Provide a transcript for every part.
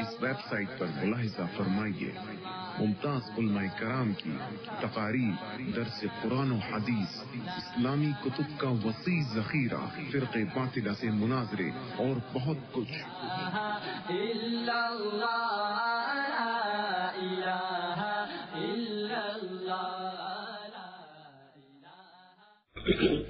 इस वेबसाइट पर मुलाहिजा फरमाइए। मुमताज़ उलमाए कराम की तकारीर दरस कुरान हदीस इस्लामी कुतुब का वसी जखीरा फिर बातिला से मुनाजरे और बहुत कुछ।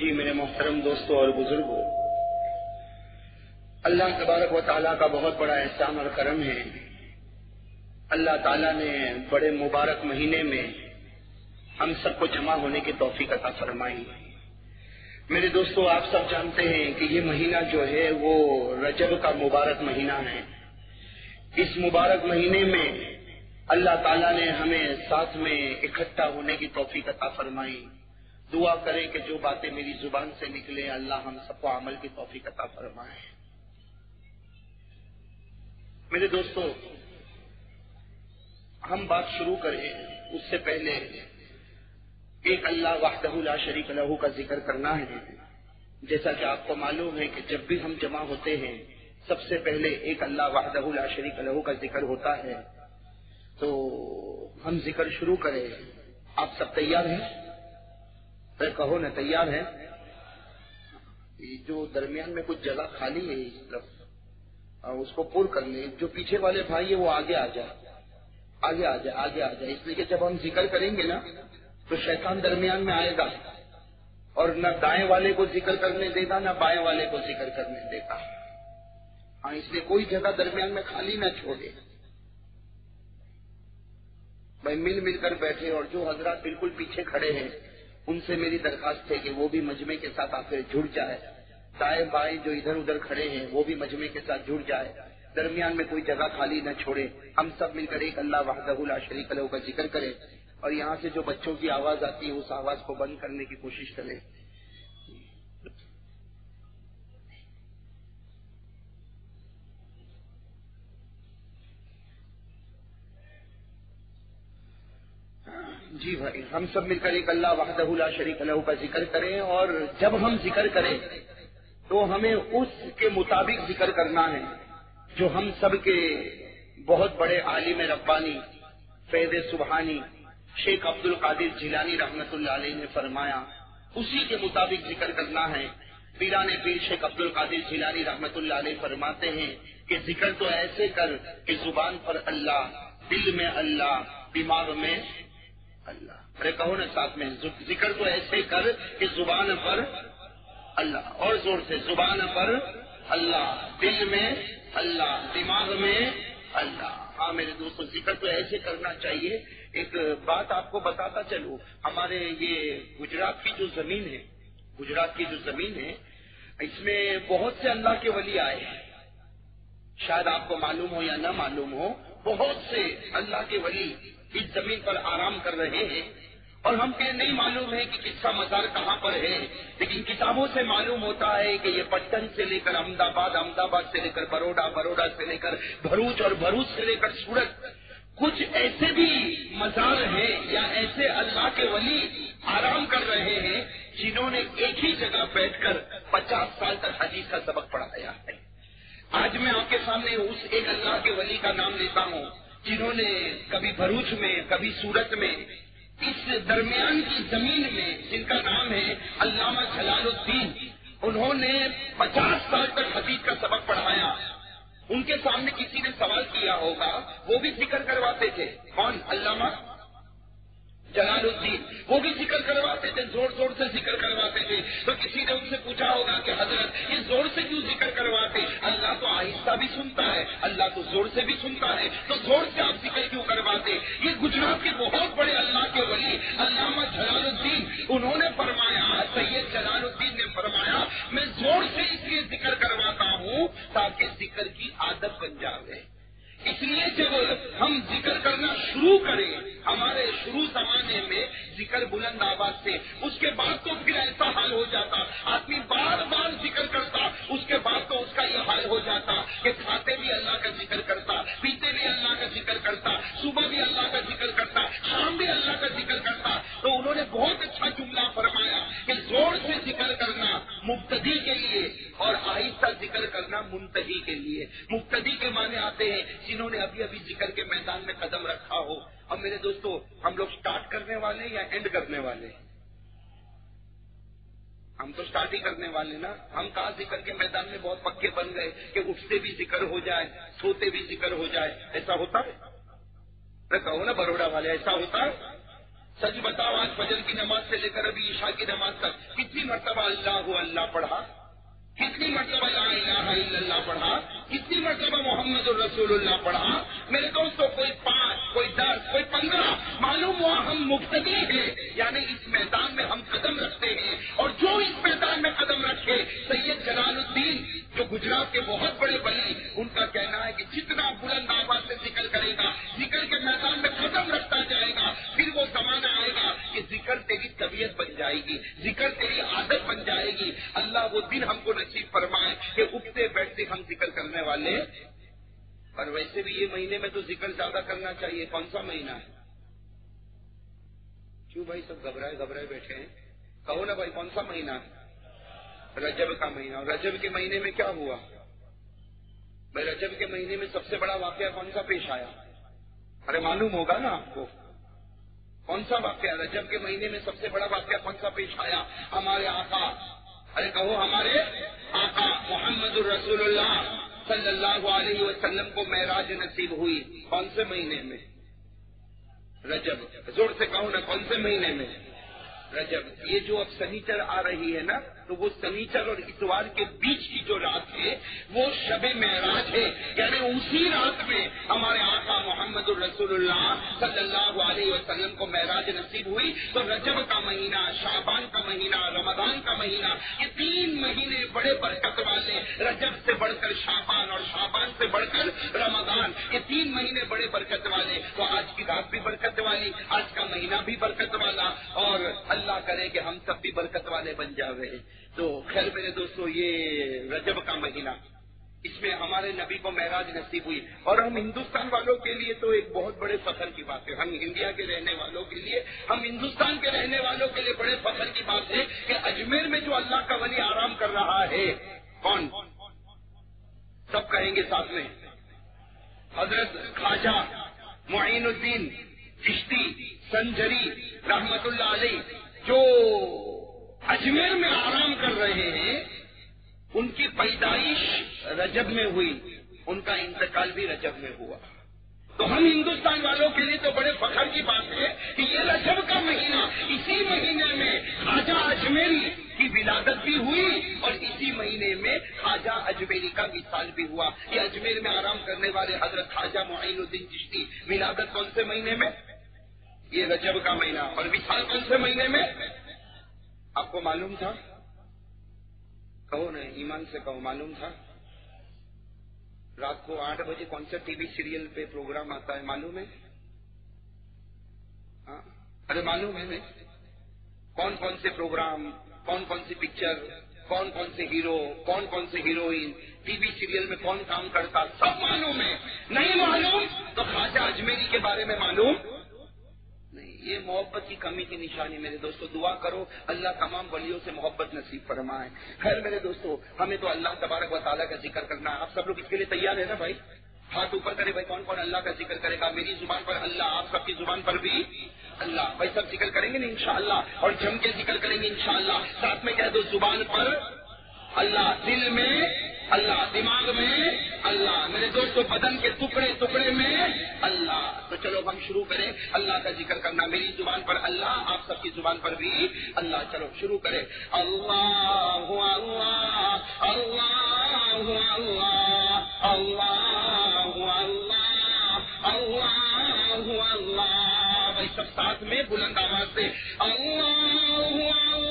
जी मेरे मोहतरम दोस्तों और बुज़ुर्गों, अल्लाह तबारक व ताला का बहुत बड़ा एहसान और करम है। अल्लाह ताला ने बड़े मुबारक महीने में हम सबको जमा होने की तौफीक अता फरमाई। मेरे दोस्तों, आप सब जानते हैं कि ये महीना जो है, वो रजब का मुबारक महीना है। इस मुबारक महीने में अल्लाह ताला ने हमें साथ में इकट्ठा होने की तौफीक अता फरमाई। दुआ करें कि जो बातें मेरी ज़ुबान से निकले, अल्लाह हम सबको अमल की तौफीक अता फरमाए। मेरे दोस्तों, हम बात शुरू करें उससे पहले एक अल्लाह वाहदहुल्ला शरीक लहू का ज़िक्र करना है। जैसा कि आपको मालूम है कि जब भी हम जमा होते हैं, सबसे पहले एक अल्लाह वाहदहुल्ला शरीक लहू का ज़िक्र होता है। तो हम ज़िक्र शुरू करें। आप सब तैयार हैं? कहो, ना तैयार है। ये जो दरमियान में कुछ जगह खाली है, इस तरफ़ उसको पूर कर ले जो पीछे वाले भाई है, वो आगे आ जाए। आगे आ जाए, आगे आ जाए। इसलिए जब हम ज़िक्र करेंगे ना तो शैतान दरमियान में आएगा। और न दाएँ वाले को ज़िक्र करने देगा न बाएँ वाले को ज़िक्र करने देगा हाँ इसलिए कोई जगह दरमियान में खाली न छोड़े। भाई मिल मिलकर बैठे और जो हज़रत बिल्कुल पीछे खड़े हैं उनसे मेरी दरखास्त है कि वो भी मजमे के साथ आकर जुड़ जाए। दाएँ बाएँ जो इधर उधर खड़े हैं, वो भी मजमे के साथ जुड़ जाए। दरमियान में कोई जगह खाली न छोड़े। हम सब मिलकर एक अल्लाह वाहदहुल्ला शरीक का ज़िक्र करें और यहाँ से जो बच्चों की आवाज़ आती है, उस आवाज़ को बंद करने की कोशिश करें। जी भाई, हम सब मिलकर एक अल्लाह वाहदहुल्ला शरीक अलहू का ज़िक्र करें और जब हम ज़िक्र करें तो हमें उसके मुताबिक ज़िक्र करना है जो हम सब के बहुत बड़े आलिम रब्बानी फैद सुबहानी, शेख अब्दुल कादिर जिलानी अलैह ने फरमाया, उसी के मुताबिक ज़िक्र करना है। पीराने पीर शेख अब्दुल कादिर जिलानी अलैह फरमाते हैं कि ज़िक्र तो ऐसे कर कि ज़ुबान पर अल्लाह, दिल में अल्लाह, दिमाग में अल्लाह। अरे कहो ना, साथ में ज़िक्र तो ऐसे कर कि ज़ुबान पर अल्लाह, और ज़ोर से, ज़ुबान पर अल्लाह, दिल में अल्लाह, दिमाग में अल्लाह। हाँ मेरे दोस्तों, ज़िक्र तो ऐसे करना चाहिए। एक बात आपको बताता चलूँ, हमारे ये गुजरात की जो ज़मीन है, गुजरात की जो ज़मीन है, इसमें बहुत से अल्लाह के वली आए हैं। शायद आपको मालूम हो या न मालूम हो, बहुत से अल्लाह के वली इस ज़मीन पर आराम कर रहे हैं और हमको नहीं मालूम है कि किसका मजार कहाँ पर है। लेकिन किताबों से मालूम होता है कि ये पट्टन से लेकर अहमदाबाद अहमदाबाद से लेकर बड़ोड़ा बड़ोड़ा से लेकर भरूच और भरूच से लेकर सूरत, कुछ ऐसे भी मजार हैं या ऐसे अल्लाह के वली आराम कर रहे हैं जिन्होंने एक ही जगह बैठकर पचास साल तक हदीस का सबक पढ़ाया है। आज मैं आपके सामने उस एक अल्लाह के वली का नाम लेता हूँ। जिन्होंने कभी भरूच में, कभी सूरत में, इस दरमियान की ज़मीन में, जिनका नाम है अल्लामा जलालुद्दीन, उन्होंने पचास साल तक हदीस का सबक पढ़ाया। उनके सामने किसी ने सवाल किया होगा, वो भी ज़िक्र करवाते थे, कौन? अल्लामा जलालुद्दीन वो भी ज़िक्र करवाते थे, ज़ोर ज़ोर से ज़िक्र करवाते थे। तो किसी ने उनसे पूछा होगा कि हज़रत, ये ज़ोर से क्यों ज़िक्र करवाते? अल्लाह तो आहिस्ता भी सुनता है, अल्लाह तो ज़ोर से भी सुनता है। तो ज़ोर से आप ज़िक्र क्यों करवाते? ये गुजरात के बहुत बड़े अल्लाह के वली, अल्लामा जलालुद्दीन, उन्होंने फरमाया, सैयद जलालुद्दीन ने फरमाया, मैं ज़ोर से इसलिए ज़िक्र करवाता हूँ ताकि ज़िक्र की आदत बन जाए करें, हमारे शुरू जमाने में ज़िक्र बुलंद आवाज़ से, उसके बाद तो फिर ऐसा हाल हो जाता। आदमी बार बार ज़िक्र करता, उसके बाद तो उसका यह हाल हो जाता कि खाते भी अल्लाह का ज़िक्र करता, पीते भी अल्लाह का ज़िक्र करता, सुबह भी अल्लाह का ज़िक्र करता, शाम भी अल्लाह का ज़िक्र करता। तो उन्होंने बहुत अच्छा जुमला फरमाया कि ज़ोर से ज़िक्र करना मुफ्तदी के लिए और आहिस्ता ज़िक्र करना मुंतही के लिए। मुफ्तदी के माने आते हैं जिन्होंने अभी अभी ज़िक्र के मैदान में कदम रखा हो, अब मेरे दोस्तों, हम लोग स्टार्ट करने वाले या एंड करने वाले? हम तो स्टार्ट ही करने वाले ना। हम कहा ज़िक्र के मैदान में बहुत पक्के बन गए कि उठते भी ज़िक्र हो जाए, सोते भी ज़िक्र हो जाए। ऐसा होता है? मैं कहो ना बड़ोड़ा वाले, ऐसा होता है? सच बताओ, आज फजर की नमाज़ से लेकर अभी ईशा की नमाज़ तक कितनी मरतबा अल्लाह अल्लाह पढ़ा। कितनी मरतबा ला इलाहा इल्लल्लाह पढ़ा, कितनी मरतबा मोहम्मद रसूलुल्लाह पढ़ा, मेरे दोस्तों, कोई पाँच, कोई दस, कोई पंद्रह, मालूम हुआ हम मुफ्तदी हैं, यानी इस मैदान में हम कदम रखते हैं, और जो इस मैदान में कदम रखे, सैयद जलालुद्दीन जो गुजरात के बहुत बड़े बली, उनका कहना है कि जितना बुलंद आवाज़ से ज़िक्र करेगा ज़िक्र के मैदान में कदम रखता जाएगा, फिर वो जमाना आएगा कि ज़िक्र तेरी तबीयत बन जाएगी, ज़िक्र तेरी आदत बन जाएगी। अल्लाह वो दिन हमको नसीब फरमाए कि उठते बैठते हम ज़िक्र करने वाले और वैसे भी ये महीने में तो ज़िक्र ज़्यादा करना चाहिए, कौन सा महीना है? क्यों भाई सब घबराए घबराए बैठे हैं? कहो ना भाई, कौन सा महीना है? रजब का महीना। रजब के महीने में क्या हुआ? भाई, रजब के महीने में सबसे बड़ा वाक्य कौन सा पेश आया? अरे, मालूम होगा ना आपको। कौन सा वाक्य? रजब के महीने में सबसे बड़ा वाक्य कौन सा पेश आया? हमारे आका अरे, कहो, हमारे आका मोहम्मद रसूलुल्लाह सल्लल्लाहु अलैहि वसल्लम को महराज नसीब हुई कौन से महीने में? रजब। ज़ोर से कहो ना, कौन से महीने में? रजब। ये जो अब सही सनीचर आ रही है ना तो वो सनीचर और इतवार के बीच की जो रात है, वो शब महराज है। यानी उसी रात में हमारे आका मोहम्मद रसूलुल्लाह सल्लल्लाहु अलैहि वसल्लम को महराज नसीब हुई। तो रजब का महीना, शाबान का महीना रमदान का महीना, ये तीन महीने बड़े बरकत वाले रजब से बढ़कर शाबान और शाबान से बढ़कर रमदान ये तीन महीने बड़े बरकत वाले। तो आज की रात भी बरकत वाली, आज का महीना भी बरकत वाला और अल्लाह करे कि हम सब भी बरकत वाले बन जावे। तो खैर मेरे दोस्तों, ये रजब का महीना। इसमें हमारे नबी को महराज नसीब हुई। और हम हिंदुस्तान वालों के लिए तो एक बहुत बड़े फखर की बात है। हम इंडिया के रहने वालों के लिए, हम हिंदुस्तान के रहने वालों के लिए बड़े फखर की बात है कि अजमेर में जो अल्लाह का वली आराम कर रहा है, कौन? सब कहेंगे साथ में। हज़रत खाजा मोइनुद्दीन चिश्ती, संजरी, रहमतुल्लाह अलैह, जो अजमेर में आराम कर रहे हैं, उनकी पैदाइश रजब में हुई, उनका इंतकाल भी रजब में हुआ। तो हम हिंदुस्तान वालों के लिए तो बड़े फखर की बात है कि ये रजब का महीना, इसी महीने में खाजा अजमेरी की विलादत भी हुई और इसी महीने में खाजा अजमेरी का विशाल भी हुआ। ये अजमेर में आराम करने वाले हज़रत खाजा मोइनुद्दीन चिश्ती, विलादत कौन से महीने में? ये रजब का महीना, और विशाल कौन से महीने में? आपको मालूम था? कहो ना ईमान से कहो, मालूम था? रात को आठ बजे कौन सा टीवी सीरियल पे प्रोग्राम आता है, मालूम है? हाँ? अरे मालूम है नहीं। कौन कौन से प्रोग्राम, कौन कौन सी पिक्चर, कौन कौन से हीरो, कौन कौन से हीरोइन, टीवी सीरियल में कौन काम करता, सब मालूम है। नहीं मालूम? तो खाजा अजमेरी के बारे में मालूम? ये मोहब्बत की कमी की निशानी मेरे दोस्तों, दुआ करो, अल्लाह तमाम वलियों से मोहब्बत नसीब फरमाए। खैर मेरे दोस्तों, हमें तो अल्लाह तबारक वाली का ज़िक्र करना है। आप सब लोग इसके लिए तैयार है ना भाई? हाथ ऊपर करे भाई कौन कौन अल्लाह का ज़िक्र करेगा? मेरी ज़ुबान पर अल्लाह, आप सबकी ज़ुबान पर भी अल्लाह। भाई सब ज़िक्र करेंगे ना इंशाला और जम के ज़िक्र करेंगे इंशाला साथ में कह दो, ज़ुबान पर अल्लाह, दिल में अल्लाह दिमाग में, अल्लाह मेरे दोस्तों, बदन के टुकड़े टुकड़े में, अल्लाह। तो चलो हम शुरू करें। अल्लाह का ज़िक्र करना मेरी ज़ुबान पर, अल्लाह आप सबकी ज़ुबान पर भी। अल्लाह चलो शुरू करें। अल्लाह अल्लाह अल्लाह अल्लाह अल्लाह अल्लाह अल्लाह अल्लाह। भाई सब साथ में बुलंद आवाज़ से, अल्लाह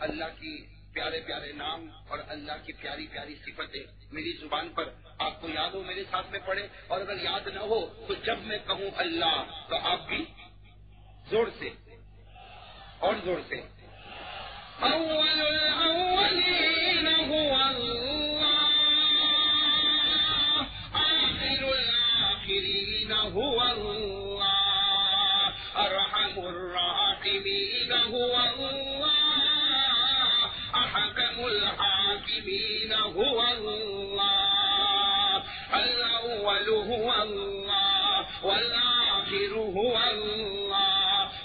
अल्लाह की प्यारे प्यारे नाम और अल्लाह की प्यारी प्यारी सिफतें मेरी ज़ुबान पर आपको याद हो मेरे साथ में पढ़े और अगर याद न हो तो जब मैं कहूँ अल्लाह तो आप भी ज़ोर से, और ज़ोर से। अव्वल अव्वलीन हुआ अल्लाह आखिरुल आखिरीन हुआ अल्लाह अरहमुर राहिमीन हुआ अल्लाह अहकमुल हाकिमीन हुआ अल्लाह अल अव्वल हुआ अल्लाह वल आखिर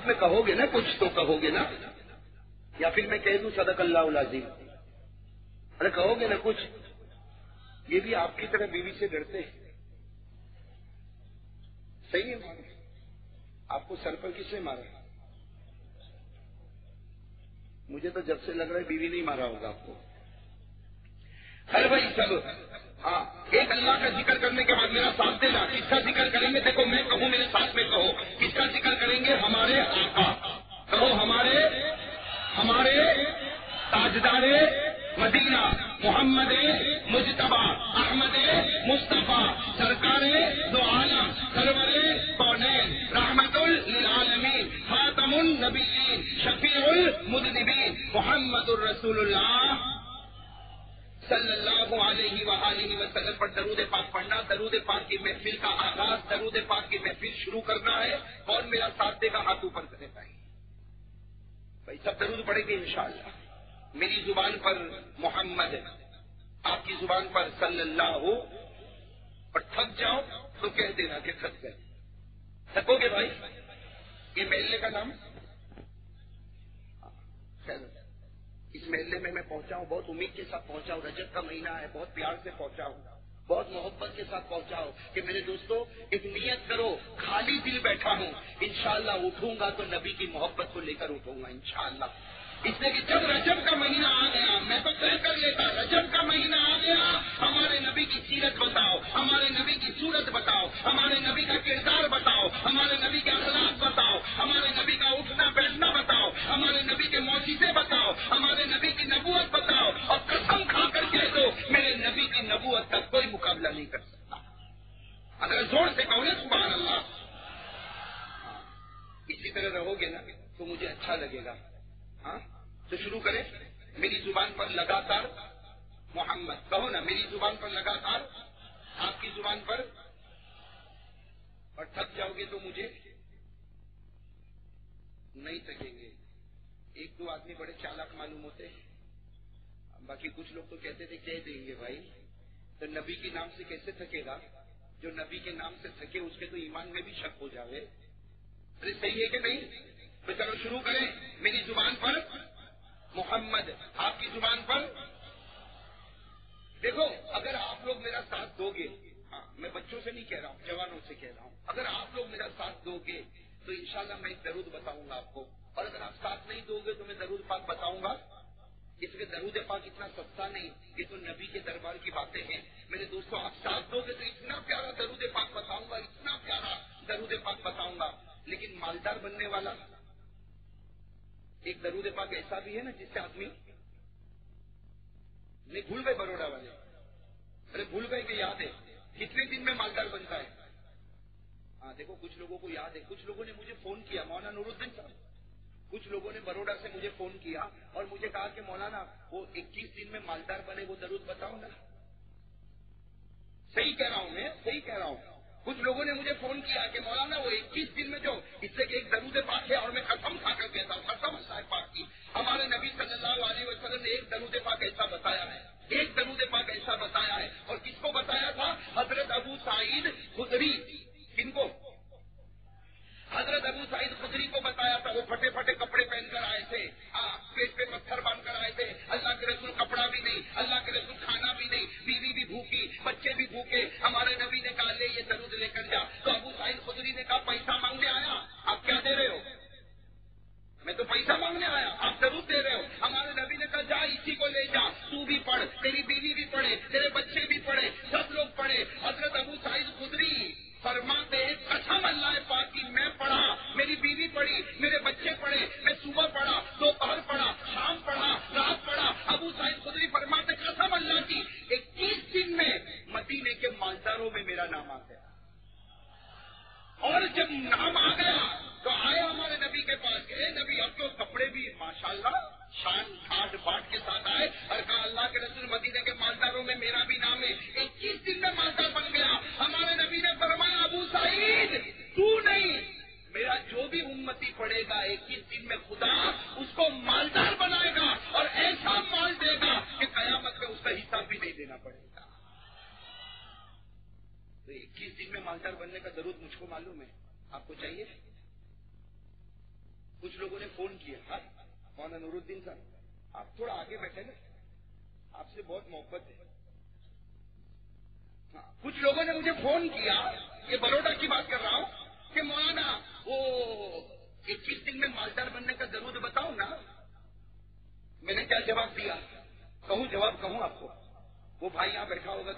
साथ में कहोगे ना, कुछ तो कहोगे ना। या फिर मैं कह दूँ सदक अल्लाह अजीम अरे कहोगे ना कुछ, ये भी आपकी तरह बीवी से डरते हैं। सही है मानो आपको सर पर किसने मारा? मुझे तो जब से लग रहा है बीवी नहीं मारा होगा आपको। अरे भाई सब हाँ एक अल्लाह का ज़िक्र करने के बाद मेरा साथ देना, किसका ज़िक्र करेंगे? देखो, मैं कहूँ, मेरे साथ में कहो, किसका ज़िक्र करेंगे? हमारे आका। कहो, हमारे हमारे ताजदारे मदीना, मोहम्मद मुजतबा, अहमद मुस्तफ़ा, सरकार दो आलम सरवर कौनैन रहमतुल लिल आलमीन, खातमुन नबीयीन, शफीउल मुदनिबीन, मोहम्मदुर रसूलुल्लाह। सल्लल्लाहु अलैहि वसल्लम पर दरूद पाक पढ़ना, दरूद पाक की महफिल का आगाज़, दरूद पाक की महफिल शुरू करना है और मेरा साथ देगा हाथ ऊपर करे भाई भाई, सब दरूद पढ़ेंगे इंशाअल्लाह मेरी ज़ुबान पर मोहम्मद, आपकी ज़ुबान पर सल्लल्लाहु और थक जाओ तो कह देना कि थक गए। थकोगे भाई? ये मेले का नाम? खैर। इस मेले में मैं पहुँचा हूँ, बहुत उम्मीद के साथ पहुँचा हूँ, रजत का महीना है, बहुत प्यार से पहुँचा हूँ, बहुत मोहब्बत के साथ पहुँचा हूँ कि मेरे दोस्तों, एक नियत करो, खाली दिल बैठा हूँ इंशाला उठूँगा तो नबी की मोहब्बत को लेकर उठूँगा इंशाला इसलिए कि जब रजब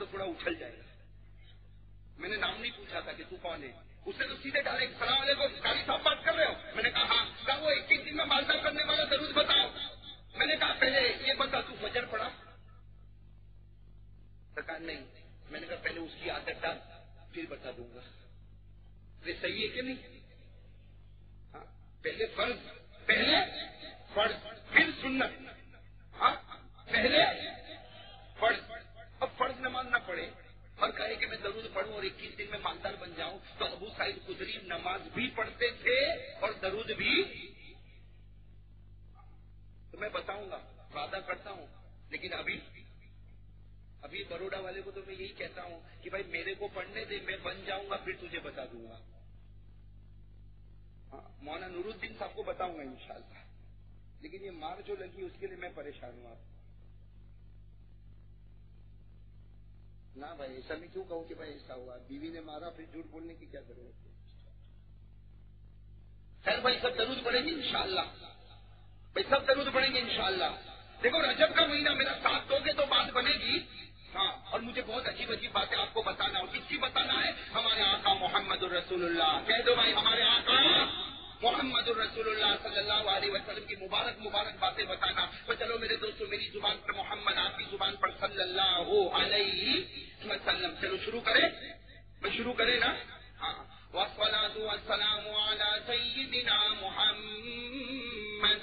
तो थोड़ा उछल जाएगा। मैंने नाम नहीं पूछा था कि तू कौन है। उसने तो सीधे डाले सलाम को कारी साहब बात कर रहे हो? मैंने कहा हाँ वो दिन में मालदा करने वाला ज़रूर बताओ। मैंने कहा, पहले ये बता, तू फजर पड़ा? सरकार नहीं। मैंने कहा, पहले उसकी आदत डाल, फिर बता दूँगा। ये सही है कि नहीं? हाँ, पहले फ़र्ज़ पहले फ़र्ज़, फिर सुनना हाँ पहले फ़र्ज़। अब फ़र्ज़ नमाज़ ना पढ़े और कहे कि मैं दरूद पढ़ूं और 21 दिन में मालदार बन जाऊँ तो अबू साहिद कुदरी नमाज़ भी पढ़ते थे और दरूद भी। तो मैं बताऊँगा, वादा करता हूँ, लेकिन अभी अभी बड़ोड़ा वाले को तो मैं यही कहता हूँ कि भाई मेरे को पढ़ने दे, मैं बन जाऊँगा, फिर तुझे बता दूँगा। हाँ, मौना नूरुद्दीन साहब को बताऊँगा, इंशाल्लाह। लेकिन ये मार जो लगी, उसके लिए मैं परेशान हूँ आपको। ना भाई, ऐसा मैं क्यों कहूँ कि भाई ऐसा हुआ? बीवी ने मारा, फिर झूठ बोलने की क्या ज़रूरत है? खैर भाई, सब ज़रूर पड़ेंगे इंशाला भाई, सब ज़रूर पड़ेंगे इंशाला देखो, रजब का महीना मेरा साथ दोगे तो बात बनेगी। हाँ और मुझे बहुत अजीब अजीब बातें आपको बताना और किसकी बताना है? हमारे आका मोहम्मद रसूलुल्लाह। कह दो भाई, हमारे आका। मोहम्मद वसल्लम की मुबारक मुबारक बातें बताना। तो चलो मेरे दोस्तों, मेरी ज़ुबान पर मोहम्मद, आपकी ज़ुबान पर सल्लल्लाहु अलैहि वसल्लम। चलो शुरू करें। मैं शुरू करें ना? हाँ। वसलाम सैदिना मोहम्मद।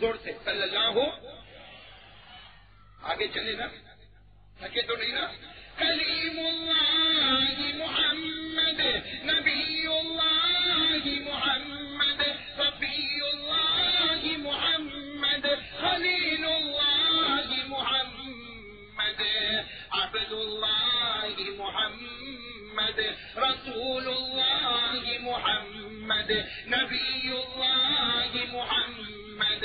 जोर से सल्लल्लाहु आगे चले ना थके तो नहीं ना कलीमुल्लाह मुहम्मद नबीउल्लाह मुहम्मद सफीउल्लाह मुहम्मद खलीलुल्लाह मुहम्मद अब्दुल्लाह मुहम्मद रसूलुल्लाह मुहम्मद नबीउल्लाह मुहम्मद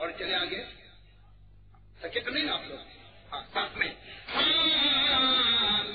और चले आगे सके तो नहीं ना आप लोग हाँ साथ में हामीम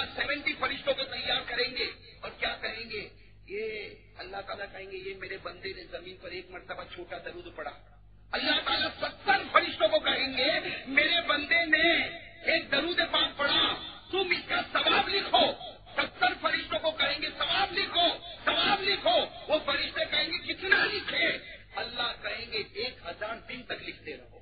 अल्लाह सेवेंटी फरिश्तों को तैयार करेंगे। और क्या कहेंगे ये अल्लाह ताला कहेंगे, ये मेरे बंदे ने ज़मीन पर एक मरतबा छोटा दरूद पड़ा। अल्लाह ताला सत्तर फरिश्तों को कहेंगे, मेरे बंदे ने एक दरूद पाक पढ़ा तुम इसका सवाब लिखो। सत्तर फरिश्तों को कहेंगे, सवाब लिखो सवाब लिखो। वो फरिश्ते कहेंगे, कितना लिखे? अल्लाह कहेंगे, एक हज़ार दिन तक लिखते रहो।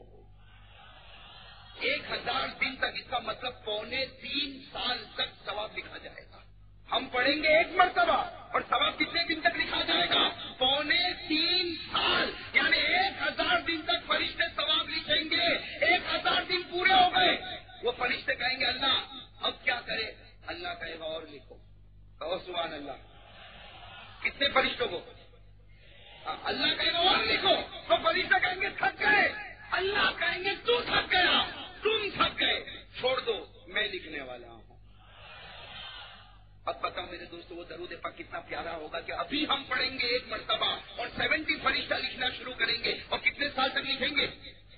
एक हज़ार दिन तक इसका मतलब पौने तीन साल तक सवाब लिखा जाएगा। हम पढ़ेंगे एक मरतबा, और सवाब कितने दिन तक लिखा जाएगा? पौने तीन साल, यानी एक हज़ार दिन तक फरिश्ते सवाब लिखेंगे। एक हज़ार दिन पूरे हो गए। वो फरिश्ते कहेंगे, अल्लाह, अब क्या करे? अल्लाह कहेगा और लिखो। कहो सुबह अल्लाह कितने फरिश्तों को? अल्लाह कहेगा और लिखो। तो फरिश्ते कहेंगे, थक गए। अल्लाह कहेंगे, तू थक गया। तुम थक गए। छोड़ दो, मैं लिखने वाला हूँ। अब बताओ मेरे दोस्तों, वो दरूद पाक कितना प्यारा होगा कि अभी हम पढ़ेंगे एक मरतबा और सेवेंटी फरिश्ता लिखना शुरू करेंगे। और कितने साल तक लिखेंगे?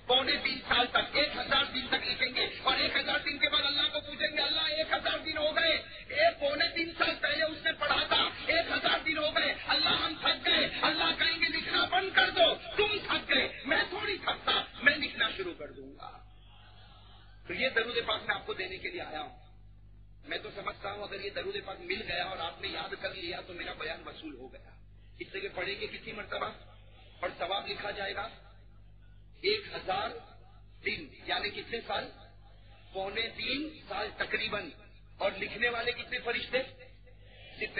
पौने तीन साल तक, एक हज़ार दिन तक लिखेंगे। और एक हज़ार दिन के बाद अल्लाह को पूछेंगे, अल्लाह, एक हज़ार दिन हो गए। एक पौने तीन साल पहले उसने पढ़ा था, एक हज़ार दिन हो गए। अल्लाह, हम थक गए। अल्लाह कहेंगे, लिखना बंद कर दो। तुम थक गए। मैं थोड़ी थकता, मैं लिखना शुरू कर दूँगा। तो ये दरूद पाक मैं आपको देने के लिए आया हूँ। मैं तो समझता हूँ, अगर ये दरूद पाक मिल गया और आपने याद कर लिया तो मेरा बयान वसूल हो गया। इससे पढ़ेंगे कितनी मरतबा? और सवाब लिखा जाएगा, एक हज़ार दिन, यानी कितने साल? पौने तीन साल तकरीबन। और लिखने वाले कितने फरिश्ते?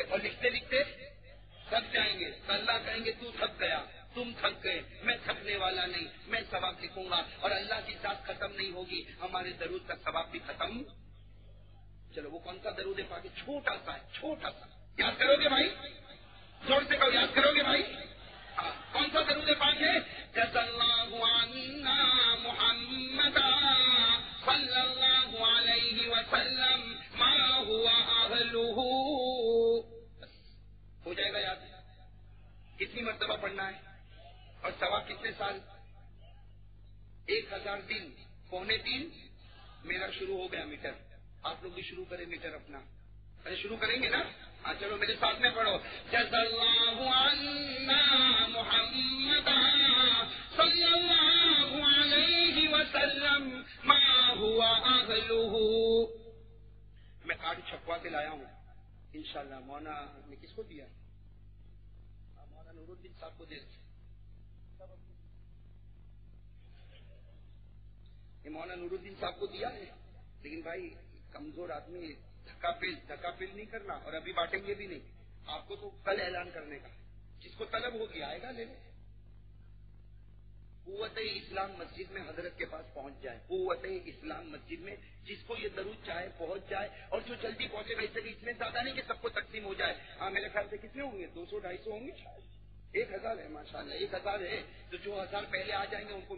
और लिखते लिखते थक जाएँगे। अल्लाह कहेंगे, तू थक गया। तुम थक गए, मैं थकने वाला नहीं, मैं सवाब लिखूँगा और अल्लाह की साथ खत्म नहीं होगी, हमारे दरूद का सवाब भी खत्म। चलो, वो कौन सा दरूद है? पाके छोटा सा है, छोटा सा। याद करोगे भाई? ज़ोर से कहो, याद करोगे भाई? कौन सा दरूद पाक? है मुहम्मदा वसल्लम, मा हुआ हो जाएगा याद। कितनी मरतबा पढ़ना है? और सवा कितने साल? एक हज़ार दिन पौने तीन? मेरा शुरू हो गया मीटर। आप लोग भी शुरू करें मीटर अपना। अरे शुरू करेंगे ना? हाँ चलो मेरे साथ में पढ़ो। मा कार्ड छपवा के लाया हूँ। इंशाल्लाह, मौना ने किसको दिया? मौना नूरुद्दीन साहब को दे ये मौना नूरुद्दीन साहब को दिया है। लेकिन भाई, कमज़ोर आदमी, धक्का पेल धक्का पेल नहीं करना और अभी बांटेंगे भी नहीं। आपको तो कल ऐलान करने का जिसको तलब होगी आएगा ले ले कुत इस्लाम मस्जिद में हज़रत के पास पहुँच जाए। कुत इस्लाम मस्जिद में जिसको ये दरूद चाहे, पहुँच जाए और जो जल्दी पहुँचे वैसे भी इतने ज़्यादा नहीं कि सबको तकसीम हो जाए। हाँ मेरे ख्याल से कितने होंगे? दो सौ, ढाई सौ होंगे शायद। एक हज़ार है, माशाल्लाह, एक हज़ार है। तो जो हज़ार पहले आ जाएँगे, उनको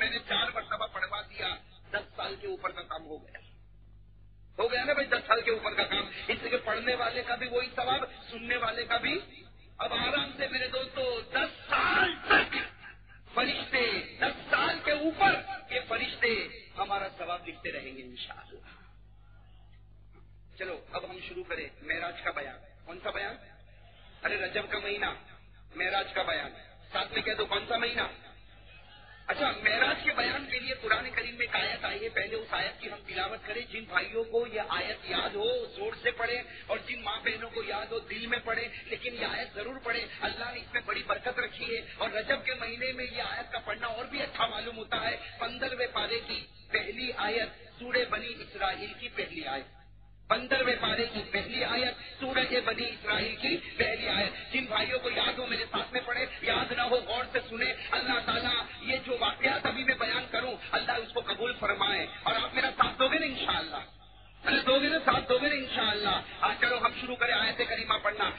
मैंने चार मरतबा पढ़वा दिया। दस साल के ऊपर का काम हो गया। हो गया ना भाई, दस साल के ऊपर का काम। इसलिए पढ़ने वाले का भी वही सवाब सुनने वाले का भी। अब आराम से मेरे दोस्तों, दस साल तक फरिश्ते, दस साल के ऊपर ये फरिश्ते हमारा सवाब लिखते रहेंगे, इंशाअल्लाह। चलो, अब हम शुरू करें। महराज का बयान। कौन सा बयान? अरे रजब का महीना महराज का बयान। साथ में कह दो कौन सा महीना? अच्छा महराज के बयान के लिए पुराने करीम में एक आयत आई है। पहले उस आयत की हम तिलावत करें। जिन भाइयों को यह आयत याद हो ज़ोर से पढ़े और जिन माँ बहनों को याद हो, दिल में पढ़े, लेकिन ये आयत ज़रूर पढ़े। अल्लाह ने इसमें बड़ी बरकत रखी है और रजब के महीने में ये आयत का पढ़ना और भी अच्छा मालूम होता है। पंद्रहवें पारे की पहली आयत सूर्य बनी इसराइल की पहली आयत। पंद्रहवें पारे की पहली आयत सूरज बनी इसराइल की पहली आयत। जिन भाइयों को याद हो, मेरे साथ में पढ़े, याद ना हो, गौर से सुने। अल्लाह ताला ये जो वाकयात अभी मैं बयान करूँ, अल्लाह उसको कबूल फरमाए। और आप मेरा साथ दोगे ना, इंशाअल्लाह? अरे दोगे ना, साथ दोगे ना, इंशाअल्लाह? आज चलो, हम शुरू करें आयत करीमा पढ़ना।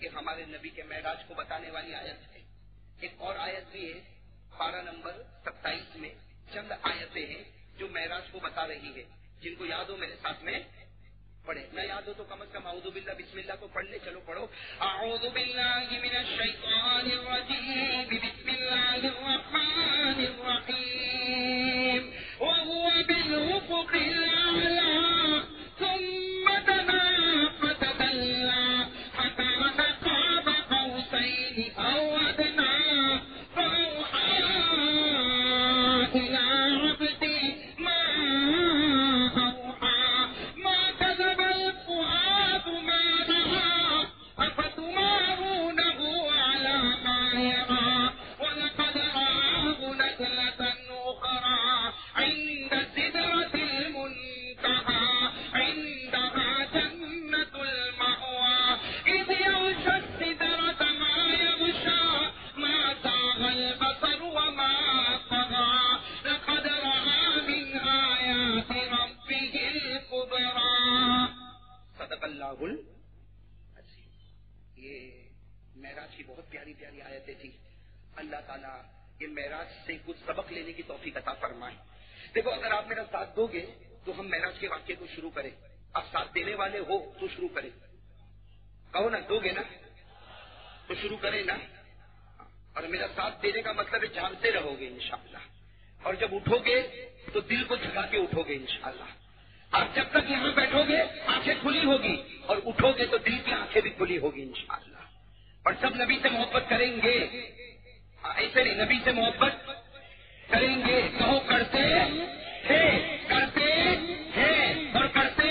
कि हमारे नबी के महराज को बताने वाली आयत है। एक और आयत भी है पारा नंबर सत्ताईस में चंद आयतें हैं जो महराज को बता रही है, जिनको याद हो मेरे साथ में? पढ़े। न याद हो तो कम अज कम आउदु बिल्ला बिस्मिल्लाह तो पढ़ ले, चलो पढ़ो। आउदु रहमानिर महराज की बहुत प्यारी प्यारी आयतें थी। अल्लाह ताला ये महराज से कुछ सबक लेने की तौफीक अता फरमाए। देखो, अगर आप मेरा साथ दोगे तो हम महराज के वाक्य को शुरू करें। आप साथ देने वाले हो तो शुरू करें। कहो ना, दोगे ना? तो शुरू करें ना? और मेरा साथ देने का मतलब है जानते रहोगे, इंशाल्लाह। और जब उठोगे तो दिल को झुका के उठोगे, इंशाल्लाह। आप जब तक यहाँ बैठोगे, आँखें खुली होगी, और उठोगे तो दिल की आँखें भी खुली होगी, इंशाल्लाह। और सब नबी से मोहब्बत करेंगे। हाँ, ऐसे नहीं नबी से मोहब्बत करेंगे। कहो करते थे करते हैं और करते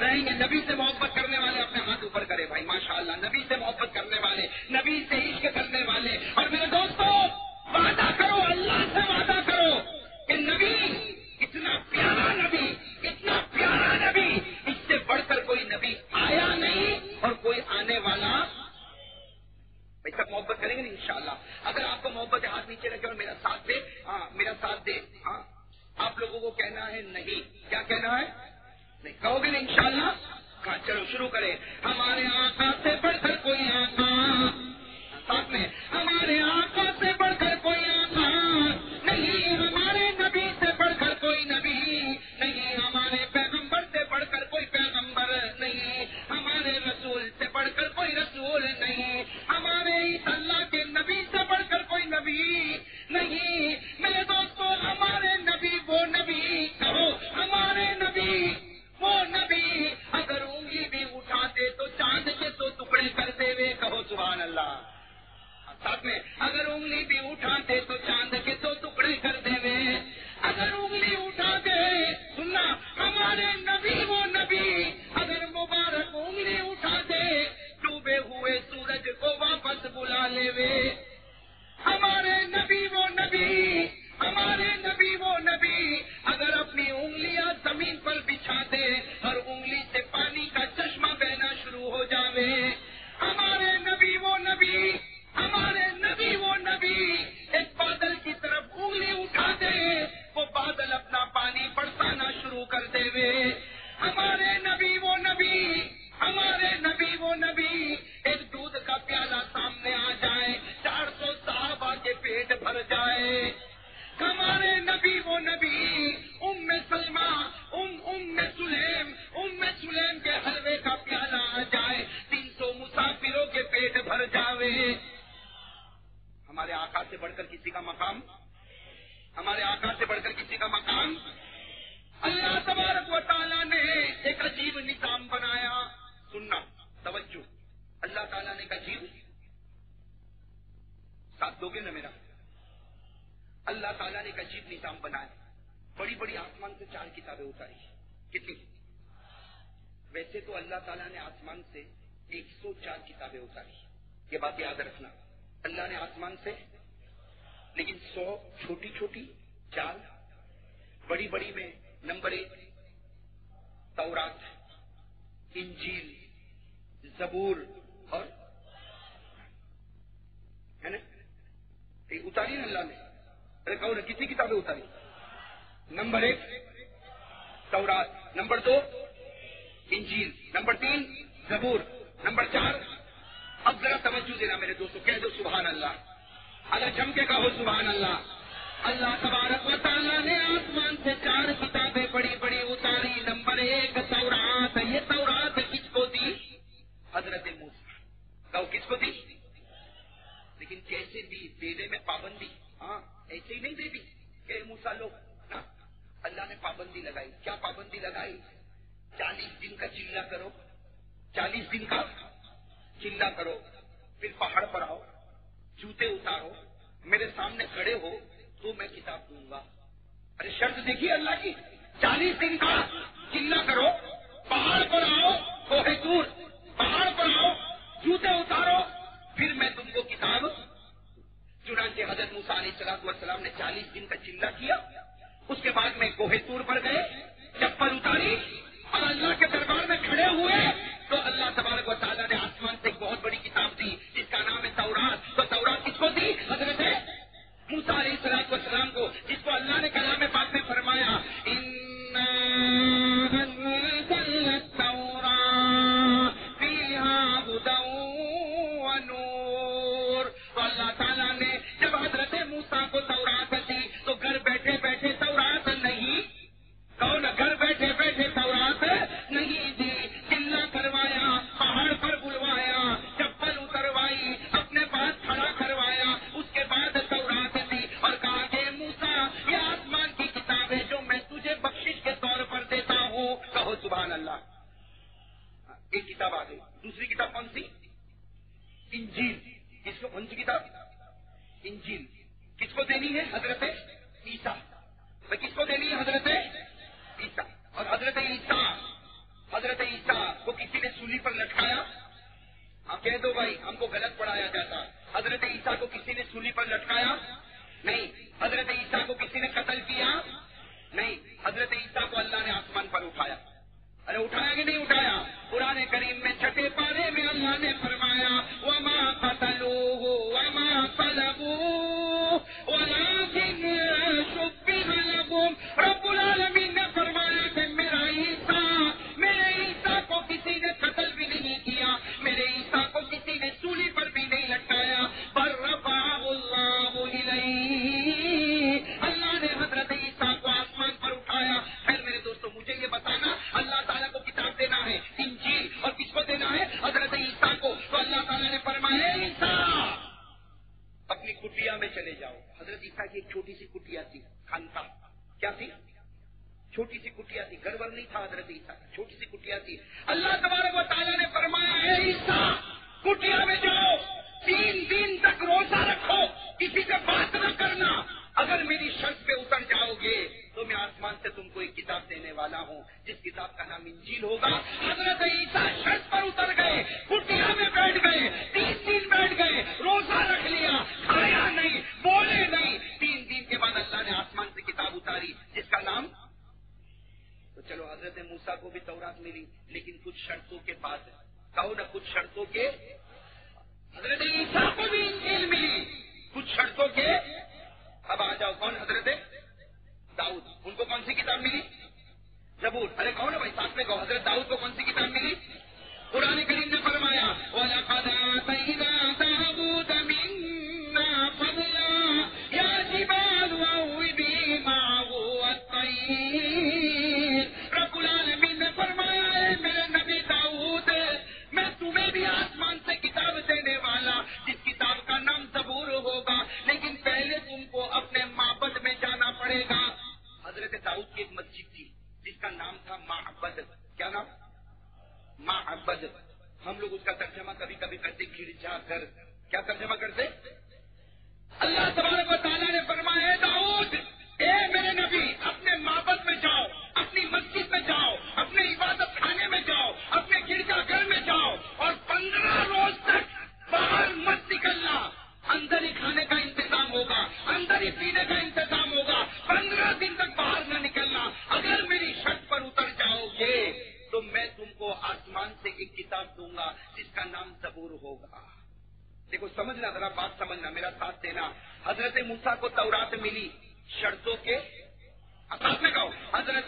रहेंगे। नबी से मोहब्बत करने वाले अपने हाथ ऊपर करे भाई माशाल्लाह। नबी से मोहब्बत करने वाले नबी से इश्क करने वाले। और मेरे दोस्तों वादा करो अल्लाह से वादा करो कि नबी इतना प्यारा नबी इतना प्यारा नबी इससे बढ़कर कोई नबी आया नहीं और कोई आने वाला सब मोहब्बत करेंगे ना इंशाल्लाह। अगर आपको मोहब्बत हाथ नीचे रखे और मेरा साथ दे। हाँ मेरा साथ दे। हाँ आप लोगों को कहना है नहीं। क्या कहना है? नहीं, कहोगे ना इंशाल्लाह? हाँ चलो, शुरू करें। हमारे आका से बढ़कर कोई आका। साथ में, हमारे आका से बढ़कर कोई कोई रसूल नहीं। हमारे इस अल्लाह के नबी से बढ़कर कोई नबी नहीं। मेरे दोस्तों, हमारे नबी वो नबी कहो, हमारे नबी वो नबी। अगर उंगली भी उठाते तो चाँद के तो टुकड़े कर देवे, कहो सुभान अल्लाह साथ में, अगर उंगली भी उठाते तो चाँद के तो टुकड़े कर देवे। अगर उंगली उठाते, सुनना, हमारे नबी वो नबी। अगर मुबारक उंगली उठाते डूबे हुए सूरज को वापस बुला ले वे हमारे नबी वो नबी, हमारे नबी वो नबी, अगर अपनी उंगलियाँ ज़मीन पर बिछा दे और उंगली से पानी का चश्मा बहना शुरू हो जावे। हमारे नबी वो नबी, हमारे नबी वो नबी, एक बादल की तरफ़ उंगली उठा दे वो बादल अपना पानी बरसाना शुरू कर देवे। हमारे नबी वो नबी दूध का प्याला सामने आ जाए, चार सौ साहबा के पेट भर जाए। हमारे नबी वो नबी, उम्म सलमा, उम, उम्म सुलेम उम्म सुलेम के हलवे का प्याला आ जाए, तीन सौ मुसाफिरों के पेट भर जावे। हमारे आका से बढ़कर किसी का मकाम? हमारे आका से बढ़कर किसी का मकाम? अल्लाह तबारक व ताला ने एक अजीब निज़ाम बनाया। सुनना, तवज्जो। अल्लाह ताला ने एक अजीब साथ दोगे ना मेरा? अल्लाह ताला ने एक अजीब निज़ाम बनाया बड़ी बड़ी आसमान से चार किताबें उतारी। कितनी? वैसे तो अल्लाह ताला ने आसमान से 104 किताबें उतारी। ये बात याद रखना। अल्लाह ने आसमान से, लेकिन सौ छोटी छोटी चार बड़ी बड़ी में नंबर एक, तौरात इंजील, जबूर और है ना? ये उतारी ना अल्लाह ने। अरे कहो ना कितनी किताबें उतारी? नंबर एक, तौरात। नंबर दो, इंजील। नंबर तीन, जबूर। नंबर चार, अब जरा तवज्जो देना मेरे दोस्तों। कह दो सुबहान अल्लाह। अगर जम के कहो सुबहान अल्लाह। अल्लाह तबारक व ताला ने आसमान से चार किताबें बड़ी बड़ी उतारी। नंबर एक, तौरात। ये तौरात किसको दी? हज़रत मूसा। कहो किसको दी? लेकिन कैसे दी? देने में पाबंदी। हाँ ऐसे ही नहीं दे दी। के मूसा, लो। ना। अल्लाह ने पाबंदी लगाई। क्या पाबंदी लगाई? चालीस दिन का चिल्ला करो। चालीस दिन का चिल्ला करो। फिर पहाड़ पर आओ। जूते उतारो। मेरे सामने खड़े हो। तो मैं किताब दूँगा। अरे शर्त देखिए अल्लाह की। चालीस दिन का चिल्ला करो, पहाड़ पर आओ, कोहे दूर, पहाड़ पर आओ, जूते उतारो, फिर मैं तुमको किताब चुनाचे हज़रत मूसा सलाम ने चालीस दिन का चिल्ला किया। उसके बाद में कोहे तूर पर गए, चप्पल उतारी और अल्लाह के दरबार में खड़े हुए तो अल्लाह तबारक व ताला ने आसमान से एक बहुत बड़ी किताब दी, जिसका नाम है तौरात। तो तौरात किसको दी? हज़रत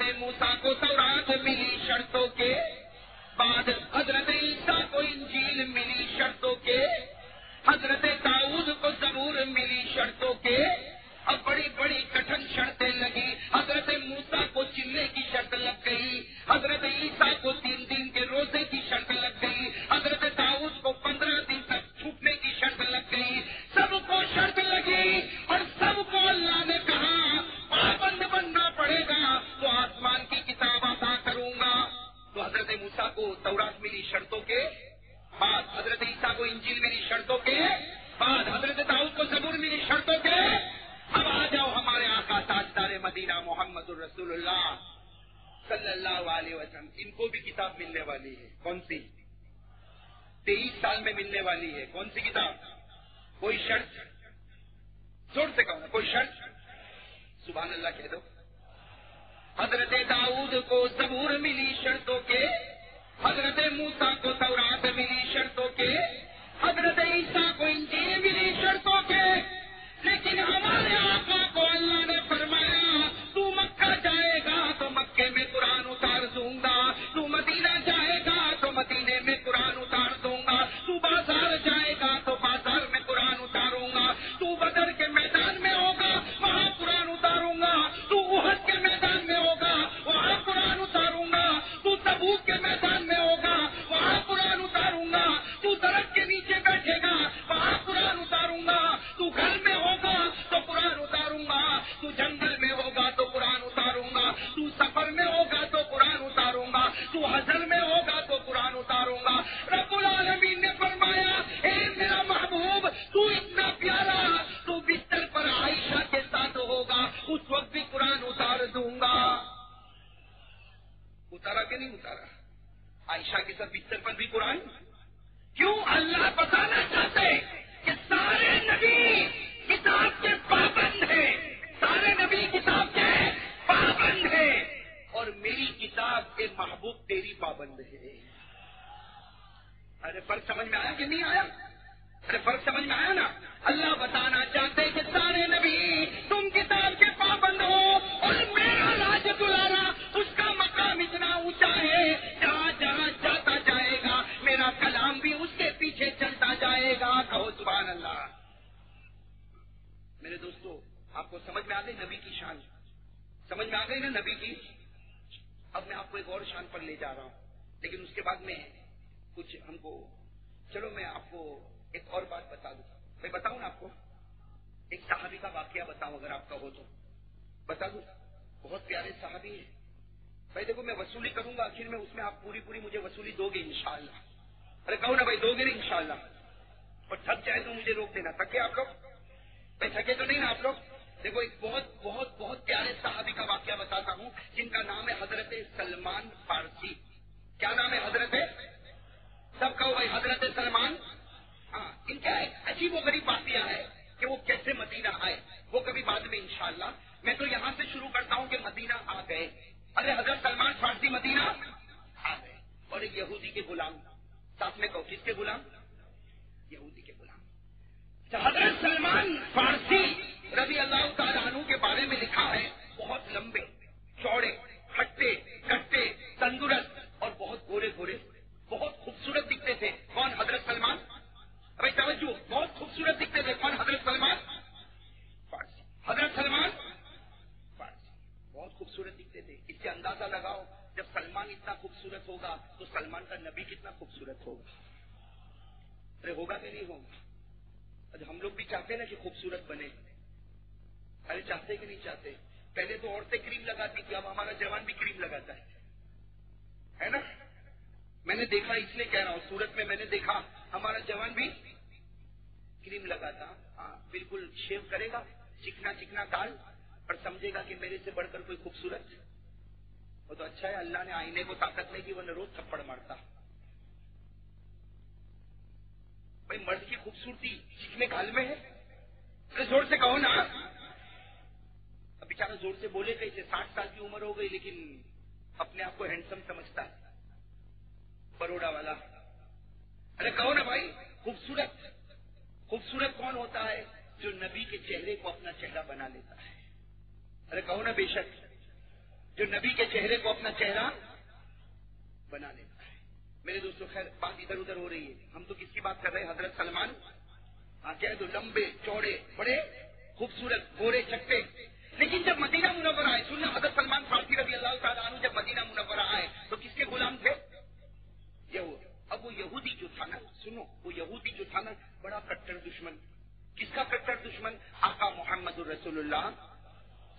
हज़रत मूसा को तौरात मिली शर्तों के बाद हज़रत ईसा को इंजील मिली शर्तों के। हज़रत दाऊद को ज़रूर मिली शर्तों के। अब बड़ी बड़ी कठिन शर्तें लगी। हज़रत मूसा को चिल्ले की शर्त लग गई। हज़रत ईसा को तीन दिन के रोज़े की शर्त लग गई। किताब मिलने वाली है? कौन सी? तेईस साल में मिलने वाली है। कौन सी किताब? कोई शर्त? ज़ोर से कहो ना, कोई शर्त? सुबह अल्लाह कह दो। हज़रत दाऊद को जबूर मिली शर्तों के। हज़रत मूसा को तौरात मिली शर्तों के। हज़रत ईसा को इंजील मिली शर्तों के। लेकिन हमारे आका को अल्लाह ने फरमाया घर में होगा तो कुरान उतारूँगा। तू जंगल में होगा तो कुरान उतारूँगा। तू सफ़र में होगा तो कुरान उतारूँगा। तू हजर में होगा तो कुरान उतारूँगा। रब्बुल आलमीन ने फरमाया, ए मेरा महबूब, तू इतना प्यारा, तू बिस्तर पर आयशा के साथ होगा। उस वक्त भी कुरान उतार दूँगा। उतारा कि नहीं उतारा? आयशा के साथ बिस्तर पर भी कुरान? क्यों? अल्लाह बताना चाहते कि सारे नबी किताब के पाबंद है। सारे नबी किताब के पाबंद है। और मेरी किताब के महबूब तेरी पाबंद है। अरे, फ़र्क समझ में आया कि नहीं आया? अरे, फ़र्क समझ में आया ना? अल्लाह बताना चाहते कि सारे नबी तुम किताब के पाबंद हो और मेरा राज दुलारा उसका मकाम इतना ऊँचा है, जहाँ जहाँ जाता जाएगा, मेरा कलाम भी उसके जाएगा, कहो सुबह अल्लाह मेरे दोस्तों, आपको समझ में आ गई नबी की शान? समझ में आ गई ना नबी की? अब मैं आपको एक और शान पर ले जा रहा हूँ। लेकिन उसके बाद में कुछ हमको चलो मैं आपको एक और बात बता दूँ। मैं बताऊँ ना आपको? एक साहबी का वाक्य बताऊँ अगर आपका हो तो। बता दू? बहुत प्यारे साहबी है। भाई देखो, मैं वसूली करूँगा, आखिर में उसमें आप पूरी पूरी मुझे वसूली दोगे, इंशाल्लाह। अरे कहो ना भाई, दोगे ना इंशाल्लाह। और थक जाए तो मुझे रोक देना। थके आप लोग? भाई थके तो नहीं ना आप लोग? देखो, एक बहुत बहुत बहुत प्यारे साहबी का वाक्य बताता हूँ, जिनका नाम है हज़रत सलमान फारसी। क्या नाम है हज़रत? सब कहो भाई हज़रत सलमान। हाँ इनका एक अजीब गरीब बातियाँ है कि वो कैसे मदीना आए। वो कभी बाद में इंशाला मैं तो यहाँ से शुरू करता हूँ कि मदीना आ गए। अरे, हज़रत सलमान फारसी मदीना आ गए। और एक यहूदी के गुलाम, साथ में कहो किसके गुलाम। यहूदी के गुलाम। तो हज़रत सलमान फारसी रबी अल्लाह तु के बारे में लिखा है, बहुत लंबे, चौड़े, खट्टे, कट्टे, तंदुरस्त और बहुत गोरे गोरे से बढ़कर कोई खूबसूरत? वो तो अच्छा है, अल्लाह ने आईने को ताकत नहीं की वरना रोज थप्पड़ मारता। भाई, मर्द की खूबसूरती चिकने काल में है अरे ज़ोर से कहो ना। अब बेचारा ज़ोर से बोले कैसे साठ साल की उम्र हो गई, लेकिन अपने आप को हैंडसम समझता है। बड़ोड़ा वाला। अरे कहो ना भाई, खूबसूरत। खूबसूरत कौन होता है जो नबी के चेहरे को अपना चेहरा बना लेता है? अरे कहो ना बेशक, जो नबी के चेहरे को अपना चेहरा बना लेता है। मेरे दोस्तों, खैर, बात इधर उधर हो रही है। हम तो किसकी बात कर रहे हैं? हज़रत सलमान? हाँ क्या तो लंबे, चौड़े, बड़े, खूबसूरत, गोरे, चट्टे। लेकिन जब मदीना मुनवर आए, सुनना, हज़रत सलमान फारसी रबी अल्लाह जब मदीना मुनवर आए तो किसके गुलाम थे? अब वो यहूदी जो था ना, सुनो, वो यहूदी जो था ना, बड़ा कट्टर दुश्मन। किसका कट्टर दुश्मन? आका मोहम्मद रसूलुल्लाह।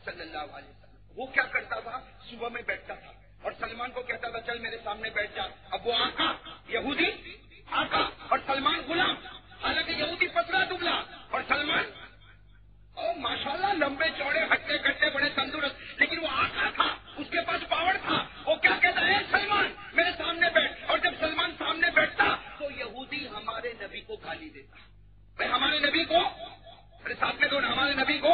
सल्लल्लाहु अलैहि वसल्लम। वो क्या करता था? सुबह में बैठता था। और सलमान को कहता था, चल मेरे सामने बैठ जा। अब वो आका, यहूदी आका, और सलमान गुलाम, हालाँकि यहूदी पतला दुबला। और सलमान, ओ माशाल्लाह, लंबे चौड़े, हट्टे कट्टे, बड़े तंदुरुस्त। लेकिन वो आका था, उसके पास पावर था। वो क्या कहता है सलमान, मेरे सामने बैठ। और जब सलमान सामने बैठता तो यहूदी हमारे नबी को गाली देता। हमारे नबी को अरे साथ में दो हमारे नबी को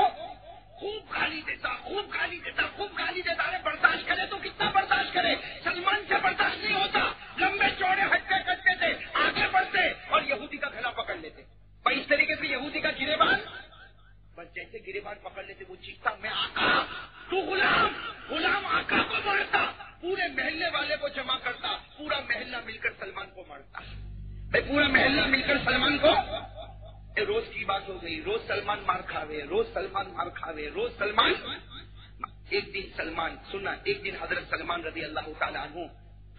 खूब गाली देता, खूब गाली देता, खूब गाली देता। अरे बर्दाश्त करे तो कितना बर्दाश्त करे? सलमान से बर्दाश्त नहीं होता। लंबे चौड़े हट्टे कट्टे थे, आगे बढ़ते और यहूदी का गला पकड़ लेते। भाई, इस तरीके से यहूदी का गिरेबान? बस जैसे गिरेबान पकड़ लेते, वो चीखता, मैं आका, तू गुलाम गुलाम आका को मारता। पूरे महल्ले वाले को जमा करता, पूरा महल्ला मिलकर सलमान को मारता। भाई, पूरा महल्ला मिलकर सलमान को रोज की बात हो गई। रोज सलमान मार खावे, रोज सलमान मार खावे, रोज सलमान एक दिन सलमान सुना एक दिन हज़रत सलमान रज़ी अल्लाह तु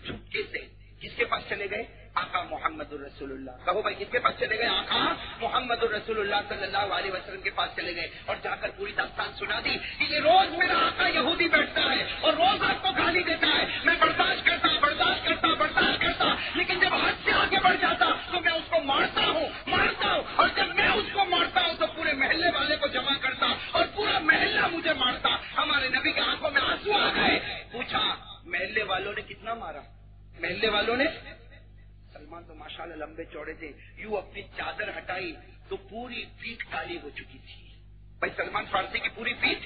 झुटके से किसके पास चले गए? आका मोहम्मद रसूलुल्लाह। कहो भाई, किसके पास चले गए आका? मोहम्मद रसूलुल्लाह सल्लल्लाहु अलैहि वसल्लम के पास चले गए और जाकर पूरी दास्तान सुना दी कि ये रोज मेरा आका यहूदी बैठता है और रोज आपको गाली देता है। मैं बर्दाश्त करता बर्दाश्त करता बर्दाश्त करता, लेकिन जब हद से आगे बढ़ जाता तो मैं उसको मारता हूँ मारता हूँ। और जब मैं उसको मारता हूँ तो पूरे महल्ले वाले को जमा करता और पूरा महल्ला मुझे मारता। हमारे नबी की आँखों में आँसू आ गए। पूछा, महल्ले वालों ने कितना मारा? महल्ले वालों ने सलमान तो माशाल्लाह लंबे चौड़े थे। यू अपनी चादर हटाई तो पूरी पीठ काली हो चुकी थी। भाई सलमान फारसी की पूरी पीठ?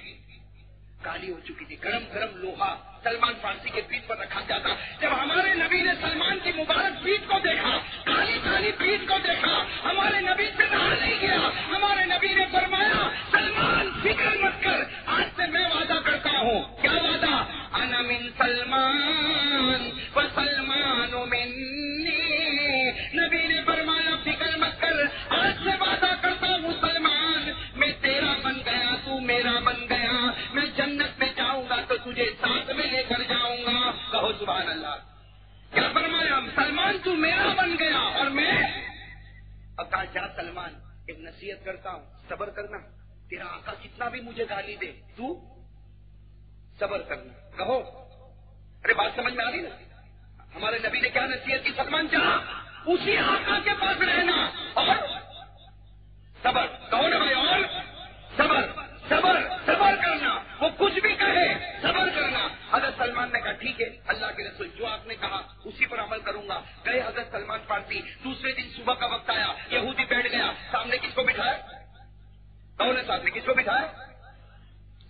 काली हो चुकी थी। गरम गरम लोहा सलमान फारसी के पीठ पर रखा जाता। जब हमारे नबी ने सलमान की मुबारक पीठ को देखा, काली काली पीठ को देखा, हमारे नबी से रहा नहीं गया हमारे नबी ने फरमाया, सलमान, फ़िक्र मत कर, आज से मैं वादा करता हूँ। क्या वादा? अनमिन सलमान, व सलमान नबी ने फरमाया, फ़िक्र मत कर नसीहत करता हूँ, सबर करना। तेरा आका कितना भी मुझे गाली दे, तू सबर करना। कहो, अरे बात समझ में आ रही ना? हमारे नबी ने क्या नसीहत की? सलमान चाह उसी आका के पास रहना। और सबर, कहो ना भाई, और सबर सबर सबर करना। वो कुछ भी कहे सबर करना हज़रत सलमान ने कहा, ठीक है, अल्लाह के रसूल, जो आपने कहा, उसी पर अमल करूँगा। गए हज़रत सलमान फारसी, दूसरे दिन सुबह का वक्त आया, यहूदी बैठ गया। सामने किसको बिठाया? कहो ने सामने किसको बिठाया?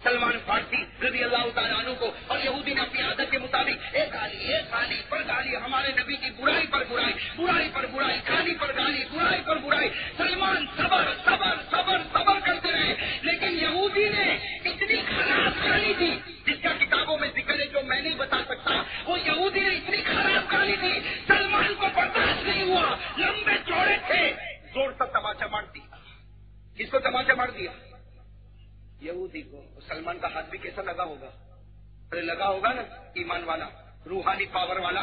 सलमान फारसी रज़ी अल्लाह तु को, और यहूदी ने अपनी आदत के मुताबिक एक गाली एक गाली पर गाली, हमारे नबी की बुराई पर बुराई बुराई पर बुराई, गाली पर गाली, बुराई पर बुराई। सलमान सबर सबर सबर सबर करते रहे, लेकिन यहूदी ने इतनी खराब गाली दी जिसका किताबों में ज़िक्र है जो मैं नहीं बता सकता वो यहूदी ने इतनी खराब गाली दी, सलमान को बर्दाश्त नहीं हुआ, लंबे चौड़े थे। ज़ोर से तमाचा मार दिया। किसको तमाचा मार दिया? यहूदी को। सलमान का हाथ भी कैसा लगा होगा? अरे लगा होगा ना, ईमान वाला, रूहानी पावर वाला,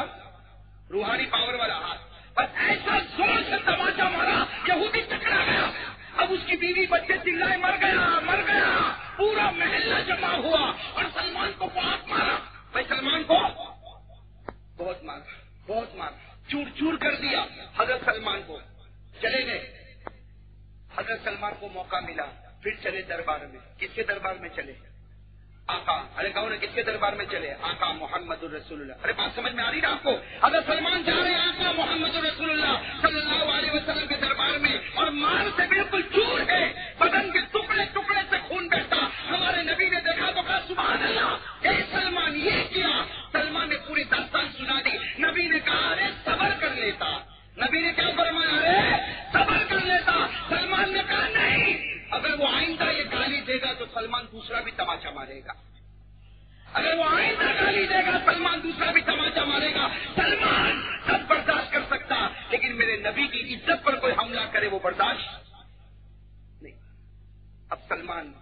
रूहानी पावर वाला हाथ। बस ऐसा ज़ोर से तमाचा मारा, यहूदी टकरा गया। अब उसकी बीवी बच्चे चिल्लाए, मर गया मर गया। पूरा महल्ला जमा हुआ और सलमान को बहुत मारा। भाई सलमान को? बहुत मारा बहुत मारा। चूर चूर कर दिया हज़रत सलमान को। चले गए। हज़रत सलमान को मौका मिला, फिर चले दरबार में। किसके दरबार में चले? आका अरे कहो ना, किसके दरबार में चले? आका मोहम्मद रसूलुल्लाह। अरे बात समझ में आ रही ना आपको? अगर सलमान जा रहे हैं आका मोहम्मद रसूलुल्लाह सल्लल्लाहु अलैहि वसल्लम के दरबार में, और मार से बिल्कुल चूर है, बदन के टुकड़े टुकड़े से खून बहता, हमारे नबी ने देखा तो कहा सुबह अल्लाह सलमान, ये किया। सलमान ने पूरी दास्तान सुना दी। नबी ने कहा, अरे सबर कर लेता। नबी ने क्या फरमाया अरे सबर कर लेता, सलमान ने कहा, नहीं। अगर वो आइंदा ये गाली देगा तो सलमान दूसरा भी तमाचा मारेगा। अगर वो आइंदा गाली देगा, सलमान दूसरा भी तमाचा मारेगा। सलमान सब बर्दाश्त कर सकता, लेकिन मेरे नबी की इज़्ज़त पर कोई हमला करे, वो बर्दाश्त नहीं। अब सलमान,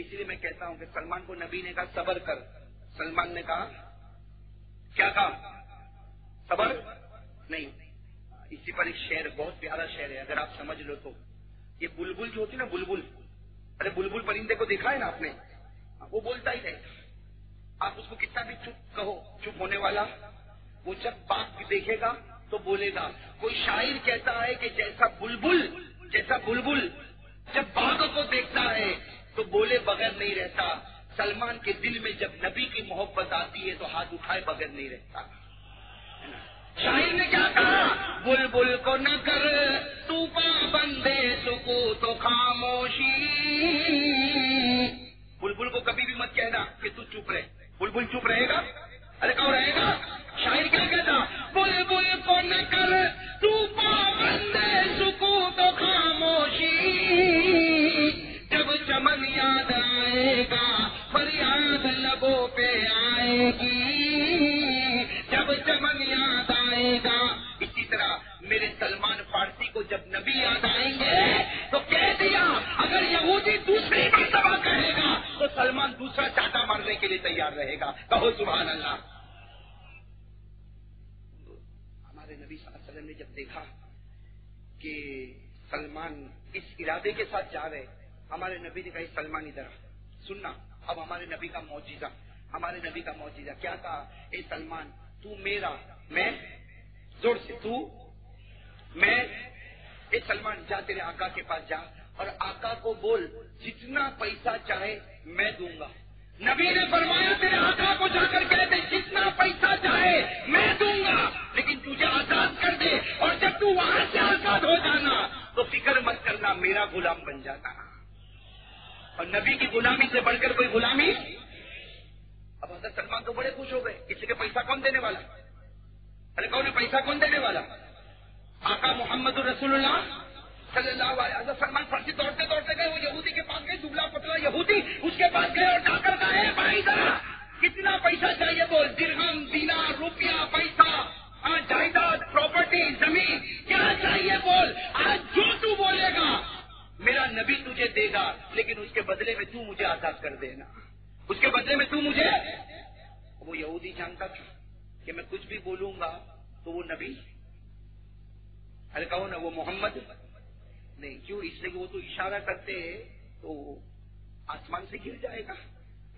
इसलिए मैं कहता हूँ कि सलमान को नबी ने कहा, सबर कर। सलमान ने कहा, क्या कहा? सबर? नहीं। इसी पर एक शेर, बहुत प्यारा शेर है, अगर आप समझ लो तो। ये बुलबुल जो होती है ना, बुलबुल। अरे बुलबुल परिंदे को देखा है ना आपने? वो बोलता ही नहीं आप उसको कितना भी चुप कहो, चुप होने वाला, वो जब बात देखेगा तो बोलेगा, कोई शायर कहता है कि जैसा बुलबुल जैसा बुलबुल जब बाघ को देखता है तो बोले बगैर नहीं रहता। सलमान के दिल में जब नबी की मोहब्बत आती है तो हाथ उठाए बगैर नहीं रहता। शाहिर ने क्या कहा? बुलबुल को न कर, तू बंदे सुकू तो खामोशी। बुलबुल को कभी भी मत कहना कि तू चुप रहे। बुलबुल चुप रहेगा? अरे कौन रहेगा? शाहिर क्या कहता? बुलबुल को न कर, तू बंदे सुकू तो खामोशी। जब चमन याद आएगा, फरियाद लबों पे आएगी। जब चमन याद आएगा। इसी तरह मेरे सलमान फारसी को जब नबी याद आएँगे तो कह दिया, अगर यहूदी दूसरी मरतबा कहेगा तो सलमान दूसरा चाटा मारने के लिए तैयार रहेगा। कहो सुबह अल्लाह हमारे नबी ने जब देखा कि सलमान इस इरादे के साथ जा रहे, हमारे नबी ने कहा, सलमान इधर सुनना, अब हमारे नबी का मौजीजा, हमारे नबी का मौजीजा। क्या कहा? ए सलमान तू मेरा, मैं ज़ोर से, तू, मैं ए सलमान, जा तेरे आका के पास जा, और आका को बोल, जितना पैसा चाहे मैं दूँगा। नबी ने फरमाया, तेरे आका को जाकर कह दे, जितना पैसा चाहे मैं दूँगा, लेकिन तुझे आज़ाद कर दे, और जब तू वहाँ से आज़ाद हो जाना तो फ़िक्र मत करना, मेरा गुलाम बन जाना और नबी की गुलामी से बढ़कर कोई गुलामी अब हज़रत सलमान तो बड़े खुश हो गए के पैसा कौन देने वाला? अरे कौन है? पैसा कौन देने वाला? आका मोहम्मद रसूलुल्लाह सल्लल्लाहु अलैहि हज़रत सलमान फर्जी दौड़ते दौड़ते गए वो यहूदी के पास गए दुबला पतला यहूदी उसके पास गए और जाकर कहा "ए भाई जरा कितना पैसा चाहिए बोल दिरहम दीना रुपया पैसा हाँ, जायदाद प्रॉपर्टी ज़मीन क्या चाहिए बोल आज जो तू बोलेगा मेरा नबी तुझे देगा लेकिन उसके बदले में तू मुझे आज़ाद कर देना। उसके बदले में तू मुझे? वो यहूदी जानता था कि मैं कुछ भी बोलूँगा तो वो नबी अरे कहो ना, वो मोहम्मद नहीं, क्यों? इसलिए कि वो तो इशारा करते हैं तो आसमान से गिर जाएगा।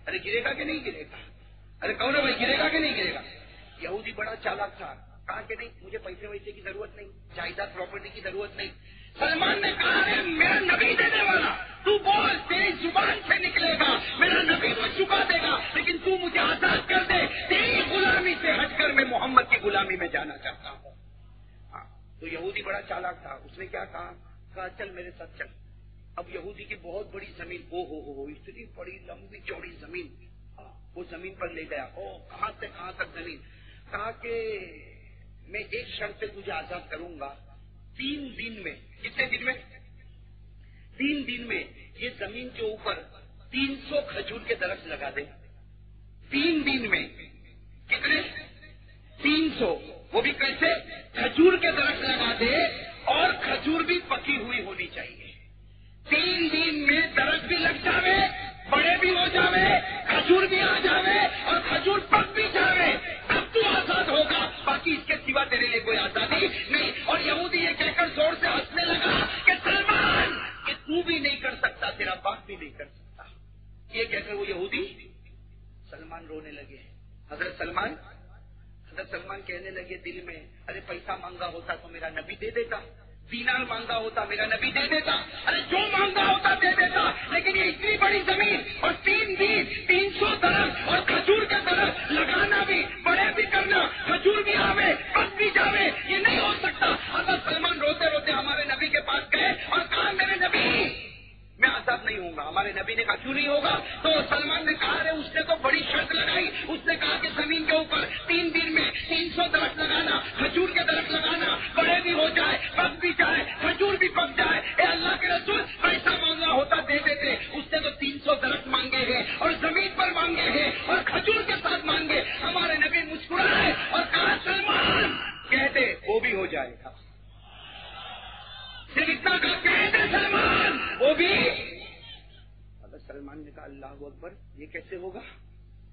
अरे गिरेगा कि नहीं गिरेगा? अरे कहो ना भाई, गिरेगा कि नहीं गिरेगा? यहूदी बड़ा चालाक था। कहा कि नहीं, मुझे पैसे वैसे की ज़रूरत नहीं, जायदाद प्रॉपर्टी की ज़रूरत नहीं। सलमान ने कहा अरे मेरा नबी देने वाला। तू बोल तेरी ज़ुबान से निकलेगा मेरा नबी को चुका देगा लेकिन तू मुझे आज़ाद कर दे। तेरी गुलामी से हटकर मैं मोहम्मद की गुलामी में जाना चाहता हूँ। हाँ, तो यहूदी बड़ा चालाक था। उसने क्या कहा? कहा चल मेरे साथ चल। अब यहूदी की बहुत बड़ी ज़मीन ओ हो हो हो इतनी बड़ी लंबी चौड़ी ज़मीन। हाँ, वो ज़मीन पर ले गया। ओ कहाँ से कहाँ तक ज़मीन? कहा कि मैं एक शर्त पे तुझे आज़ाद करूँगा तीन दिन में, कितने दिन में? तीन दिन में ये ज़मीन के ऊपर तीन सौ खजूर के दरख्त लगा दे। तीन दिन में कितने? तीन सौ। वो भी कैसे? खजूर के दरख्त लगा दे और खजूर भी पकी हुई होनी चाहिए। तीन दिन में दरख्त भी लग जावे, बड़े भी हो जावे, खजूर भी आ जावे और खजूर पक भी जावे। सिवा तेरे लिए कोई आज़ादी नहीं। और यहूदी ये कहकर ज़ोर से हंसने लगा कि, सलमान ये तू भी नहीं कर सकता, तेरा बाप भी नहीं कर सकता। ये कहकर वो यहूदी सलमान रोने लगे। हज़रत सलमान हज़रत सलमान कहने लगे दिल में, अरे, पैसा मांगा होता तो मेरा नबी दे देता। दीनार मांगा होता, मेरा नबी दे देता। अरे जो मांगा होता, दे देता। लेकिन ये इतनी बड़ी ज़मीन और तीन दिन तीन सौ दरख और खजूर के दरख, लगाना भी, बड़े भी करना, खजूर भी आवे पक भी जावे, ये नहीं हो सकता। अगर सलमान रोते रोते हमारे नबी के पास गए और कहा, मेरे नबी मैं आज़ाद नहीं हूँ हमारे नबी ने कहा, क्यों नहीं होगा? तो सलमान ने कहा, अरे, उसने तो बड़ी शर्त लगाई। उसने कहा कि ज़मीन के ऊपर तीन दिन में तीन सौ दरख्त लगाना, खजूर के दरख्त लगाना, बड़े भी हो जाए पक भी जाए, खजूर भी पक जाए। ए, अल्लाह के रसूल, पैसा मांगना होता दे देते। उसने तो तीन सौ दरख्त मांगे हैं और ज़मीन पर मांगे हैं और खजूर के साथ मांगे। हमारे नबी मुस्कुराए और कहा, सलमान कहते वो भी हो जाएगा। इतना कहा कहते सलमान। वो भी। अगर सलमान ने कहा अल्लाह अकबर ये कैसे होगा?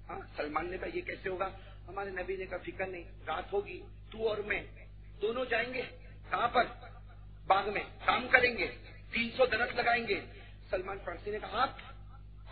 हाँ सलमान ने कहा ये कैसे होगा? हमारे नबी ने कहा फ़िक्र नहीं रात होगी तू और मैं दोनों जाएँगे कहाँ पर? बाग में काम करेंगे तीन सौ दरख्त लगाएँगे। सलमान फारसी ने कहा आप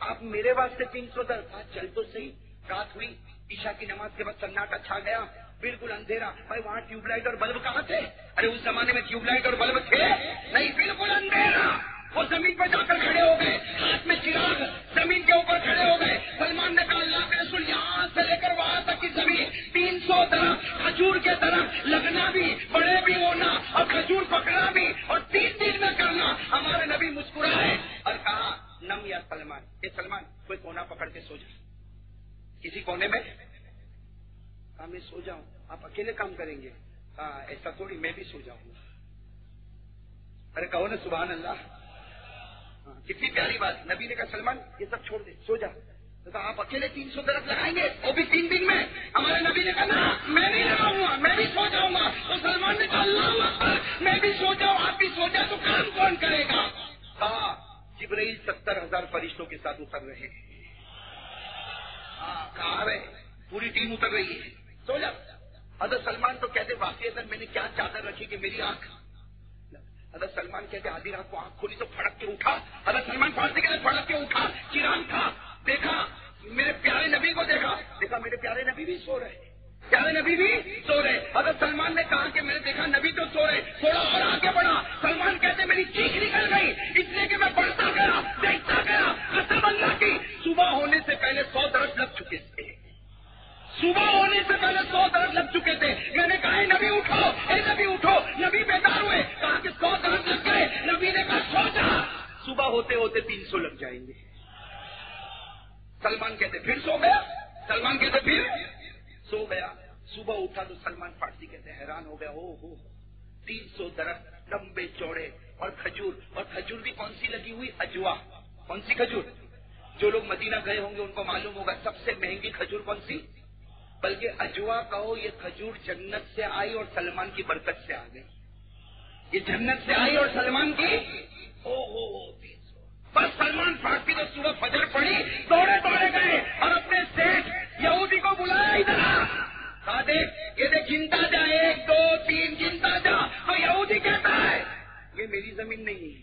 आप मेरे वास्ते तीन सौ दरख्त हाँ, चल तो सही रात हुई ईशा की नमाज़ के बाद सन्नाटा छा गया बिल्कुल अंधेरा। भाई वहाँ ट्यूबलाइट और बल्ब कहाँ थे? अरे उस जमाने में ट्यूबलाइट और बल्ब थे। नहीं, बिल्कुल अंधेरा। वो ज़मीन पर जाकर खड़े हो गए। हाथ में चिराग ज़मीन के ऊपर खड़े हो गए। सलमान ने कहा, अल्लाह के रसूल यहाँ से लेकर वहाँ तक की ज़मीन तीन सौ तरफ़ खजूर के तरफ़ लगना भी, बड़े भी होना और खजूर पकड़ना भी और तीन दिन में करना। हमारे नबी मुस्कुराए और कहा, नम या सलमान। ये सलमान, कोई कोना पकड़ के सो जा। किसी कोने में? कहा मैं सो जाऊँ। आप अकेले काम करेंगे? हाँ ऐसा थोड़ी मैं भी सो जाऊँगा। अरे कहो ना सुबह अल्लाह हाँ, कितनी प्यारी बात। नबी ने कहा सलमान ये सब छोड़ दे सो जा। तो कहा आप अकेले तीन सौ दरख्त लगाएँगे? वो भी तीन दिन में। हमारे नबी ने कहा ना मैं नहीं लगाऊँगा मैं भी सो जाऊँगा। तो सलमान ने कहा अल्लाह मैं भी सो जाऊँ आप भी सो जाओ तो काम कौन करेगा? कहा जिब्राइल सत्तर हज़ार फरिश्तों के साथ उतर रहे हैं। हाँ कहा रहे पूरी टीम उतर रही है। सो जा अदर सलमान तो कहते, वाकई अगर मैंने क्या चादर रखी कि मेरी आँख अगर सलमान कहते, आधी रात को आँख खोली तो फड़क के उठा। अगर सलमान फांसी कहते, फड़क के उठा, चिराग था, देखा, मेरे प्यारे नबी को देखा। देखा, मेरे प्यारे नबी भी सो रहे, प्यारे नबी भी सो रहे। अगर सलमान ने कहा कि मैंने देखा, नबी तो सो रहे, थोड़ा और आगे बढ़ा। सलमान कहते, मेरी चीख निकल गई, इसलिए कि मैं बढ़ता गया, देखता गया कसम अल्लाह की। सुबह होने से पहले सौ दरख्त लग चुके थे। सुबह होने से पहले सौ दरख्त लग चुके थे। मैंने कहा "ए नबी, उठो ए नबी, उठो, नबी बेदार हुए। कहा कि सौ दरख्त लग गए, नबी ने कहा, सो जा। सुबह होते होते तीन सौ लग जाएँगे। सलमान कहते, फिर सो गया? सलमान कहते, फिर सो गया। सुबह उठा तो सलमान फारसी कहते, हैरान हो गया। ओ हो तीन सौ दरख्त लंबे चौड़े और खजूर और खजूर भी कौन सी लगी हुई? अजवा। कौन सी खजूर? जो लोग मदीना गए होंगे, उनको मालूम होगा, सबसे महँगी खजूर कौन सी? बल्कि अजवा कहो, ये खजूर जन्नत से आई और सलमान की बरकत से आ गई। ये जन्नत से आई और सलमान की ओ हो बस सलमान फारसी ने सुबह फजर पड़ी दौड़े दौड़े गए और अपने सेठ यहूदी को बुलाया इधर। कहा देख ये देख गिनता जा, एक, दो, तीन गिनता जा तो यहूदी कहता है, ये मेरी ज़मीन नहीं है।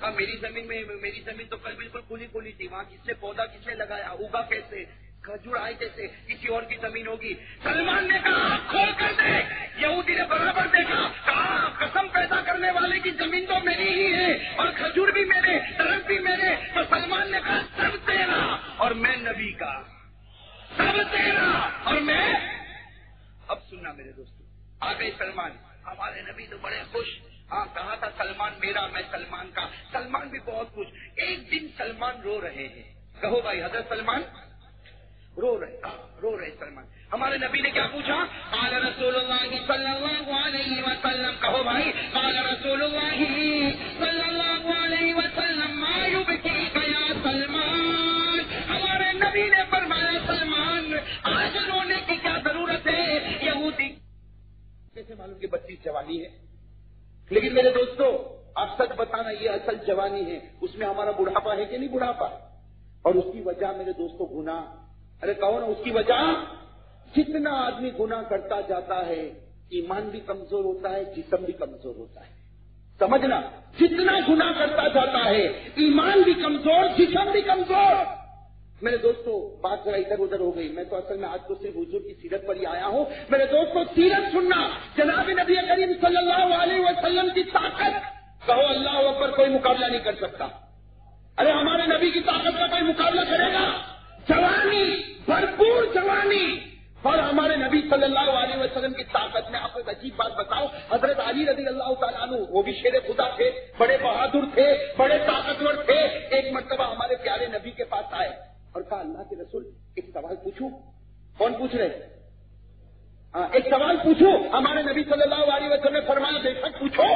कहा मेरी ज़मीन में, मेरी ज़मीन तो कल बिल्कुल खुली खुली थी, वहाँ किसने पौधा किसने लगाया उगा कैसे? खजूर आए कैसे किसी और की ज़मीन होगी। सलमान ने कहा खोल कर दे। यहूदी ने बराबर देखा, कहा कसम पैदा करने वाले की ज़मीन तो मेरी ही है और खजूर भी मेरे तरफ़ भी मेरे। तो सलमान ने कहा, सब तेरा और मैं नबी का। सब तेरा और मैं अब सुनना मेरे दोस्तों आ गए सलमान, हमारे नबी तो बड़े खुश। हाँ कहा था, सलमान मेरा, मैं सलमान का। सलमान भी बहुत खुश। एक दिन सलमान रो रहे हैं। कहो भाई, हज़रत सलमान रो रहे रो रहे सलमान हमारे नबी ने क्या पूछा? काल अलैहि वसल्लम, कहो भाई, काल या सलमान? हमारे नबी ने फरमाया, सलमान, आज रोने की क्या ज़रूरत है? यहूदी कैसे मालूम कि बत्तीस जवानी है। लेकिन मेरे दोस्तों, आप सच बताना, ये असल जवानी है। उसमें हमारा बुढ़ापा है कि नहीं बुढ़ापा? और उसकी वजह मेरे दोस्तों गुना अरे कहो ना उसकी वजह? जितना आदमी गुना करता जाता है, ईमान भी कमज़ोर होता है, जिसम भी कमज़ोर होता है। समझना? जितना गुना करता जाता है, ईमान भी कमज़ोर, जिसम भी कमज़ोर। मेरे दोस्तों, बात जरा इधर उधर हो गई। मैं तो असल में आज तो सिर्फ़ हुजूर की सीरत पर ही आया हूँ। मेरे दोस्तों, सीरत सुनना। जनाब नबी करीम सल्लल्लाहु अलैहि वसल्लम की ताकत। कहो, अल्लाह पर कोई मुकाबला नहीं कर सकता। अरे हमारे नबी की ताकत का कोई मुकाबला करेगा? जवानी, भरपूर जवानी। और हमारे नबी सल्लल्लाहु अलैहि वसल्लम की ताकत में आपको एक अजीब बात बताओ हज़रत अली रज़ी अल्लाह तु वो भी शेर खुदा थे, बड़े बहादुर थे, बड़े ताकतवर थे। एक मरतबा हमारे प्यारे नबी के पास आए और कहा, अल्लाह के रसूल, एक सवाल पूछू? कौन पूछ रहे? हाँ एक सवाल पूछो? हमारे नबी सल्लल्लाहु अलैहि वसल्लम ने फरमाया, बेशक पूछो।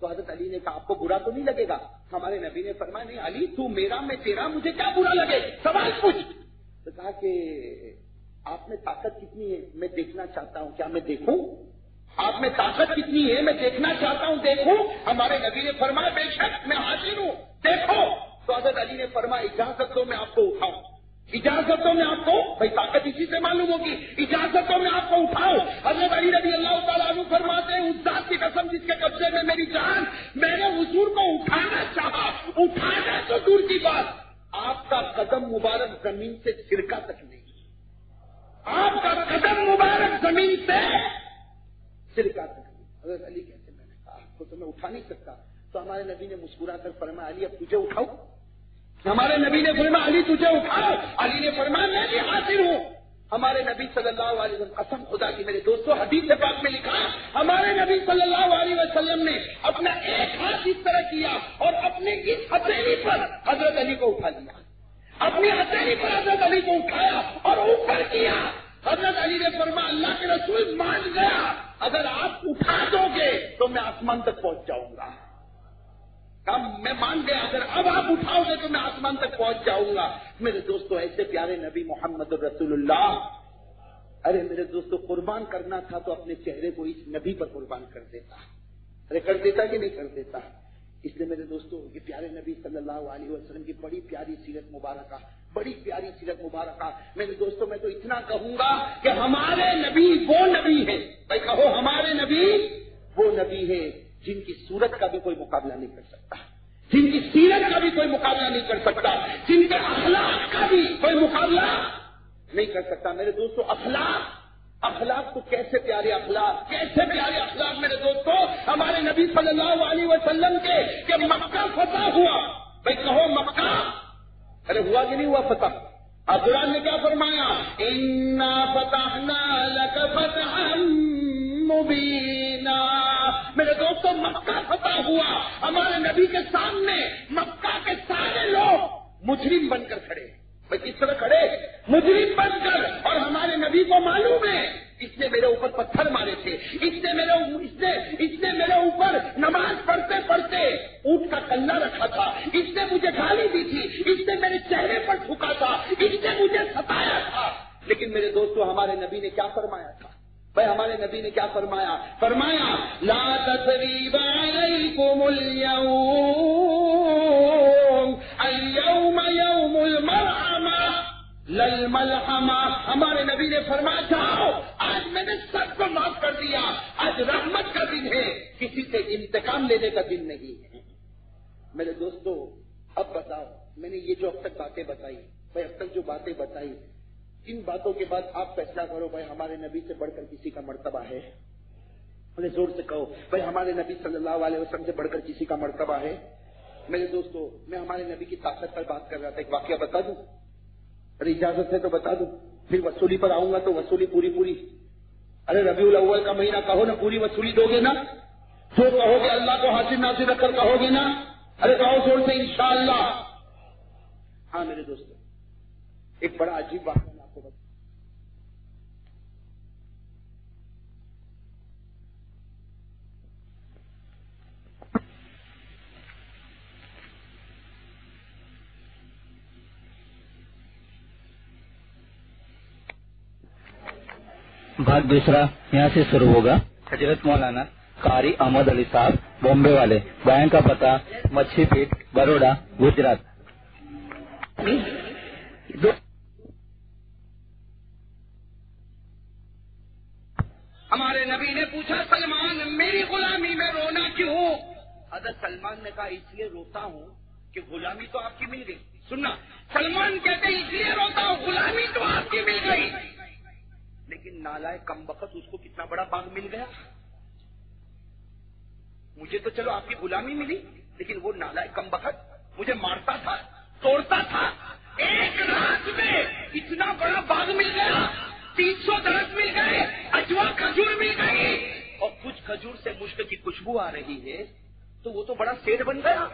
तो हज़रत अली ने कहा, आपको बुरा तो नहीं लगेगा? हमारे नबी ने फरमाया, नहीं अली, तू मेरा मैं तेरा, मुझे क्या बुरा लगे? सवाल पूछ। तो कहा कि आप में ताकत कितनी है, मैं देखना चाहता हूँ। क्या मैं देखूँ? आप में ताकत कितनी है, मैं देखना चाहता हूँ। देखूँ? हमारे नबी ने फरमाया, बेशक मैं हाजिर हूँ। देखो! तो अली ने फरमाया, इजाज़त दो मैं आपको उठाऊं। इजाज़त दो मैं आपको, भाई ताकत इसी से मालूम होगी। इजाज़त दो मैं आपको उठाऊं। हज़रत अली नबी अल्लाह तु फरमाते हैं, उस जात की कसम जिसके कब्जे में मेरी जान, मैंने हजूर को उठाना चाहा। उठाना तो दूर की बात। आपका कदम मुबारक ज़मीन से छिड़का तक नहीं आपका कदम मुबारक ज़मीन से छिड़का तक नहीं अगर अली कहते मैंने कहा आपको तो मैं उठा नहीं सकता। तो हमारे नबी ने मुस्कुरा कर फरमा अली अब तुझे उठाऊ? हमारे नबी ने फरमा अली तुझे उठाओ अली ने फरमा मैं भी हासिल हूँ। हमारे नबी सल्लल्लाहु अलैहि वसल्लम, कसम खुदा की मेरे दोस्तों, हदीस पाक में लिखा हमारे नबी सल्लल्लाहु अलैहि वसल्लम ने अपना एक हाथ इस तरह किया और अपने इस हथेली पर हज़रत अली को उठा लिया। अपनी हथेली पर हज़रत अली को उठाया और ऊपर किया। हज़रत अली ने फरमा अल्लाह के रसूल मान गया। अगर आप उठा दोगे तो मैं आसमान तक पहुँच जाऊँगा। कम मैं मान गया, अगर अब आप उठाओगे तो मैं आसमान तक पहुँच जाऊँगा। मेरे दोस्तों, ऐसे प्यारे नबी मोहम्मद रसूलुल्लाह। अरे, मेरे दोस्तों, कुर्बान करना था तो अपने चेहरे को इस नबी पर कुर्बान कर देता। अरे, कर देता कि नहीं कर देता? इसलिए मेरे दोस्तों, ये प्यारे नबी सल्लल्लाहु अलैहि वसल्लम की बड़ी प्यारी सीरत मुबारक, बड़ी प्यारी सीरत मुबारक। मेरे दोस्तों, मैं तो इतना कहूँगा कि हमारे नबी वो नबी है। भाई, कहो, हमारे नबी वो नबी है। जिनकी सूरत का भी कोई मुकाबला नहीं कर सकता। जिनकी सीरत का भी कोई मुकाबला नहीं कर सकता। जिनके अखलाक का भी कोई मुकाबला नहीं कर सकता। मेरे दोस्तों, अखलाक अखलाक तो कैसे प्यारे अखलाक, कैसे प्यारे अखलाक मेरे दोस्तों? हमारे नबी सल्लल्लाहु अलैहि वसल्लम के, कि मक्का फतह हुआ। भाई कहो मक्का? अरे हुआ कि नहीं हुआ फतह अब कुरान ने क्या फरमाया? इन्ना फतहना लक फतहम मुबीना। मेरे दोस्तों, मक्का फतह हुआ। हमारे नबी के सामने, मक्का के सारे लोग मुजरिम बनकर खड़े। मैं किस तरह खड़े? मुजरिम बनकर। और हमारे नबी को मालूम है, इसने मेरे ऊपर पत्थर मारे थे। इसने मेरे इसने इसने मेरे ऊपर नमाज़ पढ़ते पढ़ते ऊट का कल्ला रखा था। इसने मुझे गाली दी थी। इसने मेरे चेहरे पर ठुका था। इसने मुझे सताया था। लेकिन मेरे दोस्तों, हमारे नबी ने क्या फरमाया था? भाई, हमारे नबी ने क्या फरमाया? फरमाया, ला लल हमारे नबी ने फरमा जाओ, आज मैंने सबको माफ़ कर दिया, आज रहमत का दिन है, किसी से इंतकाम लेने का दिन नहीं है। मेरे दोस्तों, अब बताओ, मैंने ये जो अब तक बातें बताई, भाई, अब तक जो बातें बताई इन बातों के बाद आप फैसला करो, भाई, हमारे नबी से बढ़कर किसी का मर्तबा है। मैंने ज़ोर से कहो, भाई, हमारे नबी सल्लल्लाहु अलैहि वसल्लम से बढ़कर किसी का मर्तबा है? मेरे दोस्तों, मैं हमारे नबी की ताकत पर बात कर रहा था, एक वाक्य बता दूँ? अरे इजाज़त है तो बता दू। फिर वसूली पर आऊँगा तो वसूली पूरी पूरी अरे रबीउल अव्वल का महीना कहो ना, पूरी वसूली दोगे ना? जो कहोगे अल्लाह को हाजिर नासिर रखकर कहोगे ना? अरे कहो ज़ोर से इंशाला हाँ मेरे दोस्तों, एक बड़ा अजीब बता भाग दूसरा यहाँ से शुरू होगा। हज़रत मौलाना कारी अहमद अली साहब, बॉम्बे वाले। बैंक का पता मच्छी पीठ बड़ोड़ा गुजरात हमारे नबी ने पूछा, सलमान, मेरी गुलामी में रोना क्यों? अदर सलमान ने कहा, इसलिए रोता हूँ कि गुलामी तो आपकी मिल गई। सुनना, सलमान कहते इसलिए रोता हूँ, गुलामी तो आपकी मिल गई। लेकिन नालाय कम वक्त उसको कितना बड़ा बाग मिल गया? मुझे तो चलो आपकी गुलामी मिली, लेकिन वो नालाय कम वक्त मुझे मारता था, तोड़ता था। एक रात में इतना बड़ा बाग मिल गया, तीन सौ दरस मिल गए, अजवा खजूर मिल गई। और कुछ खजूर से मुश्क की खुशबू आ रही है तो वो तो बड़ा सेठ बन गया,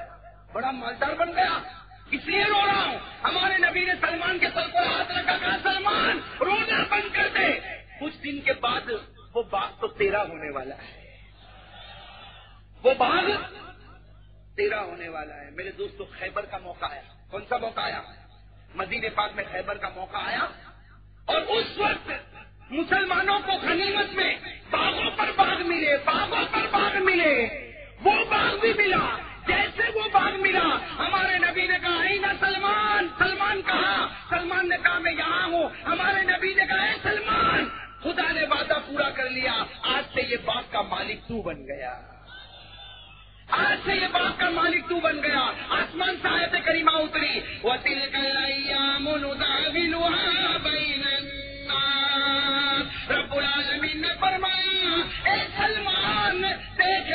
बड़ा मालदार बन गया। इसलिए रो रहा हूँ। हमारे नबी ने सलमान के सर पर हाथ रखा, कहा, सलमान, रोना बंद कर दे। कुछ दिन के बाद वो बाग तो तेरा होने वाला है। वो बाग तेरा होने वाला है। मेरे दोस्तों, खैबर का मौका आया। कौन सा मौका आया? मदीने पाक में खैबर का मौका आया। और उस वक्त मुसलमानों को गनीमत में बागों पर बाग मिले, बागों पर बाग मिले। वो बाग भी मिला। जैसे वो बाग मिला, हमारे नबी ने कहा आई ना सलमान सलमान कहा? सलमान ने कहा, मैं यहाँ हूँ। हमारे नबी ने कहा सलमान, खुदा ने वादा पूरा कर लिया। आज से ये बाग का मालिक तू बन गया। आज से ये बाग का मालिक तू बन गया। आसमान से आयत करीमा उतरी। वतिल रब्बुल आलमीन ने फरमाया, ए सलमान, देख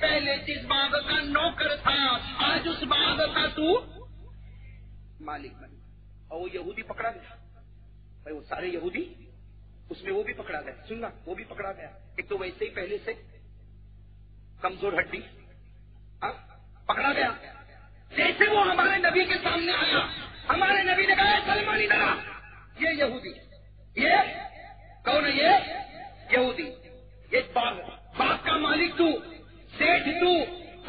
पहले जिस बाग का नौकर था, आज उस बाग का तू मालिक और वो यहूदी पकड़ा गया। सारे यहूदी, उसमें वो भी पकड़ा गया। सुनना, वो भी पकड़ा गया। एक तो वैसे ही पहले से कमज़ोर हड्डी हाँ? पकड़ा गया। जैसे वो हमारे नबी के सामने आया, हमारे नबी ने कहा सलमान इधर ये यहूदी ये कौन है ये? यहूदी। ये बाग बाग का मालिक तू, सेठ तू,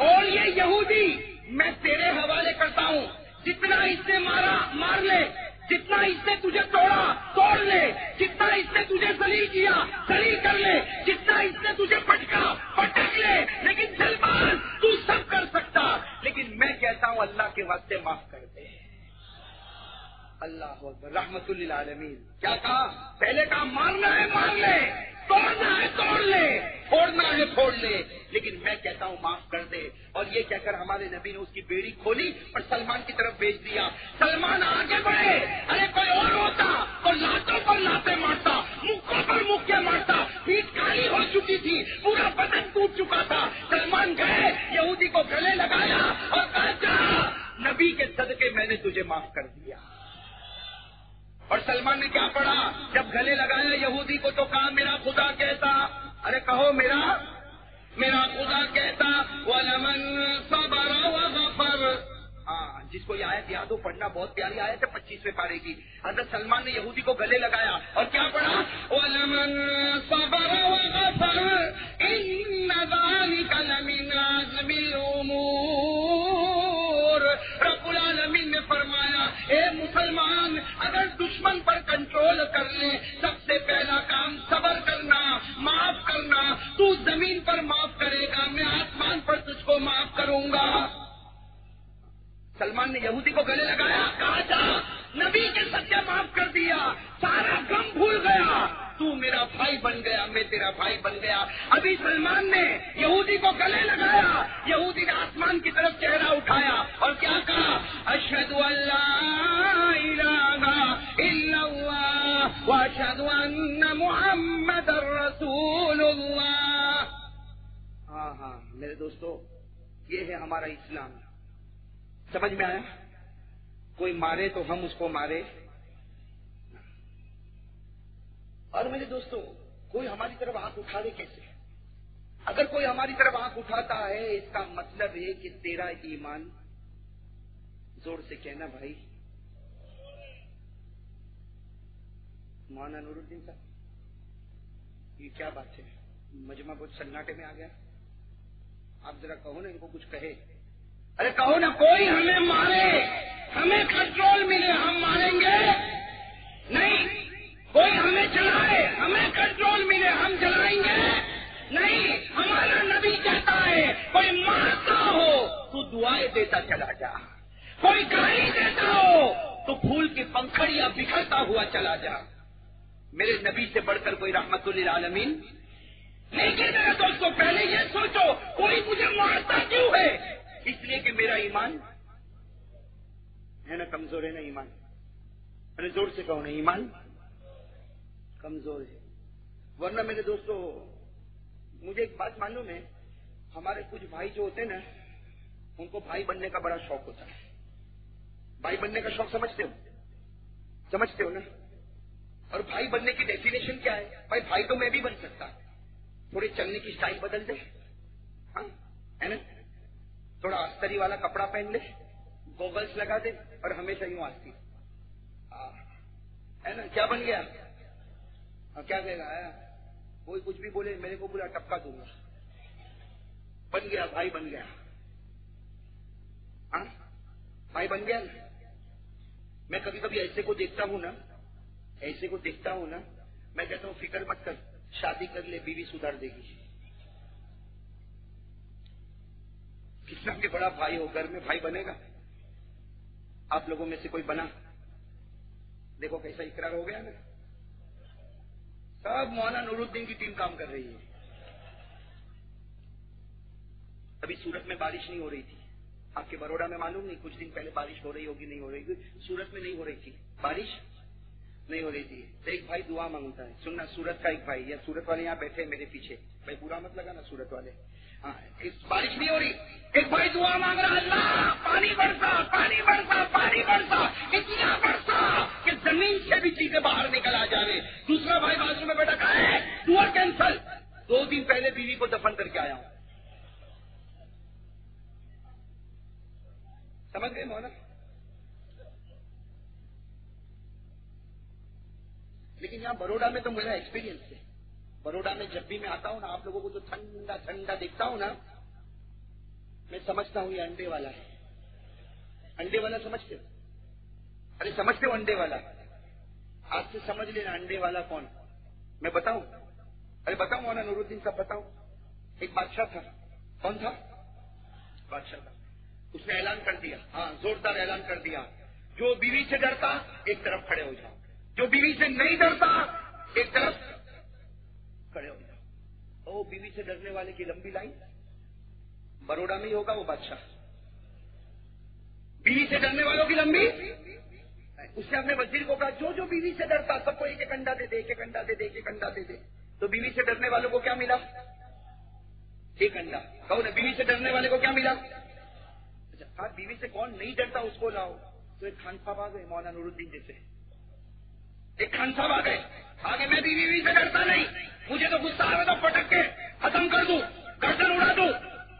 और ये यहूदी। मैं तेरे हवाले करता हूँ। जितना इससे मारा, मार ले। जितना इससे तुझे तोड़ा, तोड़ ले। जितना इससे तुझे सलील किया सलील कर ले। जितना इससे तुझे पटका, पटक ले। लेकिन सलमान तू सब कर सकता। लेकिन मैं कहता हूँ, अल्लाह के वास्ते माफ़ कर दे। अल्लाह रहमतुल्लिल आलमीन क्या कहा? पहले कहा, मारना है, मार ले। तोड़ना है, तोड़ ले। फोड़ना है, फोड़ ले। लेकिन मैं कहता हूँ, माफ़ कर दे। और ये कहकर हमारे नबी ने उसकी बेड़ी खोली और सलमान की तरफ़ भेज दिया। सलमान आगे बढ़े। अरे ने यहूदी को गले लगाया और कहना भाई? मौना नूरुद्दीन साहब ये क्या बात है? मजमा बहुत सन्नाटे में आ गया। आप जरा कहो ना, इनको कुछ कहे। अरे कहो ना, कोई हमें मारे, हमें कंट्रोल मिले, हम मारेंगे। नहीं, कोई हमें चलाए हमें कंट्रोल मिले, हम चलाएँगे नहीं, हमारा नबी कहता है, कोई मारता हो तो दुआएँ देता चला जा। कोई गाली देता हो तो फूल की पंखड़िया बिखरता हुआ चला जा। मेरे नबी से बढ़कर कोई रहमतुल्लिल आलमीन? लेकिन मेरे दोस्तों, पहले ये सोचो, कोई मुझे मारता क्यों है? इसलिए कि मेरा ईमान, है ना कमज़ोर है ना ईमान? अरे ज़ोर से कहो ना, ईमान कमज़ोर है। वरना मेरे दोस्तों, मुझे एक बात मालूम है, हमारे कुछ भाई जो होते हैं ना, उनको भाई बनने का बड़ा शौक होता है। भाई बनने का शौक समझते हो? समझते हो ना? और भाई बनने की डेफिनेशन क्या है? भाई भाई तो मैं भी बन सकता। थोड़ी चलने की स्टाइल बदल दे। हाँ है ना? थोड़ा अस्तरी वाला कपड़ा पहन ले गोगल्स लगा दे और हमेशा यूँ आती। है ना? क्या बन गया? हाँ, क्या कहेगा आया कोई कुछ भी बोले मेरे को पूरा टपका दूँगा। बन गया भाई बन गया। हाँ भाई बन गया ना? मैं कभी कभी ऐसे को देखता हूँ ना, ऐसे को देखता हूँ ना, मैं कहता हूँ, फ़िक्र मत कर, शादी कर ले, बीवी सुधार देगी। कितना भी बड़ा भाई हो, घर में भाई बनेगा। आप लोगों में से कोई बना। देखो कैसा इकरार हो गया ना। सब मौना नूरुद्दीन की टीम काम कर रही है। अभी सूरत में बारिश नहीं हो रही थी। आपके बड़ोड़ा में मालूम नहीं, कुछ दिन पहले बारिश हो रही होगी, नहीं हो रही सूरत में नहीं हो रही थी। बारिश नहीं हो रही थी। तो एक भाई दुआ माँगता है। सुनना, सूरत का एक भाई, या सूरत वाले यहाँ बैठे मेरे पीछे। भाई, बुरा मत लगा ना सूरत वाले। हाँ इस बारिश नहीं हो रही। एक भाई दुआ मांग रहा अल्लाह, पानी बरसा पानी बरसा पानी बरसा, इतना बरसा कि ज़मीन से भी चीज़ें बाहर निकल आ जाए दूसरा भाई बाजू में बैठा, कहा है कैंसल। दो दिन पहले बीवी को दफन करके आया हूँ। समझ गए मोहना लेकिन यहाँ बड़ोड़ा में तो मेरा एक्सपीरियंस है। बड़ोड़ा में जब भी मैं आता हूँ ना, आप लोगों को तो ठंडा ठंडा देखता हूँ ना, मैं समझता हूँ ये अंडे वाला है। अंडे वाला समझते हो? अरे समझते हो अंडे वाला? आज से समझ लेना अंडे वाला कौन। मैं बताऊँ? अरे बताऊँ मोना नूरुद्दीन साहब बताऊँ? एक बादशाह था। कौन था? बादशाह था। उसने ऐलान कर दिया। हाँ जोरदार ऐलान कर दिया। जो बीवी से डरता, एक तरफ़ खड़े हो जाओ। जो बीवी से नहीं डरता, एक तरफ़ खड़े हो जाओ। ओ, बीवी से डरने वाले की लंबी लाइन। बड़ोड़ा में ही होगा वो बादशाह। बीवी से डरने वालों की लंबी? उसने अपने वज़ीर को कहा, जो जो बीवी से डरता, सबको एक एक अंडा दे दे एक एक अंडा दे दे एक एक अंडा दे दे। तो बीवी से डरने वालों को क्या मिला? एक अंडा। कहो ना बीवी से डरने वाले को क्या मिला? अच्छा बीवी से कौन नहीं डरता उसको लाओ। तो एक खान साहब आ गए, मौलाना नूरुद्दीन जैसे। एक खान साहब आ गए। आगे मैं भी बीवी से डरता नहीं। मुझे तो गुस्सा आ तो पटक के खत्म कर दू गर्दन उड़ा दू।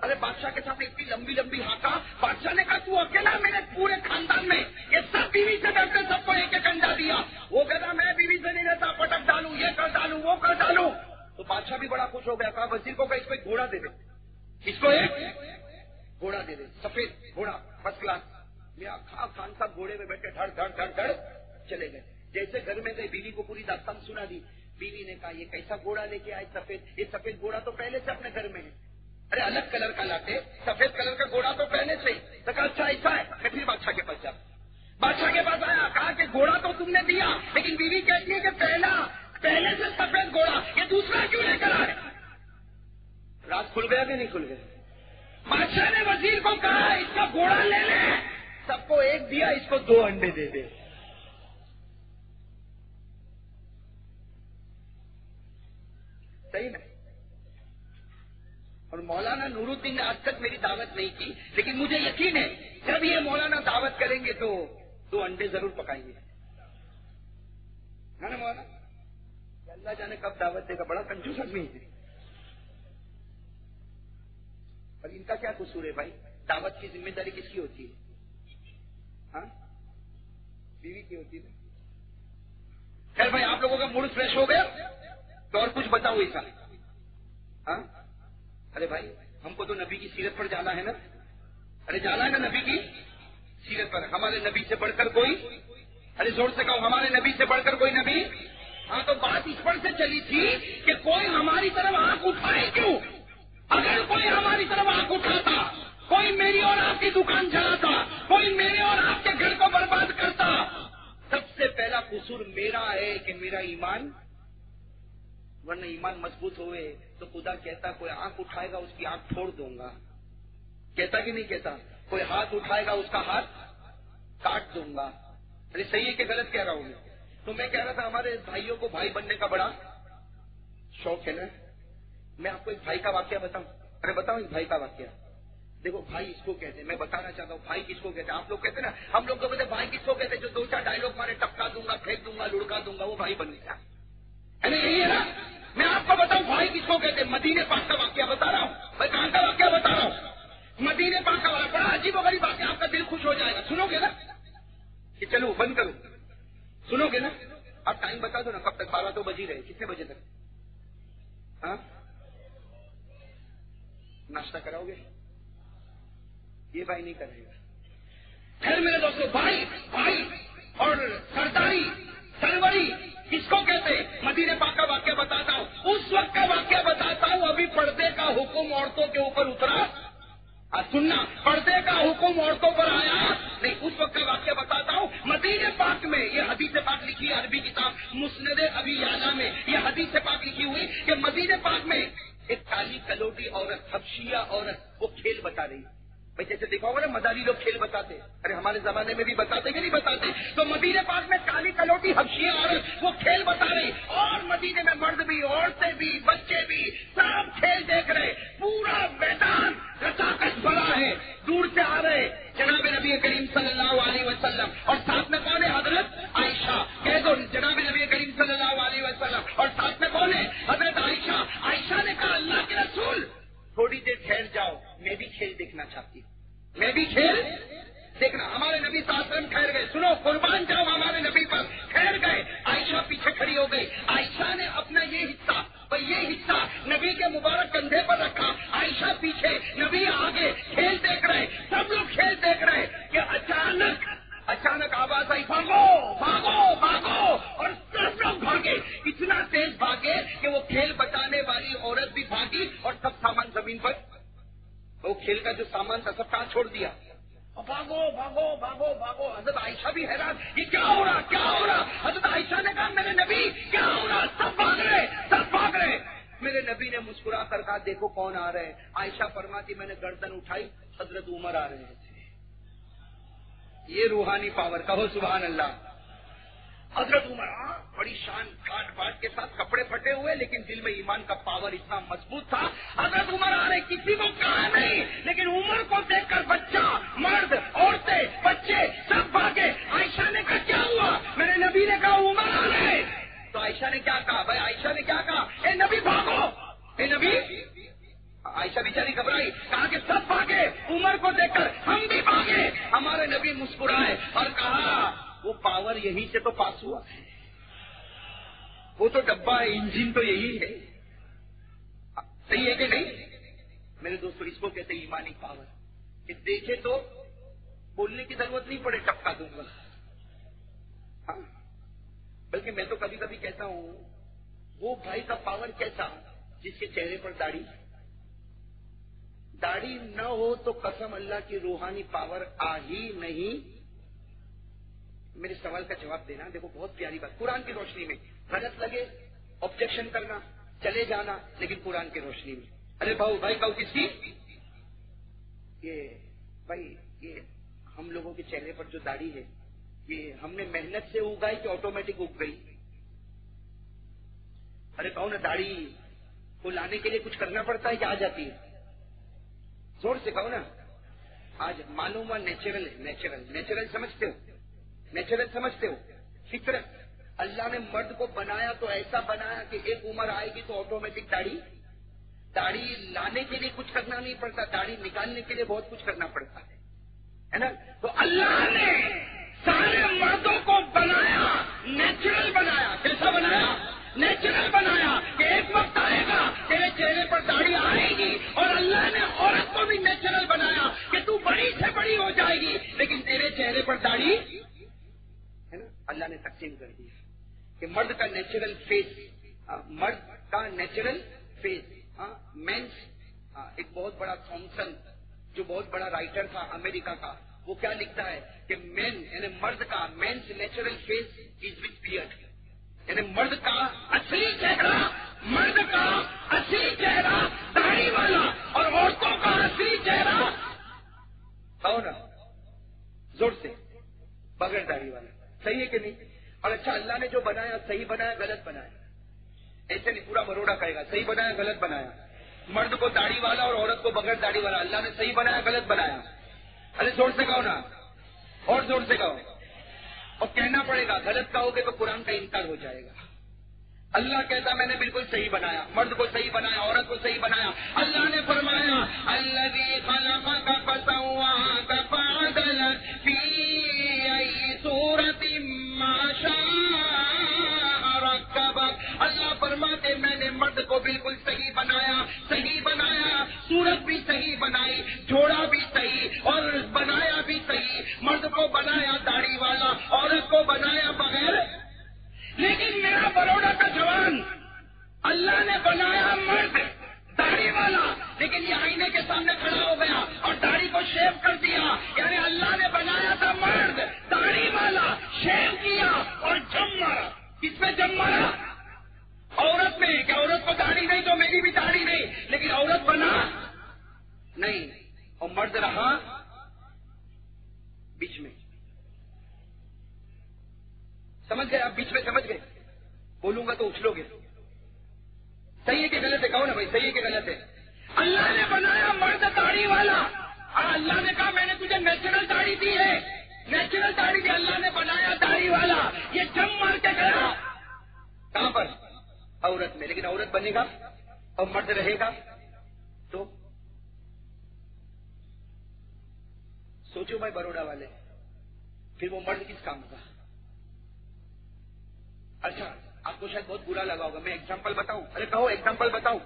अरे बादशाह के साथ इतनी लंबी लंबी हाथा बादशाह ने कहा, तू अकेला मेरे पूरे खानदान में। ये सब बीवी से डरते, सबको एक एक अंडा दिया। वो कहता, मैं बीवी से नहीं रहता पटक डालू, ये कर डालू, वो कर डालू। तो बादशाह भी बड़ा खुश हो गया, कहा, वज़ीर को कहा, इसको एक घोड़ा दे दे। इसको एक घोड़ा दे दे, सफ़ेद घोड़ा फ़र्स्ट क्लास मेरा खा खान साहब घोड़े में बैठे धड़ धड़ धड़ धड़ चले गए। जैसे घर में गए, बीवी को पूरी दास्तान सुना दी। बीवी ने कहा, ये कैसा घोड़ा लेके आए सफ़ेद? ये सफ़ेद घोड़ा तो पहले से अपने घर में है। अरे अलग कलर का लाते सफ़ेद कलर का घोड़ा तो पहले से ही। तो अच्छा ऐसा है, मैं फिर बादशाह के पास जा बादशाह के पास आया, कहा कि घोड़ा तो तुमने दिया, लेकिन बीवी कहती है कि पहला, पहले से सफ़ेद घोड़ा, ये दूसरा क्यों लेकर आए? रात खुल गया कि नहीं खुल गया? बादशाह ने वज़ीर को कहा, इसका घोड़ा ले ले। सबको एक दिया, इसको दो अंडे दे दे। सही ना और मौलाना नूरुद्दीन ने आज तक मेरी दावत नहीं की, लेकिन मुझे यकीन है, जब ये मौलाना दावत करेंगे तो दो अंडे ज़रूर पकाएँगे। है ना मौलाना? अल्लाह जाने कब दावत देगा, बड़ा कंजूस आदमी है। और इनका क्या कसूर है भाई? दावत की ज़िम्मेदारी किसकी होती है? हाँ? बीवी की होती है खैर भाई, आप लोगों का मूड फ्रेश हो गया? तो और कुछ बताओ ऐसा हाँ? अरे भाई, हमको तो नबी की सीरत पर जाना है ना? अरे जाना है ना नबी की सीरत पर? हमारे नबी से बढ़कर कोई? अरे ज़ोर से कहो, हमारे नबी से बढ़कर कोई नबी? हाँ तो बात इस पर से चली थी कि कोई हमारी तरफ़ आँख उठाए क्यों? अगर कोई हमारी तरफ़ आँख उठाता, कोई मेरी और आपकी दुकान चलाता, कोई मेरे और आपके घर को बर्बाद करता, सबसे पहला कसूर मेरा है कि मेरा ईमान, वरना ईमान मज़बूत हुए तो खुदा कहता, कोई आँख उठाएगा, उसकी आँख फोड़ दूँगा। कहता कि नहीं कहता? कोई हाथ उठाएगा, उसका हाथ काट दूँगा। अरे सही है कि गलत कह रहा हूँ मैं? तो मैं कह रहा था, हमारे भाइयों को भाई बनने का बड़ा शौक है ना? मैं आपको एक भाई का वाक्य बताऊँ। अरे बताओ एक भाई का वाक्य। देखो, भाई इसको कहते हैं। मैं बताना चाहता हूँ, भाई किसको कहते हैं? आप लोग कहते हैं ना, हम लोग तो कहते भाई किसको कहते हैं? जो दो चार डायलॉग मारे, टपका दूँगा, फेंक दूँगा लुड़का दूँगा, वो भाई बन गया। अरे यही है ना, मैं आपको बताऊँ, भाई किसको कहते हैं? मदीने पाक का वाक्य बता रहा हूँ। मैं कहाँ का वाक्य बता रहा हूँ? मदीने पाक का वाक्य, बड़ा अजीब गरीब वाक्य, आपका दिल खुश हो जाएगा। सुनोगे ना? कि चलो, बंद करो। सुनोगे ना? आप टाइम बता दो ना, कब तक? बारह तो बजी रहे कितने बजे तक? हाँ? नाश्ता कराओगे? ये भाई नहीं करेगा। फिर मेरे दोस्तों, भाई भाई और सरदारी, सरवरी, किसको कहते? मदीने पाक का वाक्य बताता हूँ। उस वक्त का वाक्य बताता हूँ, अभी पर्दे का हुक्म औरतों के ऊपर उतरा। आज सुनना, पर्दे का हुक्म औरतों पर आया? नहीं, उस वक्त का वाक्य बताता हूँ। मदीने पाक में, ये हदीस पाक लिखी है अरबी किताब, मुस्नद अभी याला में, ये हदीस पाक लिखी हुई कि मदीने पाक में एक काली कलोटी औरत हबशिया औरत वो खेल बता रही भाई, जैसे देखा होगा ना, मदारी लोग खेल बताते। अरे, हमारे जमाने में भी बताते कि नहीं बताते? तो मदीने पास में काली कलोटी, हबशिया औरत वो खेल बता रही। और मदीने में मर्द भी, औरतें भी, बच्चे भी, सब खेल देख रहे। पूरा मैदान रचाकस भरा है। दूर से आ रहे जनाब नबी करीम सल्लल्लाहु अलैहि वसल्लम। और साथ में कौन है हज़रत? आयशा। कह दो, जनाब नबी करीम सल्लल्लाहु अलैहि वसल्लम। और साथ में कौन है? हज़रत आयशा। आयशा ने कहा, अल्लाह के रसूल। थोड़ी देर ठहर जाओ, मैं भी खेल देखना चाहती हूँ। मैं भी खेल देखना। हमारे नबी सासरम ठहर गए। सुनो, कुर्बान जाओ हमारे नबी पर। ठहर गए। आयशा पीछे खड़ी हो गई। आयशा ने अपना ये हिस्सा और ये हिस्सा नबी के मुबारक कंधे पर रखा। आयशा पीछे, नबी आगे खेल देख रहे। सब लोग खेल देख रहे कि अचानक अचानक आवाज़ आई, भागो भागो भागो! और सब लोग भागे। इतना तेज भागे कि वो खेल बताने वाली औरत भी भागी और सब सामान ज़मीन पर। वो खेल का जो सामान था, सब कहा छोड़ दिया? भागो भागो भागो भागो! हज़रत आयशा भी हैरान। ये क्या हो रहा, क्या हो रहा? हज़रत आयशा ने कहा, मेरे नबी, क्या हो रहा? सब भाग रहे, सब भाग रहे! मेरे नबी ने मुस्कुरा कर कहा, देखो कौन आ रहे हैं। आयशा फरमाती, मैंने गर्दन उठाई, हज़रत उमर आ रहे थे ये रूहानी पावर, कहो सुबह अल्लाह हज़रत उमर हाँ बड़ी शान काट बाट के साथ कपड़े फटे हुए, लेकिन दिल में ईमान का पावर इतना मज़बूत था। हज़रत उमर आ रहे किसी को कहा नहीं, लेकिन उमर को देखकर बच्चा, मर्द, औरतें, बच्चे सब भागे। आयशा ने कहा, क्या हुआ? मेरे नबी ने कहा, उमर आ रहे तो आयशा ने क्या कहा? भाई, आयशा ने क्या कहा? ए नबी, भागो। ए नबी आयशा बेचारी घबराई, कहा कि सब भागे, उमर को देखकर हम भी भागे। हमारे नबी मुस्कुराए और कहा, वो पावर यहीं से तो पास हुआ है। वो तो डब्बा है इंजन तो यही है। सही है कि नहीं? मेरे दोस्तों, इसको कहते हैं ईमानी पावर। कि देखे तो बोलने की ज़रूरत नहीं पड़े, टपका दूँगा। हाँ? बल्कि मैं तो कभी कभी कहता हूँ, वो भाई का पावर कैसा? जिसके चेहरे पर दाढ़ी। दाढ़ी न हो तो कसम अल्लाह की रूहानी पावर आ ही नहीं। मेरे सवाल का जवाब देना, देखो, बहुत प्यारी बात। कुरान की रोशनी में गलत लगे ऑब्जेक्शन करना, चले जाना, लेकिन कुरान की रोशनी में। अरे भाऊ, भाई कहू किसकी? ये, भाई, ये हम लोगों के चेहरे पर जो दाढ़ी है, ये हमने मेहनत से उगाई कि ऑटोमेटिक उग गई? अरे कहो ना दाढ़ी को लाने के लिए कुछ करना पड़ता है कि आ जाती है? ज़ोर से कहो ना। आज मालूम हुआ नेचुरल है नेचुरल नेचुरल समझते हो। नेचुरल समझते हो। फितरत अल्लाह ने मर्द को बनाया तो ऐसा बनाया कि एक उम्र आएगी तो ऑटोमेटिक दाढ़ी। दाढ़ी लाने के लिए कुछ करना नहीं पड़ता, दाढ़ी निकालने के लिए बहुत कुछ करना पड़ता है। है ना? तो अल्लाह ने सारे मर्दों को बनाया नेचुरल बनाया। कैसा बनाया? नेचुरल बनाया कि एक वक्त आएगा तेरे चेहरे पर दाढ़ी आएगी और अल्लाह ने औरत को भी नेचुरल बनाया कि तू बड़ी से बड़ी हो जाएगी। लेकिन तेरे चेहरे पर दाढ़ी है ना? अल्लाह ने तकसीम कर दिया कि मर्द का नेचुरल फेस मर्द का नेचुरल फेस मेंस एक बहुत बड़ा थॉमसन जो बहुत बड़ा राइटर था अमेरिका का, वो क्या लिखता है कि मेन यानी मर्द का men's natural face is with beard यानी मर्द का असली चेहरा, मर्द का असली चेहरा, दाढ़ी वाला और औरतों का असली चेहरा। कहो ना, ज़ोर से, बगैर दाढ़ी वाला। सही है कि नहीं? और अच्छा अल्लाह ने जो बनाया, सही बनाया, गलत बनाया। ऐसे नहीं, पूरा बरोड़ा कहेगा, सही बनाया, गलत बनाया। मर्द को दाढ़ी वाला और औरत को बगैर दाढ़ी वाला, अल्लाह ने सही बनाया, गलत बनाया। अरे ज़ोर से कहो ना, और ज़ोर से कहो और कहना पड़ेगा, गलत कहोगे तो कुरान का इनकार हो जाएगा। अल्लाह कहता, मैंने बिल्कुल सही बनाया, मर्द को सही बनाया, औरत को सही बनाया। अल्लाह ने फरमाया अल्लाह फरमाते, मैंने मर्द को बिल्कुल सही बनाया सही बनाया, सूरत भी सही बनाई जोड़ा भी सही और बनाया भी सही, मर्द को बनाया दाढ़ी वाला, औरत को बनाया बगैर। लेकिन मेरा बड़ौदा का जवान, अल्लाह ने बनाया मर्द, दाढ़ी वाला, लेकिन ये आईने के सामने खड़ा हो गया और दाढ़ी को शेव कर दिया। यानी अल्लाह ने बनाया था मर्द, दाढ़ी वाला, शेव किया और जम मारा। किसमें जम मारा? औरत में क्या औरत को दाढ़ी नहीं तो मेरी भी दाढ़ी नहीं। लेकिन औरत बना। नहीं, और मर्द रहा बीच में। समझ गए आप? बीच में समझ गए? बोलूँगा तो उछलोगे। सही है कि गलत है? कहो ना भाई, सही है कि गलत है? अल्लाह ने बनाया मर्द दाढ़ी वाला। और अल्लाह ने कहा, मैंने तुझे नेचुरल दाढ़ी दी है। नेचुरल दाढ़ी दी अल्लाह ने बनाया दाढ़ी वाला। ये जम मार के गया। कहाँ पर? औरत में, लेकिन औरत बनेगा और मर्द रहेगा। तो सोचो भाई बड़ोड़ा वाले, फिर वो मर्द किस काम का अच्छा आपको शायद बहुत बुरा लगा होगा। मैं एग्ज़ाम्पल बताऊँ? अरे कहो एग्ज़ाम्पल बताऊँ।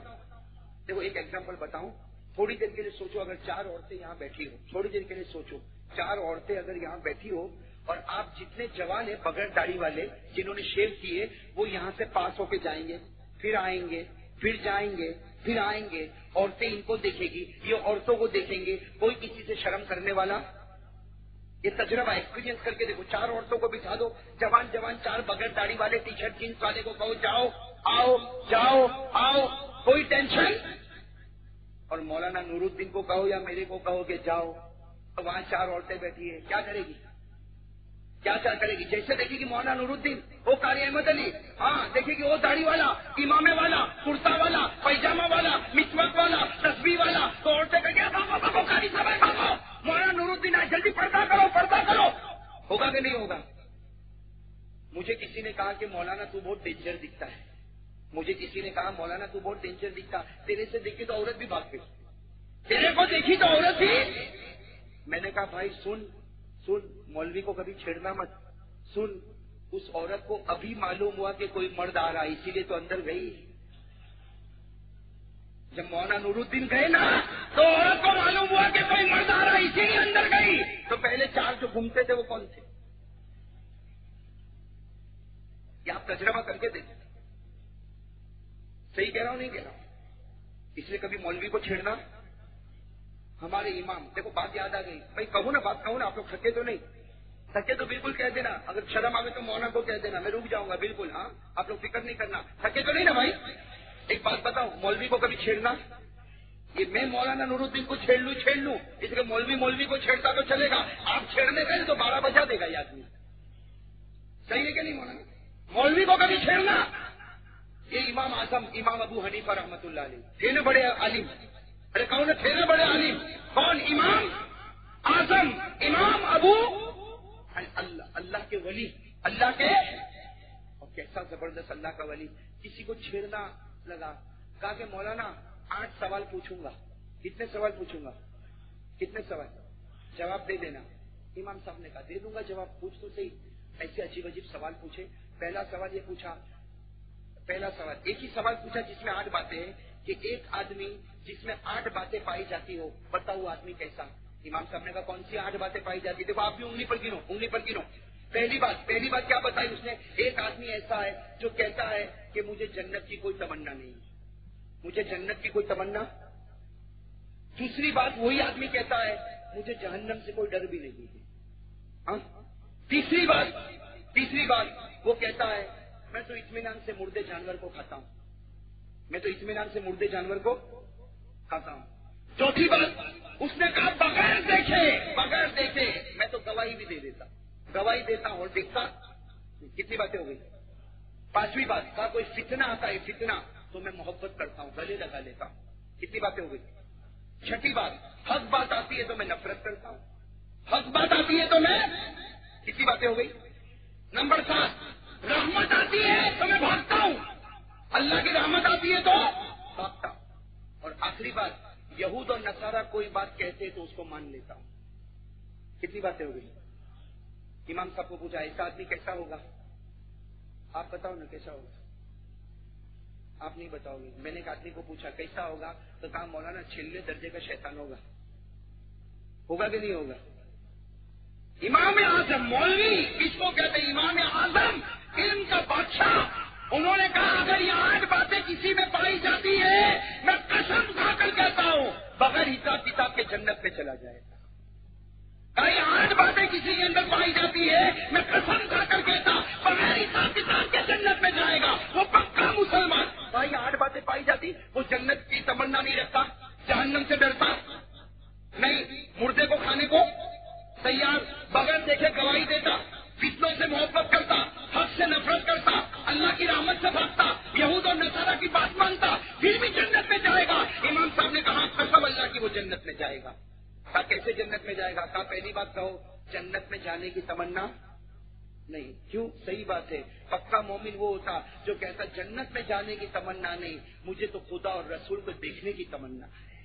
देखो, एक एग्ज़ाम्पल बताऊँ। थोड़ी देर के लिए सोचो, अगर चार औरतें यहाँ बैठी हो, थोड़ी देर के लिए सोचो। चार औरतें अगर यहाँ बैठी हो और आप जितने जवान है, बगैर दाढ़ी वाले, जिन्होंने शेव किए, वो यहाँ से पास होके जाएँगे, फिर आएँगे, फिर जाएँगे, फिर आएँगे। औरतें इनको देखेगी, ये औरतों को देखेंगे, कोई किसी से शर्म करने वाला? ये तजर्बा एक्सपीरियंस करके देखो, चार औरतों को बिठा दो, जवान जवान, चार, बगैर दाढ़ी वाले टी शर्ट जींस वाले को कहो, जाओ, आओ जाओ, आओ, कोई टेंशन और मौलाना नूरुद्दीन को कहो या मेरे को कहो कि जाओ। तो वहाँ चार औरतें बैठी है, क्या करेगी? क्या क्या करेगी? जैसे देखेगी मौलाना नूरुद्दीन, वो कारी अहमद अली हाँ देखेगी वो दाढ़ी वाला, इमामे वाला, कुर्ता वाला, पैजामा वाला मिसवत वाला, तस्वीर वाला तो औरतें कहेंगे कारी साहब मौलाना नूरुद्दीन आज जल्दी पर्दा करो पर्दा करो। होगा कि नहीं होगा? मुझे किसी ने कहा कि मौलाना तू बहुत डेंजर दिखता है। मुझे किसी ने कहा, मौलाना तू बहुत डेंजर दिखता तेरे से देखी तो औरत भी भाग गई। तेरे को देखी तो औरत ही मैंने कहा, भाई, सुन सुन, मौलवी को कभी छेड़ना मत। सुन, उस औरत को अभी मालूम हुआ कि कोई मर्द आ रहा है, इसीलिए तो अंदर गई। जब मौना नूरुद्दीन गए ना तो औरत को मालूम हुआ कि कोई मर्द आ रहा है, इसीलिए अंदर गई। तो पहले चार जो घूमते थे, वो कौन थे? आप तजर्बा करके देखिए। सही कह रहा हूँ, नहीं कह रहा हूँ? इसलिए कभी मौलवी को छेड़ना हमारे इमाम, देखो बात याद आ गई। भाई, कहूँ ना बात, कहूँ ना, आप लोग थके तो नहीं। थके तो बिल्कुल कह देना। अगर शर्म आवे तो मौना को कह देना। मैं रुक जाऊँगा, बिल्कुल हाँ। आप लोग फ़िक्र नहीं करना। थके तो नहीं ना भाई? एक बात बताओ मौलवी को कभी छेड़ना? ये मैं मौलाना नूरुद्दीन को छेड़ लू छेड़ लू। इसलिए मौलवी मौलवी को छेड़ता तो चलेगा। आप छेड़ने गए तो बारह बजा देगा ये आदमी। सही है क्या नहीं, मौलाना? मौलवी को कभी छेड़ना? ये इमाम आज़म, इमाम अबू हनीफा रहमतुल्लाह थे ना बड़े आलिम। अरे कौन थे बड़े आलिम कौन? इमाम? आज़म? इमाम अबू? अल्लाह अल्लाह के वली। अल्लाह के? और कैसा ज़बरदस्त अल्लाह का वली। किसी को छेड़ना लगा। कहा कि, मौलाना, आठ सवाल पूछूँगा। कितने सवाल पूछूँगा? कितने सवाल? जवाब दे देना। इमाम साहब ने कहा, दे दूँगा जवाब, पूछ तो सही। ऐसे अजीब अजीब सवाल पूछे। पहला सवाल ये पूछा। पहला सवाल, एक ही सवाल पूछा जिसमें आठ बातें हैं। कि एक आदमी जिसमें आठ बातें पाई जाती हो, बताओ आदमी कैसा? इमाम साहब ने कहा, कौन सी आठ बातें पाई जाती? देखो, आप भी उंगली पर गिनो, उंगली पर गिनो। पहली बात पहली बात क्या बताई उसने? एक आदमी ऐसा है जो कहता है कि मुझे जन्नत की कोई तमन्ना नहीं मुझे जन्नत की कोई तमन्ना? दूसरी बात, वही आदमी कहता है, मुझे जहन्नम से कोई डर भी नहीं है। हाँ? तीसरी बात तीसरी बात, वो कहता है, मैं तो इत्मीनान से मुर्दे जानवर को खाता हूँ। मैं तो इत्मीनान से मुर्दे जानवर को खाता हूँ। चौथी बात उसने कहा बगैर देखे। बगैर देखे मैं तो गवाही भी दे देता। गवाही देता हूँ और दिखता कितनी बातें हो गई। पांचवी बात कहा कोई फितना आता है फितना तो मैं मोहब्बत करता हूँ गले लगा लेता हूँ। कितनी बातें हो गई। छठी बात हक बात आती है तो मैं नफरत करता हूँ। हक बात आती है तो मैं कितनी बातें हो गई। नंबर सात रहमत आती है तो मैं भागता हूँ। अल्लाह की रहमत आती है तो? और आखिरी बात, यहूद और नसारा कोई बात कहते हैं तो उसको मान लेता हूँ। कितनी बातें हो गई? इमाम साहब को पूछा, ऐसा आदमी कैसा होगा? आप बताओ ना, कैसा होगा? आप नहीं बताओगे। मैंने एक आदमी को पूछा, कैसा होगा? तो कहा, मौलाना, छिल्ले दर्जे का शैतान होगा। होगा कि नहीं होगा? इमाम आज़म, मौलवी, किसको कहते हैं? इमाम आज़म इल्म का बादशाह उन्होंने कहा, अगर ये आठ बातें किसी में पाई जाती है, मैं कसम खाकर कहता हूँ, बगैर हिसाब किताब के जन्नत पे चला जाएगा। कई आठ बातें किसी के अंदर पाई जाती है, मैं कसम खाकर कहता बगैर हिसाब किताब के जन्नत में जाएगा। वो पक्का मुसलमान। भाई आठ बातें पाई जाती, वो जन्नत की तमन्ना नहीं रखता, जहन्नम से डरता। नहीं, मुर्दे को खाने को तैयार, बगैर देखे गवाही देता। फितनों से मोहब्बत करता, हक से नफरत करता, अल्लाह की रहमत से भागता, यहूद और नसारा की बात मानता, फिर भी जन्नत में जाएगा। इमाम साहब ने कहा, कसम अल्लाह की वो जन्नत में जाएगा। कहा, कैसे जन्नत में जाएगा? कहा, पहली बात कहो, जन्नत में जाने की तमन्ना नहीं। क्यों? सही बात है। पक्का मोमिन वो होता जो कहता, जन्नत में जाने की तमन्ना नहीं, मुझे तो खुदा और रसूल को देखने की तमन्ना है।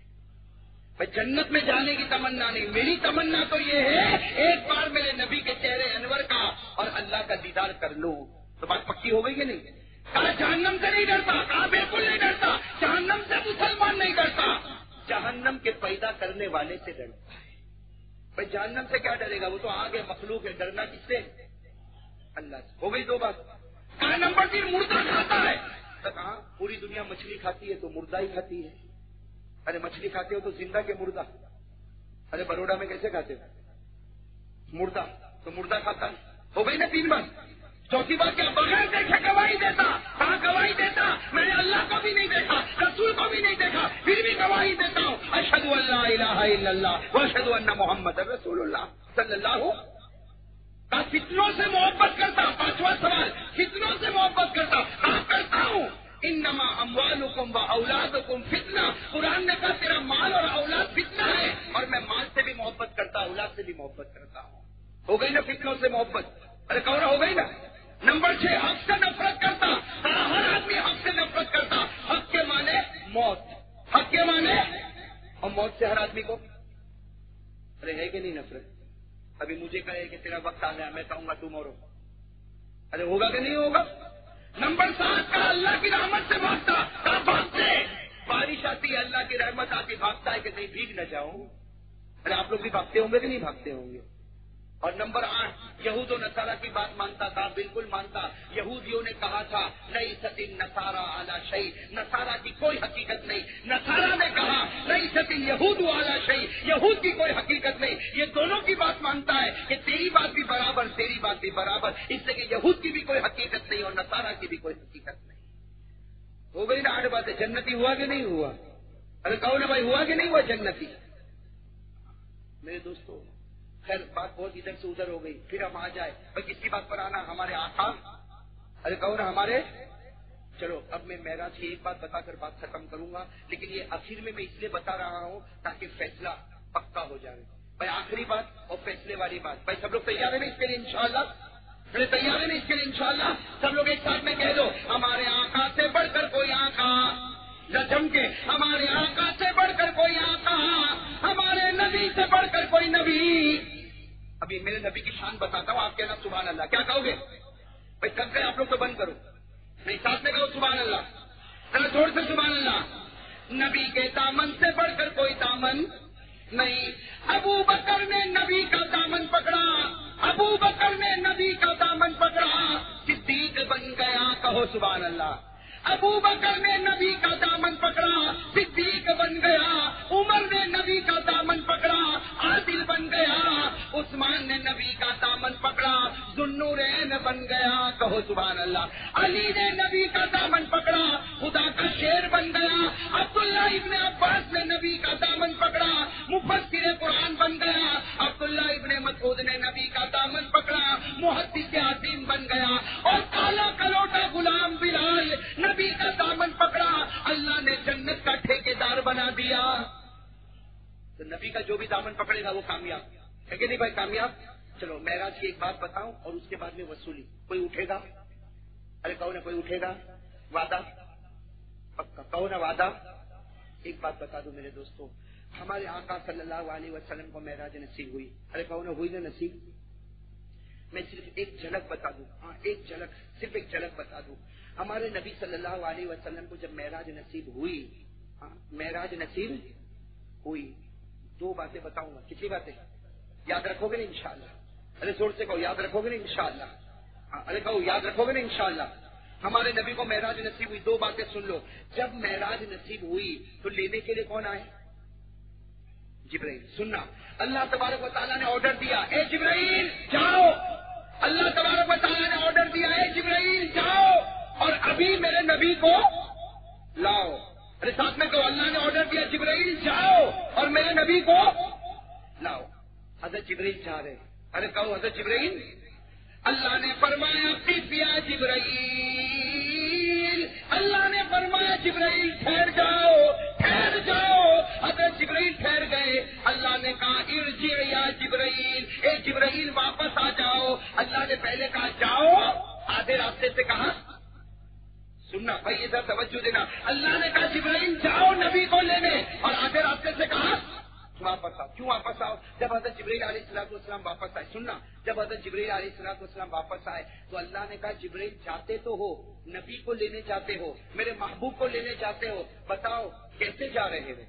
भाई, जन्नत में जाने की तमन्ना नहीं, मेरी तमन्ना तो ये है, एक बार मेरे नबी के चेहरे अनवर का और अल्लाह का दीदार कर लूँ। तो बात पक्की हो गई कि नहीं? कहा, जहन्नम से नहीं डरता, कहा, बिल्कुल नहीं डरता, जहन्नम से मुसलमान नहीं डरता। जहन्नम के पैदा करने वाले से डरता है। भाई, जहन्नम से क्या डरेगा? वो तो आगे मखलूक है, डरना किससे? अल्लाह से। हो गई दो बात। कहा, नंबर तीन, मुर्दा खाता है। तो कहा, पूरी दुनिया मछली खाती है तो मुर्दा ही खाती है। अरे मछली खाते हो तो ज़िंदा के मुर्दा। अरे बड़ोड़ा में कैसे खाते हो? मुर्दा तो मुर्दा खाता है। हो गई ना तीन बार। चौथी बार क्या बगैर देखे गवाही देता? कहा गवाही देता। मैंने अल्लाह को भी नहीं देखा, रसूल को भी नहीं देखा, फिर भी गवाही देता हूँ। अशद अल्लाह वशद मोहम्मद रसूलुल्लाह सल्लल्लाहु। का फितनों से मोहब्बत करता? पांचवा सवाल, कितनों से मोहब्बत करता? कहा करता हूँ। इन नमा अमवालुकुम व औलादुकुम फितना। कुरान ने कहा, तेरा माल और औलाद फितना है। और मैं माल से भी मोहब्बत करता, औलाद से भी मोहब्बत करता हूँ। हो गई ना फितनों से मोहब्बत? अरे कौन हो गई ना? नंबर छह, हक से नफरत करता। हर आदमी हक से नफरत करता। हक के माने मौत। हक के माने और मौत से हर आदमी को? अरे है कि नहीं नफरत? अभी मुझे कहे कि तेरा वक्त आ गया, मैं कहूँगा टूमोरो अरे होगा कि नहीं होगा? नंबर सात का अल्लाह की रहमत से भागता, कहा भागते? बारिश आती है, अल्लाह की रहमत आती भागता है कि नहीं भीग न जाऊँ। अरे आप लोग भी भागते होंगे कि नहीं भागते होंगे? और नंबर आठ, यहूद नसारा की बात मानता था, बिल्कुल मानता। यहूदियों ने कहा था, नई सतीन नसारा आला शही नसारा की कोई हकीकत नहीं। नसारा ने कहा, नई सतीन यहूद आला शही यहूद की कोई हकीकत नहीं। ये दोनों की बात मानता है कि तेरी बात भी बराबर, तेरी बात भी बराबर इससे कि यहूद की भी कोई हकीकत नहीं और नसारा की भी कोई हकीकत नहीं। हो गई ना आठ बातें, जन्नती हुआ कि नहीं हुआ? अरे कहो ना भाई, हुआ कि नहीं हुआ जन्नती? मेरे दोस्तों खैर, बात बहुत इधर से उधर हो गई। फिर हम आ जाए। भाई, किसकी बात पर आना? हमारे आका। अरे कहो ना हमारे? चलो, अब मैं महराज की एक बात बताकर बात खत्म करूँगा। लेकिन ये आखिर में मैं इसलिए बता रहा हूँ ताकि फैसला पक्का हो जाए। भाई, आखिरी बात और फैसले वाली बात। भाई, सब लोग तैयार है इसके लिए, इंशाल्लाह? बड़े तैयार है इसके लिए इंशाला सब लोग एक साथ में कह दो, हमारे आंखा से बढ़कर कोई आका। न चमके हमारे आका से बढ़कर कोई आका हमारे नबी से बढ़कर कोई नबी। अभी मेरे नबी की शान बताता हूँ आप कहना सुबह अल्लाह क्या कहोगे? भाई कब गए आप लोग तो बंद करो। नहीं, साथ में कहो सुबह अल्लाह जरा ज़ोर से सुबह अल्लाह नबी के दामन से बढ़कर कोई दामन नहीं। अबू बकर ने नबी का दामन पकड़ा। अबू बकर ने नबी का दामन पकड़ा। सिद्दीक बन गया, कहो सुबह अल्लाह अबू बकर ने नबी का दामन पकड़ा, सिद्दीक बन गया, उमर ने नबी का दामन पकड़ा, आदिल बन गया, उस्मान ने नबी का दामन पकड़ा, जुन्नूरैन बन गया, कहो सुबह अल्लाह अली ने नबी का दामन पकड़ा, खुदा का शेर बन गया अब्दुल्ला इब्ने अब्बास ने नबी का दामन पकड़ा, मुफस्सिर कुरान बन गया अब्दुल्ला इब्ने मसूद ने नबी का दामन पकड़ा, मुहद्दिस आजीम बन गया, और काला कलोटा गुलाम बिलाल नबी का दामन पकड़ा। अल्लाह ने जन्नत का ठेकेदार बना दिया। तो नबी का जो भी दामन पकड़ेगा वो कामयाब। है कि नहीं भाई कामयाब? चलो, महराज की एक बात बताऊँ और उसके बाद में वसूली। कोई उठेगा? अरे कहो ना कोई उठेगा? वादा? पक्का। कहो ना वादा? एक बात बता दो मेरे दोस्तों। हमारे आका सल्लल्लाहु अलैहि वसल्लम को महराज नसीब हुई। अरे कहो ना हुई ना नसीब? मैं सिर्फ़ एक झलक बता दूँ। हाँ एक झलक, सिर्फ़ एक झलक बता दूँ। हमारे नबी सल्लल्लाहु अलैहि वसल्लम को जब महराज नसीब हुई हाँ महराज नसीब हुई। दो बातें बताऊँगा। कितनी बातें? याद रखोगे ना इंशाला अरे ज़ोर से कहो याद रखोगे ना इंशाला हाँ, अरे कहो याद रखोगे ना इंशाला हमारे नबी को महराज नसीब हुई दो बातें सुन लो। जब महराज नसीब हुई तो लेने के लिए कौन आए? जिब्राइल। सुनना। अल्लाह तबारक वाली ने ऑर्डर दिया ए जिब्राइल जाओ! अल्लाह तबारक वाली ने ऑर्डर दिया ए जिब्राइल जाओ! और अभी मेरे नबी को लाओ। अरे साथ में कहो अल्लाह ने ऑर्डर दिया जिब्राइल जाओ और मेरे नबी को लाओ। हज़रत जिब्राइल जा रहे अरे कहो, हज़रत जिब्राइल। अल्लाह ने फरमाया पिया जिब्राइल। अल्लाह ने फरमाया, जिब्राइल, ठहर जाओ ठहर जाओ। हज़रत जिब्राइल ठहर गए। अल्लाह ने कहा, इर्जी या जिब्राइल, ए जिब्राइल, वापस आ जाओ। अल्लाह ने पहले कहा, जाओ। आधे रास्ते से कहा सुनना, भाई, इधर तवज्जो देना। अल्लाह ने कहा, जिब्राइल, जाओ नबी को लेने। और आधे रास्ते से कहा वापस आओ, क्यों वापस आओ? जब हज़रत जिब्राइल अलैहिस्सलाम वापस आए, सुनना, जब हज़रत जिब्राइल अलैहिस्सलाम वापस आए तो अल्लाह ने कहा, जिब्राइल, जाते तो हो, नबी को लेने जाते हो, मेरे महबूब को लेने जाते हो, बताओ, कैसे जा रहे हो?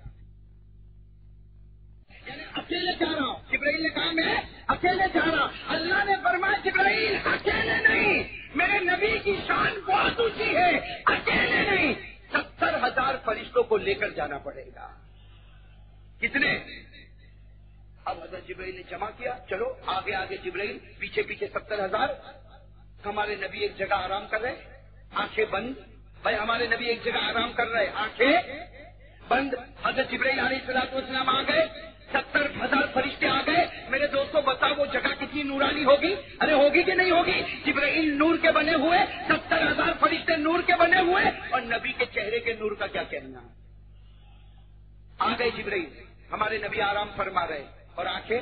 यानी अकेले जा रहा हूँ। जिब्राइल ने कहा, मैं अकेले जा रहा हूँ। अल्लाह ने फरमाया, जिब्राइल, अकेले नहीं मेरे नबी की शान बहुत ऊँची है। अकेले नहीं, सत्तर हज़ार फरिश्तों को लेकर जाना पड़ेगा। कितने? अब हज़रत जिब्राइल ने जमा किया। चलो, आगे आगे जिब्राइल, पीछे पीछे सत्तर हज़ार। हमारे नबी एक जगह आराम कर रहे आँखें बंद। भाई, हमारे नबी एक जगह आराम कर रहे आँखें बंद। हज़रत जिब्राइल आलम आ गए। सत्तर हज़ार फरिश्ते आ गए। मेरे दोस्तों, बताओ वो जगह कितनी नूरानी होगी? अरे होगी कि नहीं होगी? जिब्राइल नूर के बने हुए, सत्तर हज़ार फरिश्ते नूर के बने हुए, और नबी के चेहरे के नूर का क्या कहना? आ गए जिब्राइल। हमारे नबी आराम फरमा रहे। और आँखें?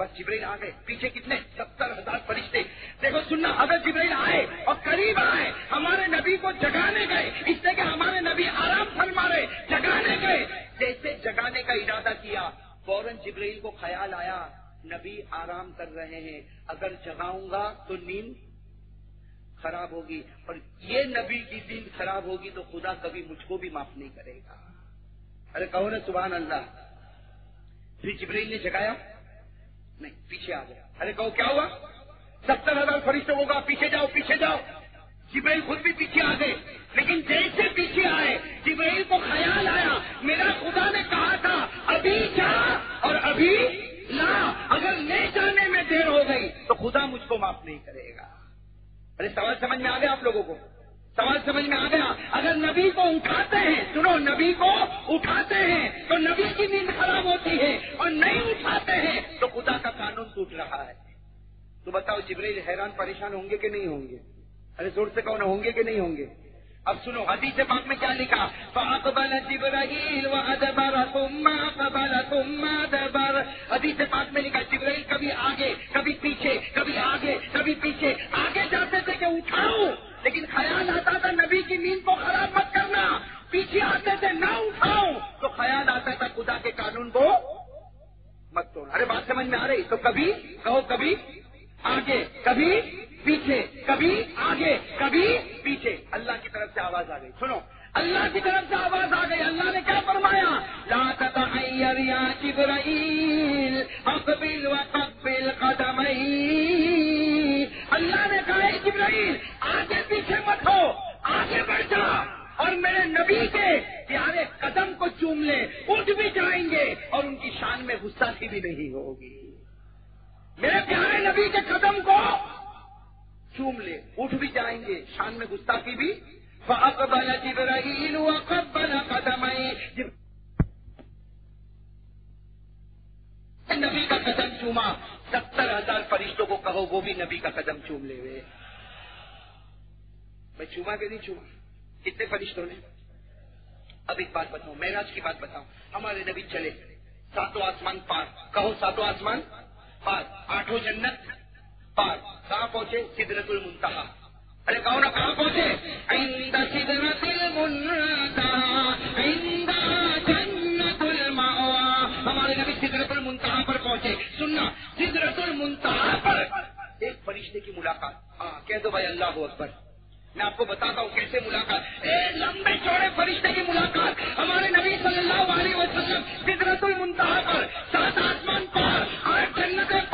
बस जिब्राइल आ गए। पीछे कितने? सत्तर हज़ार फरिश्ते। देखो, सुनना, अगर जिब्राइल आए और करीब आए, हमारे नबी को जगाने गए इससे कि हमारे नबी आराम फरमा रहे, जगाने गए। जैसे जगाने का इरादा किया। फ़ौरन जिब्राइल को ख्याल आया, नबी आराम कर रहे हैं। अगर जगाऊँगा तो नींद खराब होगी, और ये नबी की नींद खराब होगी तो खुदा कभी मुझको भी माफ़ नहीं करेगा। अरे कहो ना सुबह अल्लाह फिर जिब्राइल ने जगाया? नहीं, पीछे आ गया। अरे कहो, क्या हुआ? सत्तर हज़ार फरिश्ते होगा, पीछे जाओ पीछे जाओ। जिब्राइल खुद भी पीछे आ गए। लेकिन जैसे पीछे आए। जिब्राइल को ख्याल आया। मेरा खुदा ने कहा था, अभी जा और अभी ला। अगर ले जाने में देर हो गई तो खुदा मुझको माफ़ नहीं करेगा। अरे, सवाल समझ में आ गया आप लोगों को? सवाल समझ में आ गया? अगर नबी को उठाते हैं, सुनो, नबी को उठाते हैं तो नबी की नींद खराब होती है और नहीं उठाते हैं तो खुदा का कानून टूट रहा है। तो बताओ जिब्राइल हैरान, परेशान होंगे कि नहीं होंगे? अरे ज़ोर से कौन होंगे कि नहीं होंगे? अब सुनो, हदीस पाक में क्या लिखा? फाकबल जिब्राइल व अदबर तुम्मा कबल तुम्मा दबर। हदीस पाक में लिखा, जिब्राइल कभी आगे, कभी पीछे, कभी आगे, कभी पीछे। आगे जाते थे कि उठाओ लेकिन ख्याल आता था नबी की नींद को खराब मत करना। पीछे आते थे, ना उठाओ तो ख्याल आता था खुदा के कानून को मत तोड़ अरे बात समझ में आ रही? तो कभी, कहो कभी, आगे, कभी पीछे, कभी आगे, कभी पीछे। अल्लाह की तरफ़ से आवाज़ आ गई। सुनो, अल्लाह की तरफ़ से आवाज़ आ गई। अल्लाह ने क्या फरमाया? ला कदमई अल्लाह ने कहा जिब्राइल, आगे पीछे मत हो, आगे बढ़ जा। और मेरे नबी के प्यारे कदम को चूम ले, उठ भी जाएँगे, और उनकी शान में गुस्ताखी भी नहीं होगी। मेरे प्यारे नबी के कदम को चूम ले, उठ भी जाएँगे। शान में गुस्सा गुस्ताखी भी। फअकबल जिब्राइल वक़ब्बल कदमई। नबी का कदम चूमा। सत्तर हज़ार फरिश्तों को कहो, वो भी नबी का कदम चूम ले हुए मैं चूमा के नहीं चूमा? कितने फरिश्तों ने? अब एक बात बताऊँ महराज की बात बताऊँ। हमारे नबी चले, सातों आसमान पार। कहो सातों आसमान पार। आठों जन्नत पार कहाँ पहुँचे? सिदरतुल मुंतहा। अरे कहो ना कहाँ पहुँचे? इंदा सिदरतुल मुंतहा इंदा जन्नतुल मावा हमारे नबी सिदरतुल मुंतहा पर पहुँचे। सुनना, सिदरतुल मुंतहा पर एक फरिश्ते की मुलाकात। हाँ कह दो भाई, अल्लाह अकबर। मैं आपको बताता हूँ कैसे मुलाकात। एक लंबे चौड़े फरिश्ते की मुलाकात। हमारे नबी सल्लल्लाहु अलैहि वसल्लम सिदरतुल मुंतहा पर, सात आसमान पार, आठ जन्नत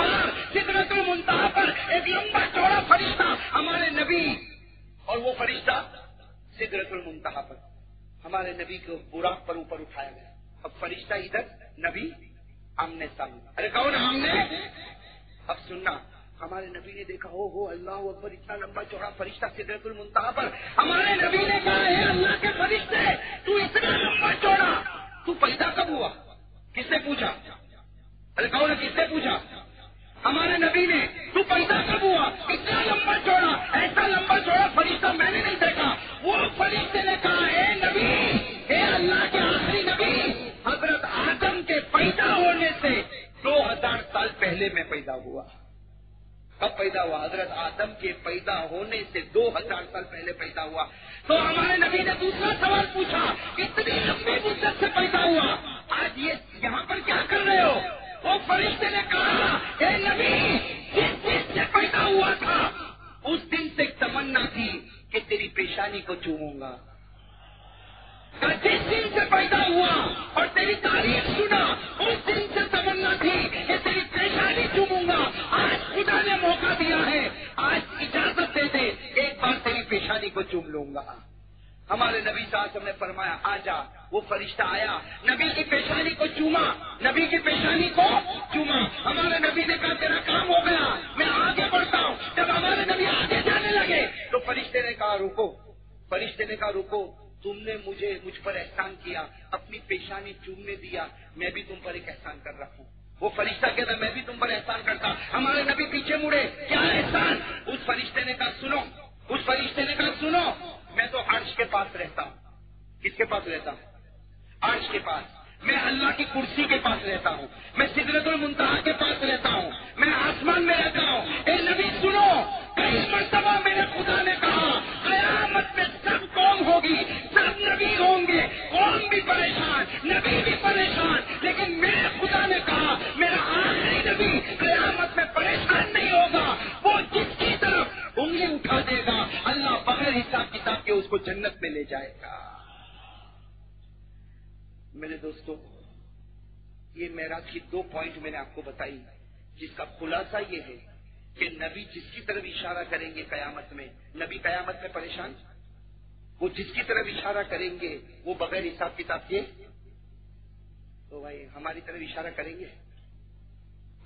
एक लंबा चौड़ा फरिश्ता हमारे नबी और वो फरिश्ता सिदरतुल मुंतहा पर। हमारे नबी को बुराक पर ऊपर उठाया गया। अब फरिश्ता इधर, नबी आमने सामने। अरे कौन आमने। अब सुनना, हमारे नबी ने देखा हो हो, अल्लाह अकबर, इतना लंबा चौड़ा फरिश्ता सिदरतुल मुंतहा पर। हमारे नबी ने कहा, है अल्लाह के फरिश्ते, तू इतना लंबा चौड़ा, तू पैदा कब हुआ? किसने पूछा? अरे कहो ना किसने पूछा? हमारे नबी ने तू पैदा कब हुआ? इतना लंबा चौड़ा, ऐसा लंबा चौड़ा फरिश्ता मैंने नहीं देखा। वो फरिश्ते ने कहा है नबी, हे अल्लाह के आखिरी नबी, हज़रत आदम के पैदा होने से दो हज़ार साल पहले मैं पैदा हुआ। कब पैदा हुआ? हज़रत आदम के पैदा होने से दो हज़ार साल पहले पैदा हुआ। तो हमारे नबी ने दूसरा सवाल पूछा इतनी लंबी मुद्दत से पैदा हुआ? आज ये यहाँ पर क्या कर रहे हो? वो फरिश्ते ने कहा, हे नबी, जिस चीज़ से पैदा हुआ था, उस दिन से तमन्ना थी कि तेरी पेशानी को चूमूँगा। जिस दिन से पैदा हुआ और तेरी तारीफ़ सुना, उस दिन से तमन्ना थी कि तेरी पेशानी चूमूँगा। आज खुदा ने मौका दिया है, आज इजाज़त दे दे, एक बार तेरी पेशानी को चूम लूँगा। हमारे नबी साहब ने फरमाया, आजा। वो फरिश्ता आया। नबी की पेशानी को चूमा। नबी की पेशानी को चूमा। हमारे नबी ने कहा, तेरा काम हो गया। मैं आगे बढ़ता हूँ। जब हमारे नबी आगे जाने लगे तो फरिश्ते ने कहा, रुको। फरिश्ते ने कहा, रुको। तुमने मुझे, मुझ पर एहसान किया। अपनी पेशानी चूमने दिया। मैं भी तुम पर एक एहसान कर रहा हूँ वो फरिश्ता कहता, मैं भी तुम पर एहसान करता। हमारे नबी पीछे मुड़े। क्या एहसान? उस फरिश्ते ने कहा, सुनो। उस फरिश्ते ने कहा, सुनो। मैं तो अर्श के पास रहता हूँ। किसके पास रहता हूँ? अर्श के पास। मैं अल्लाह की कुर्सी के पास रहता हूँ। मैं सिदरतुल मुंतहा के पास रहता हूँ। मैं आसमान में रहता हूँ। ए नबी, सुनो। कई मरतबा मेरे खुदा ने कहा, कयामत में सब कौम होगी, सब नबी होंगे। कौम भी परेशान, नबी भी परेशान। लेकिन मेरे खुदा ने कहा, मेरा आखिरी नबी कयामत में परेशान नहीं होगा। वो जिसकी तरफ़ उंगली उठा देगा। अल्लाह बगैर हिसाब किताब के उसको जन्नत में ले जाएगा। मेरे दोस्तों, ये मेराज की दो पॉइंट मैंने आपको बताई, जिसका खुलासा ये है कि नबी जिसकी तरफ़ इशारा करेंगे कयामत में, नबी कयामत में परेशान? वो जिसकी तरफ़ इशारा करेंगे, वो बगैर हिसाब किताब के? तो भाई, हमारी तरफ़ इशारा करेंगे?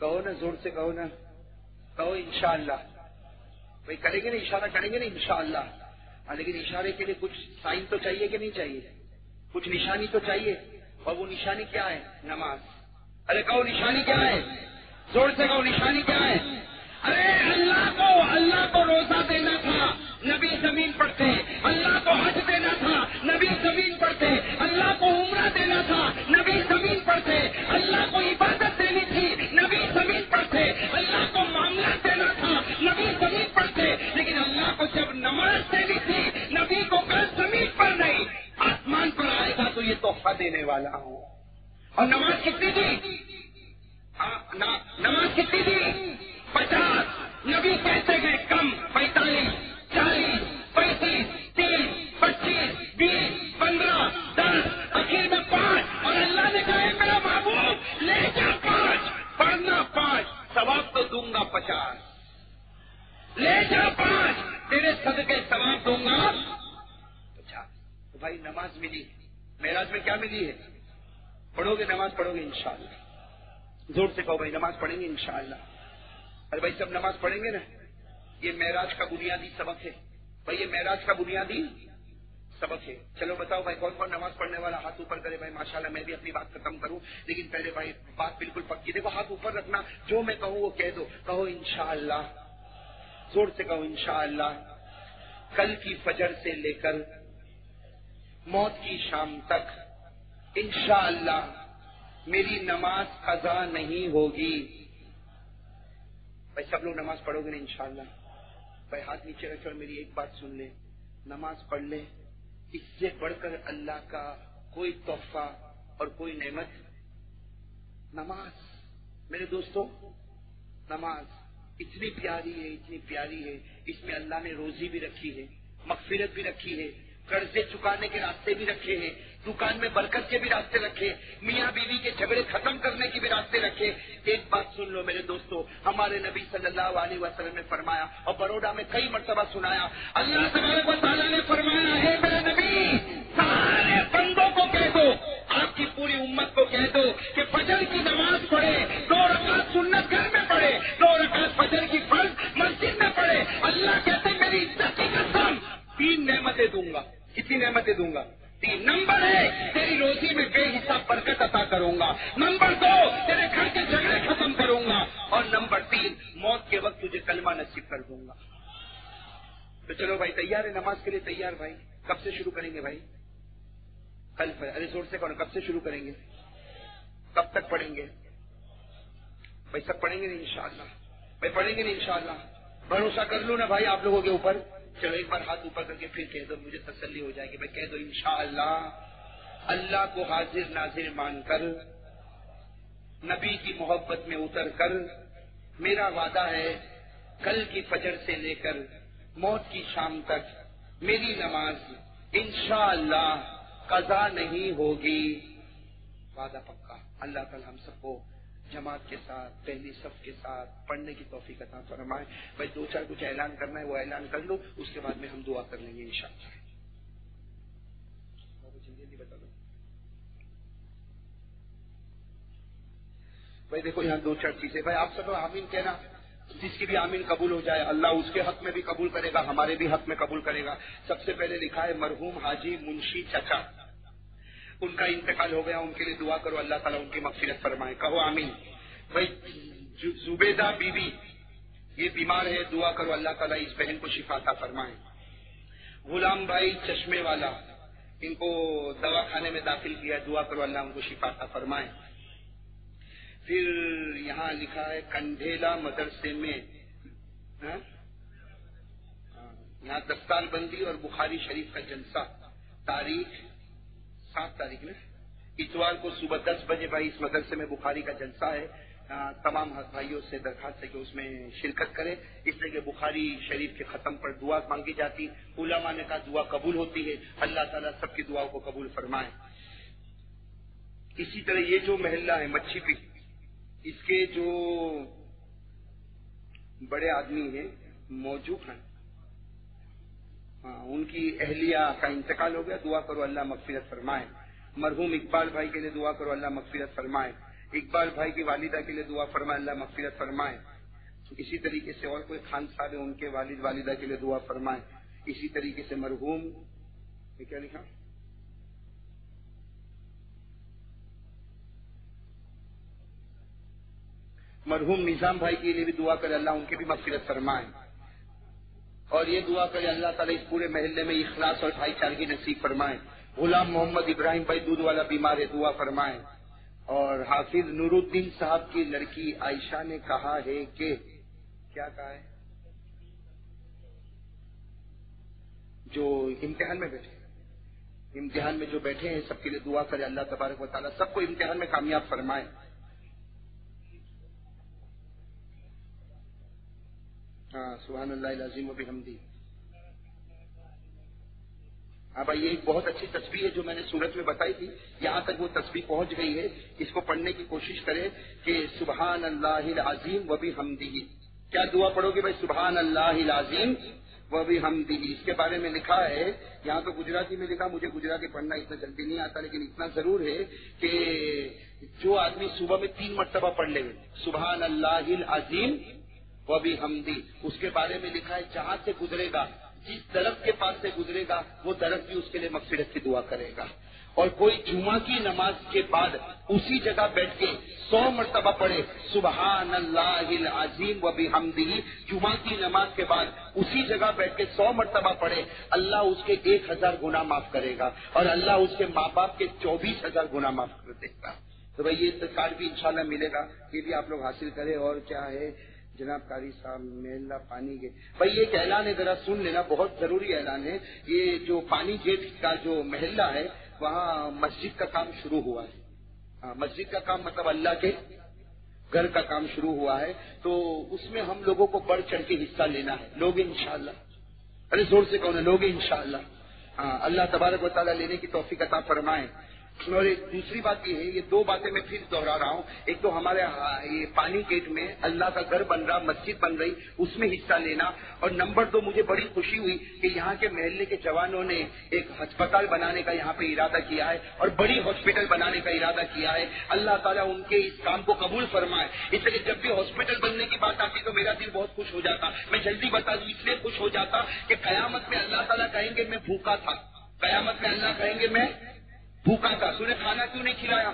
कहो ना, ज़ोर से कहो ना। कहो इंशाला भाई, करेंगे ना इशारा, करेंगे ना इंशाला लेकिन इशारे के लिए कुछ साइन तो चाहिए कि नहीं चाहिए? कुछ निशानी तो चाहिए? और वो निशानी क्या है? नमाज़। अरे कहो, निशानी क्या है? ज़ोर से कहो, निशानी क्या है? अरे, अल्लाह को अल्लाह को रोजा देना था। नबी ज़मीन थे। अल्लाह को हज देना था। नबी ज़मीन थे। अल्लाह को उम्र देना था। नबी ज़मीन थे। अल्लाह को इबादत नमाज़ देनी थी। नबी को कल ज़मीन पर नहीं। आसमान पर आएगा तो ये तोहफा देने वाला हूँ। और नमाज़ कितनी थी? नमाज़ कितनी थी? पचास। नबी कहते गए कम, पैतालीस, चालीस, पैंतीस, तीस, पच्चीस, बीस, पंद्रह, दस आखिर में पाँच। और अल्लाह ने कहा मेरा महबूब, ले जा पाँच। पढ़ना पाँच, सवाब तो दूँगा पचास। ले जा पाँच। तेरे सदके सवाब दूँगा। अच्छा तो भाई नमाज़ मिली। मेराज में क्या मिली है? पढ़ोगे नमाज़ पढ़ोगे इंशाल्लाह। ज़ोर से कहो भाई, नमाज़ पढ़ेंगे इंशाल्लाह। अरे भाई सब नमाज़ पढ़ेंगे ना, ये महराज का बुनियादी सबक है। भाई, ये महराज का बुनियादी सबक है। चलो बताओ भाई कौन कौन नमाज़ पढ़ने वाला हाथ ऊपर करे? भाई, माशाल्लाह, मैं भी अपनी बात खत्म करूँ। लेकिन पहले भाई, बात बिल्कुल पक्की। देखो, हाथ ऊपर रखना, जो मैं कहूँ वो कह दो। कहो इंशाअल्लाह ज़ोर से कहो इंशाअल्लाह, कल की फजर से लेकर मौत की शाम तक इंशाअल्लाह मेरी नमाज़ कजा नहीं होगी। भाई सब लोग नमाज़ पढ़ोगे ना इंशाअल्लाह? भाई हाथ नीचे रखे और मेरी एक बात सुन ले। नमाज़ पढ़ ले। इससे बढ़कर अल्लाह का कोई तोहफा और कोई नेमत? नमाज़। मेरे दोस्तों, नमाज़। इतनी प्यारी है, इतनी प्यारी है। इसमें अल्लाह ने रोजी भी रखी है मकफिरत भी रखी है, कर्जे चुकाने के रास्ते भी रखे हैं, दुकान में बरकत के भी रास्ते रखे मियाँ बीवी के झगड़े खत्म करने के भी रास्ते रखे एक बात सुन लो मेरे दोस्तों, हमारे नबी सल्लल्लाहु अलैहि वसल्लम ने फरमाया और बड़ोड़ा में कई मरतबा सुनाया। अल्लाह ने फरमाया, है मेरे नबी, सारे बंदों को कह दो आपकी पूरी उम्मत को कह दो कि फजर की नमाज़ पढ़े दो रकात सुन्नत घर में पढ़े दो रकात फजर की फ़र्ज़ मस्जिद में पढ़े। अल्लाह कहते मेरी इज़्ज़त की कसम। तीन नेमतें दूँगा। कितनी नेमतें दूँगा? तीन। नंबर है, तेरी रोजी में बेहिसाब बरकत अता करूँगा। नंबर दो, तेरे घर के झगड़े खत्म करूँगा। और नंबर तीन, मौत के वक्त तुझे कलमा नसीब कर दूँगा। तो चलो भाई, तैयार है? नमाज़ के लिए तैयार भाई? कब से शुरू करेंगे भाई? कल अरे ज़ोर से कौन कब से शुरू करेंगे? कब तक पढ़ेंगे? भाई सब पढ़ेंगे नहीं इंशाला भाई पढ़ेंगे नहीं इंशाला भरोसा कर लू ना भाई आप लोगों के ऊपर। चलो एक बार हाथ ऊपर करके फिर कह दो, मुझे तसल्ली हो जाएगी। भाई कह दो इंशाला अल्लाह को हाजिर नाजिर मानकर, नबी की मोहब्बत में उतर कर, मेरा वादा है, कल की फजर से लेकर मौत की शाम तक मेरी नमाज़ इंशाला कजा नहीं होगी। वादा पक्का। अल्लाह कल हम सबको जमात के साथ, पहली सब के साथ पढ़ने की तोफी का फरमाए। भाई, दो चार कुछ ऐलान करना है, वो ऐलान कर लो, उसके बाद में हम दुआ कर लेंगे दो। भाई, देखो यहाँ दो चार चीज़ें। भाई, आप सब आमीन कहना, जिसकी भी आमीन कबूल हो जाए, अल्लाह उसके हक में भी कबूल करेगा, हमारे भी हक में कबूल करेगा। सबसे पहले लिखा है, मरहूम हाजी मुंशी चचा। उनका इंतकाल हो गया उनके लिए दुआ करो अल्लाह ताला उनकी मफफिरत फरमाए। कहो आमीन। भाई जुबेदा बीबी ये बीमार है दुआ करो अल्लाह ताला इस बहन को शिफाता फरमाए। गुलाम भाई चश्मे वाला इनको दवा खाने में दाखिल किया दुआ करो अल्लाह उनको शिफाता फरमाए। फिर यहाँ लिखा है कंढेला मदरसे में हाँ? हाँ, यहाँ दस्तार बंदी और बुखारी शरीफ का जलसा। तारीख सात तारीख में। इतवार को सुबह दस बजे भाई इस मदरसे में बुखारी का जलसा है। आ, तमाम भाइयों से दरखास्त है कि उसमें शिरकत करें। इसलिए कि बुखारी शरीफ के खत्म पर दुआ मांगी जाती। उलामा ने कहा दुआ कबूल होती है। अल्लाह ताला सबकी दुआओं को कबूल फरमाए। इसी तरह ये जो महल्ला है मच्छी पी इसके जो बड़े आदमी हैं मौजूद हैं। हाँ, उनकी अहलिया का इंतकाल हो गया। दुआ करो अल्लाह मगफिरत फरमाए। मरहूम इकबाल भाई के लिए दुआ करो अल्लाह मगफिरत फरमाए। इकबाल भाई की वालिदा के लिए दुआ फरमाए अल्लाह मगफिरत फरमाए। इसी तरीके से और कोई खान साहब है उनके वालिद वालिदा के लिए दुआ फरमाए। इसी तरीके से मरहूम क्या लिखा? मरहूम निज़ाम भाई के लिए भी दुआ करे अल्लाह उनकी भी मगफिरत फरमाए। और ये दुआ करे अल्लाह ताला इस पूरे महल्ले में इखलास और भाईचारगी नसीब फरमाए। गुलाम मोहम्मद इब्राहिम भाई दूध वाला बीमार है, दुआ फरमाए। और हाफिज नूरुद्दीन साहब की लड़की आयशा ने कहा है कि, क्या कहा है? जो इम्तिहान में बैठे इम्तिहान में जो बैठे हैं, सबके लिए दुआ करे, अल्लाह तबारक वाली सबको इम्तिहान में कामयाब फरमाए। हाँ सुबहान अल्लाजीम भी हमदी हाँ भाई, ये एक बहुत अच्छी तस्वीर है जो मैंने सूरत में बताई थी। यहाँ तक वो तस्वीर पहुँच गई है। इसको पढ़ने की कोशिश करें कि सुबहान अल्लाह अजीम व भी हमदी क्या दुआ पढ़ोगे भाई? सुबहान अल्लाह अजीम वह भी हम दी इसके बारे में लिखा है। यहाँ तो गुजराती में लिखा, मुझे गुजराती पढ़ना इतना जल्दी नहीं आता, लेकिन इतना ज़रूर है कि जो आदमी सुबह में तीन मरतबा पढ़ ले सुबहान अल्लाह अजीम वो भी हमदी। उसके बारे में लिखा है, जहाँ से गुजरेगा, जिस दरख्त के पास से गुजरेगा, वो दरख्त भी उसके लिए मकफिरत की दुआ करेगा। और कोई जुमा की नमाज़ के बाद उसी जगह बैठ के सौ मरतबा पढ़े अल्लाह अजीम व हमदी जुमा की नमाज़ के बाद उसी जगह बैठ के सौ मरतबा पढ़े, अल्लाह उसके एक हज़ार गुना माफ़ करेगा और अल्लाह उसके माँ बाप के चौबीस हज़ार गुना माफ़ कर देगा। तो भाई, ये कार्ड भी इंशाल्लाह मिलेगा ये भी आप लोग हासिल करें और क्या है जनाब कारी साहब, मेला, पानी के। भाई ये ऐलान है, जरा सुन लेना, बहुत ज़रूरी ऐलान है। ये जो पानी गेट का जो महल्ला है, वहाँ मस्जिद का काम शुरू हुआ है। हाँ मस्जिद का काम मतलब अल्लाह के घर का काम शुरू हुआ है। तो उसमें हम लोगों को बढ़ चढ़ के हिस्सा लेना है। लोग इंशाला अरे, ज़ोर से कौन है लोग इंशाला हाँ अल्लाह तबारक वाली लेने की तोफीक अता फरमाए। और एक दूसरी बात ये है, ये दो बातें मैं फिर दोहरा रहा हूँ। एक तो हमारे ये पानी गेट में अल्लाह का घर बन रहा, मस्जिद बन रही, उसमें हिस्सा लेना। और नंबर दो, मुझे बड़ी खुशी हुई कि यहाँ के महल्ले के जवानों ने एक अस्पताल बनाने का यहाँ पे इरादा किया है और बड़ी हॉस्पिटल बनाने का इरादा किया है। अल्लाह ताला उनके इस काम को कबूल फरमाए। इसलिए जब भी हॉस्पिटल बनने की बात आती तो मेरा दिल बहुत खुश हो जाता। मैं जल्दी बता दू इसलिए खुश हो जाता कि कयामत में अल्लाह ताला कहेंगे, मैं भूखा था। कयामत में अल्लाह कहेंगे, मैं भूखा था, तूने खाना क्यों नहीं खिलाया?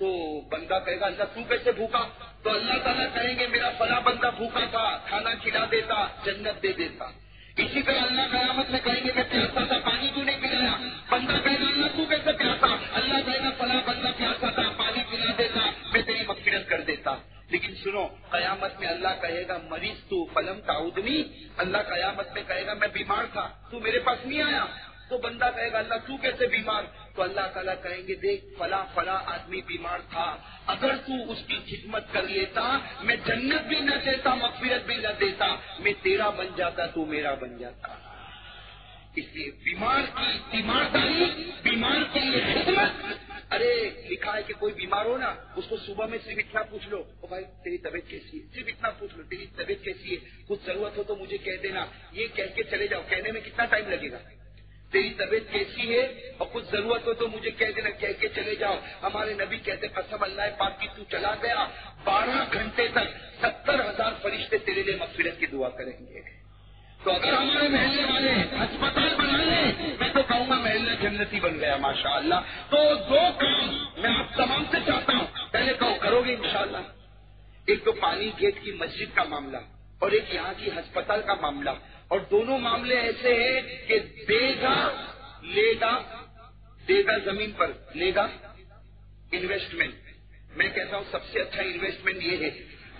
तो बंदा कहेगा अल्लाह तू कैसे भूखा? तो अल्लाह ताला कहेंगे, मेरा फला बंदा भूखा था, खाना खिला देता, जन्नत दे देता। इसी तरह अल्लाह कयामत में कहेंगे मैं प्यासा था, पानी क्यों नहीं पिलाया? बंदा कहेगा, अल्लाह, तू कैसे प्यासा? अल्लाह कहेगा, फला बंदा प्यासा था, पानी पिला देता, मैं तेरी मकफिरत कर देता। लेकिन सुनो, कयामत में अल्लाह कहेगा, मरीज़ तू, फलम ताउदनी। अल्लाह कयामत में कहेगा, मैं बीमार था, तू मेरे पास नहीं आया। तो बंदा कहेगा, अल्लाह, तू कैसे बीमार? तो अल्लाह ताला कहेंगे, देख, फला फला आदमी बीमार था। अगर तू उसकी खिदमत कर लेता, मैं जन्नत भी न देता मकफिरत भी न देता, मैं तेरा बन जाता, तू मेरा बन जाता। इसलिए बीमार की बीमारदारी बीमार के लिए खिदमत। अरे, लिखा है कि कोई बीमार हो ना, उसको सुबह में सिर्फ़ इतना पूछ लो, ओ भाई, तेरी तबीयत कैसी है? सिर्फ़ इतना पूछ लो, तेरी तबीयत कैसी है? कुछ ज़रूरत हो तो मुझे कह देना। ये कह के चले जाओ, कहने में कितना टाइम लगेगा? तेरी तबीयत कैसी है? और कुछ ज़रूरत हो तो मुझे कह देना, कह के चले जाओ। हमारे नबी कहते कसम अल्लाह पाक की, तू चला गया। बारह घंटे तक सत्तर हज़ार फरिश्ते तेरे लिए मफफिरत की दुआ करेंगे। तो अगर हमारे महल्ले वाले अस्पताल बना ले, मैं तो कहूँगा महल्ला जन्नती बन गया माशा तो दो काम मैं आप तमाम से चाहता हूँ। पहले कहो, करोगे इंशाला एक तो पानी गेट की मस्जिद का मामला और एक यहाँ की अस्पताल का मामला। और दोनों मामले ऐसे हैं कि देगा, लेगा, देगा ज़मीन पर, लेगा इन्वेस्टमेंट मैं कहता हूँ, सबसे अच्छा इन्वेस्टमेंट ये है।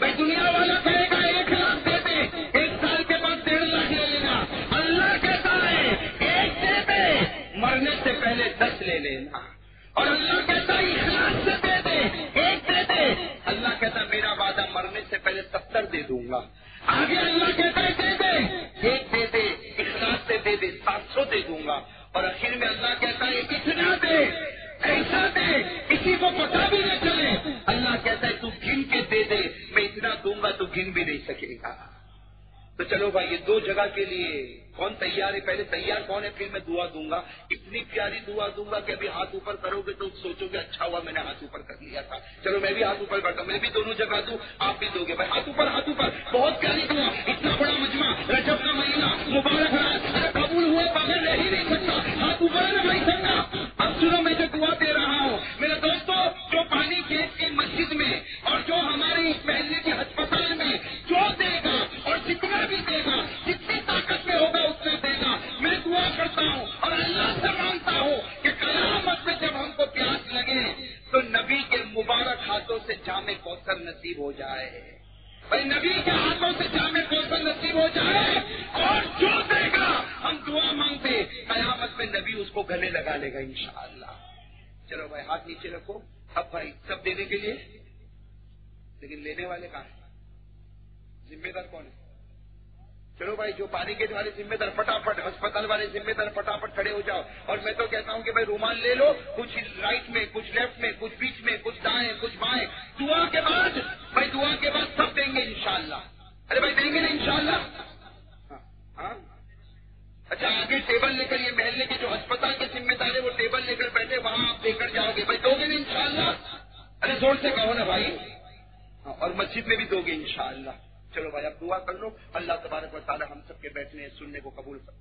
भाई, दुनिया वाला कहेगा, एक लाख दे दे, एक साल के बाद डेढ़ लाख ले लेना। अल्लाह कहता है, एक दे दे, मरने से पहले दस ले लेना। और अल्लाह कहता है, इखलास से दे दे, एक दे दे। अल्लाह कहता मेरा वादा मरने से पहले सत्तर दे दूँगा। आगे अल्लाह कहता है दे। दे एक दे दे इखलास से दे दे, सात सौ दे दूँगा। और आखिर में अल्लाह कहता है कितना दे? कैसा दे। किसी को पता भी न चले। अल्लाह कहता है तू गिन के दे दे। मैं इतना दूँगा तू गिन भी नहीं सकेगा। तो चलो भाई, ये दो जगह के लिए कौन तैयार है? पहले तैयार कौन है? फिर मैं दुआ दूँगा। इतनी प्यारी दुआ दूँगा कि अभी हाथ ऊपर करोगे तो सोचोगे अच्छा हुआ मैंने हाथ ऊपर कर लिया था। चलो, मैं भी हाथ ऊपर करता हूँ। मैं भी दोनों जगह दू, आप भी दोगे। भाई, हाथ ऊपर हाथ ऊपर। बहुत प्यारी दुआ। इतना बड़ा मजमा, रजब का महीना, मुबारक कबूल हुआ ही नहीं सकता। हाथ ऊपर है भाई सकता अब सुनो, मैं जो दुआ दे रहा हूँ, मेरे दोस्तों, जो पानी खेत की मस्जिद में और जो हमारे इस महल्ले के अस्पताल में, जो देगा जितना भी देगा, जितनी ताकत में होगा उतना देगा। मैं दुआ करता हूँ और अल्लाह से माँगता हूँ कि कयामत में जब हमको प्यास लगे तो नबी के मुबारक हाथों से जामे कौसर नसीब हो जाए। भाई, नबी के हाथों से जामे कौसर नसीब हो जाए और जो देगा, हम दुआ मांगते, कयामत में नबी उसको गले लगा लेगा इंशाला चलो भाई, हाथ नीचे रखो। अब भाई, सब देने के लिए? लेकिन लेने वाले कहा जिम्मेदार कौन है? चलो भाई जो पानी गेट वाले जिम्मेदार फटाफट अस्पताल वाले जिम्मेदार फटाफट खड़े हो जाओ। और मैं तो कहता हूँ कि भाई रूमाल ले लो कुछ राइट में कुछ लेफ़्ट में कुछ बीच में कुछ दाएँ कुछ बाएँ। दुआ के बाद भाई दुआ के बाद सब देंगे इंशाला अरे भाई देंगे ना इंशाला हाँ, हाँ? अच्छा आगे टेबल लेकर ये महल्ले के जो अस्पताल के जिम्मेदार है वो टेबल लेकर बैठे वहाँ आप लेकर जाओगे। भाई दोगे ना इंशाला अरे ज़ोर से कहो ना भाई। हाँ, और मस्जिद में भी दोगे इंशाला चलो भाई, अब दुआ कर लो। अल्लाह तबारक वाली हम सबके बैठने, सुनने को कबूल कर।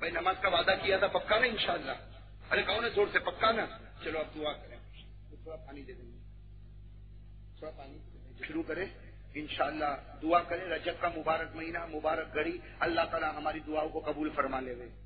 भाई, नमाज़ का वादा किया था, पक्का ना इंशाला अरे कौन है ज़ोर से, पक्का ना? चलो, अब दुआ करें। थोड़ा पानी दे देंगे। थोड़ा पानी शुरू करें। इंशाला दुआ करें। रजब का मुबारक महीना, मुबारक घड़ी। अल्लाह तला हमारी दुआओं को कबूल फरमा ले।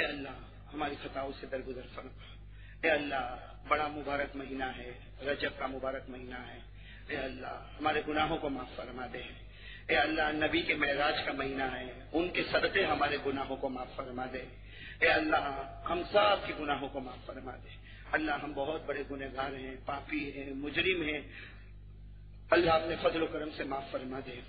ए अल्लाह हमारी खताओं से दरगुजर फरमा ए अल्लाह बड़ा मुबारक महीना है रजब का मुबारक महीना है ए अल्लाह हमारे गुनाहों को माफ़ फरमा दे ए अल्लाह नबी के महराज का महीना है उनके सदते हमारे गुनाहों को माफ़ फरमा दे ए अल्लाह, हम सब के गुनाहों को माफ़ फरमा दे। अल्लाह, हम बहुत बड़े गुनहगार हैं, पापी हैं, मुजरिम हैं। अल्लाह अपने फजल करम से माफ़ फरमा दे।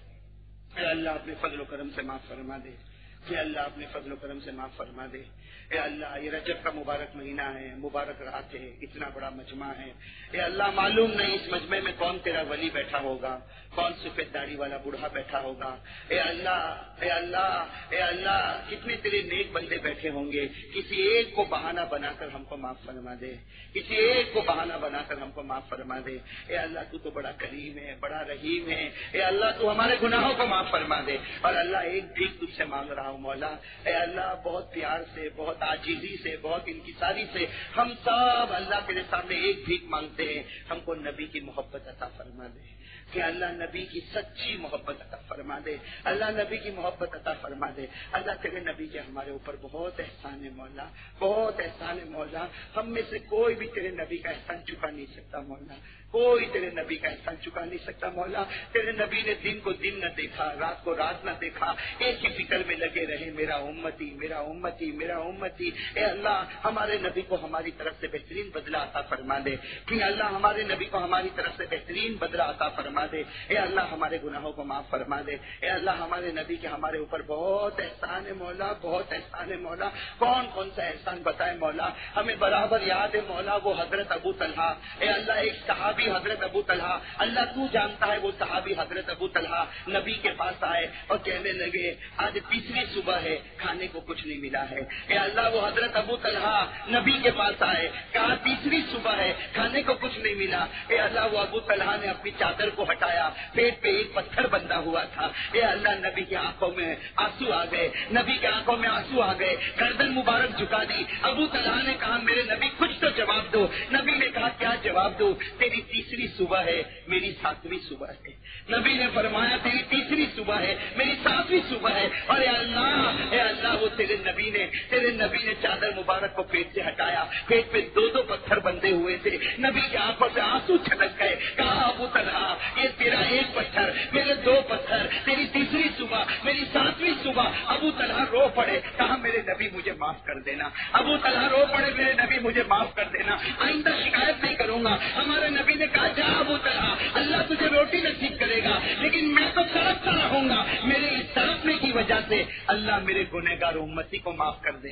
ए अल्लाह, अपने फजल करम से माफ़ फरमा दे। ए अल्लाह, अपने फजल करम से माफ़ फरमा दे। ए अल्लाह, ये रजब का मुबारक महीना है, मुबारक रात है, इतना बड़ा मजमा है। ए अल्लाह, मालूम नहीं इस मजमे में कौन तेरा वली बैठा होगा। कौन सफ़ेद दाढ़ी वाला बूढ़ा बैठा होगा? ए अल्लाह ए अल्लाह ए अल्लाह, कितने तेरे नेक बंदे बैठे होंगे? किसी एक को बहाना बनाकर हमको माफ़ फरमा दे। किसी एक को बहाना बनाकर हमको माफ़ फरमा दे। ए अल्लाह, तू तो बड़ा करीम है, बड़ा रहीम है। ए अल्लाह, तू हमारे गुनाहों को माफ़ फरमा दे। और अल्लाह, एक भीख तुझसे मांग रहा हूँ, मौला। ए अल्लाह, बहुत प्यार से, बहुत आजीजी से, बहुत इनकिसारी से, हम सब अल्लाह तेरे सामने एक भीख मांगते हैं। हमको नबी की मोहब्बत अता फरमा दे। कि अल्लाह नबी की सच्ची मोहब्बत अता फरमा दे। अल्लाह नबी की मोहब्बत अता फरमा दे। अल्लाह तेरे नबी के हमारे ऊपर बहुत एहसान है मौला, बहुत एहसान है मौला। हम में से कोई भी तेरे नबी का एहसान चुका नहीं सकता मौला। कोई तेरे नबी का एहसान चुका नहीं सकता, मौला। तेरे नबी ने दिन को दिन न देखा, रात को रात न देखा। एक ही फ़िक्र में लगे रहे, मेरा उम्मती मेरा उम्मती मेरा उम्मती। ए अल्लाह, हमारे नबी को हमारी तरफ़ से बेहतरीन बदला अता फरमा दे। कि अल्लाह, हमारे नबी को हमारी तरफ़ से बेहतरीन बदला अता फरमा दे। ए अल्लाह, हमारे गुनाहों को माफ़ फरमा दे। ए अल्लाह, हमारे नबी के हमारे ऊपर बहुत एहसान है, मौला, बहुत एहसान है, मौला। कौन कौन सा एहसान बताए, मौला? हमें बराबर याद है, मौला, वो हज़रत अबू तलहा। ए अल्लाह, एक साहब सहाबी हज़रत अबू तलहा। अल्लाह तू जानता है वो सहाबी हज़रत अबू तलहा नबी के पास आए और कहने लगे, आज तीसरी सुबह है, खाने को कुछ नहीं मिला है। अल्लाह, वो हज़रत अबू तलहा नबी के पास आए, कहा, तीसरी सुबह है, खाने को कुछ नहीं मिला। ए अल्लाह, वो अबू तलहा ने अपनी चादर को हटाया, पेट पे एक पत्थर बंधा हुआ था। ए अल्लाह, नबी की आँखों में आँसू आ गए, नबी की आँखों में आँसू आ गए, गर्दन मुबारक झुका दी। अबू तलहा ने कहा, मेरे नबी, कुछ तो जवाब दो। नबी ने कहा, क्या जवाब दो? तेरी तीसरी सुबह है, मेरी सातवीं सुबह है। नबी ने फरमाया, तेरी तीसरी सुबह है, मेरी सातवीं सुबह है। अरे अल्लाह अरे अल्लाह, वो तेरे नबी ने, तेरे नबी ने चादर मुबारक को पेट से हटाया। पेट पे दो दो पत्थर बंधे हुए थे। नबी के आँखों से आँसू छटक गए। कहा, अबू तला ये तेरा एक पत्थर, मेरे दो पत्थर, तेरी तीसरी सुबह, मेरी सातवीं सुबह। अबू तला रो पड़े। कहा, मेरे नबी मुझे माफ़ कर देना। अबू तला रो पड़े, मेरे नबी मुझे माफ़ कर देना। आइंदा शिकायत नहीं करूँगा। हमारे नबी ने कहा जा अबू तलहा अल्लाह तुझे रोटी नसीब करेगा, लेकिन मैं तो तड़पता रहूँगा। मेरे इस तड़पने की वजह से अल्लाह मेरे गुनेगार उम्मती को माफ़ कर दे।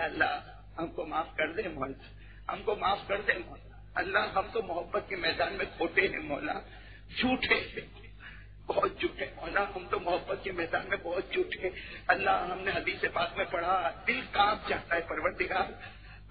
अल्लाह, हमको माफ़ कर दे मौला, हमको माफ़ कर दे मौला। अल्लाह, हम तो मोहब्बत के मैदान में खोटे हैं मौला, झूठे बहुत झूठे मौला, हम तो मोहब्बत के मैदान में बहुत झूठे अल्लाह, हमने हदीस पाक में पढ़ा, दिल काँप जाता है, परवरदिगार।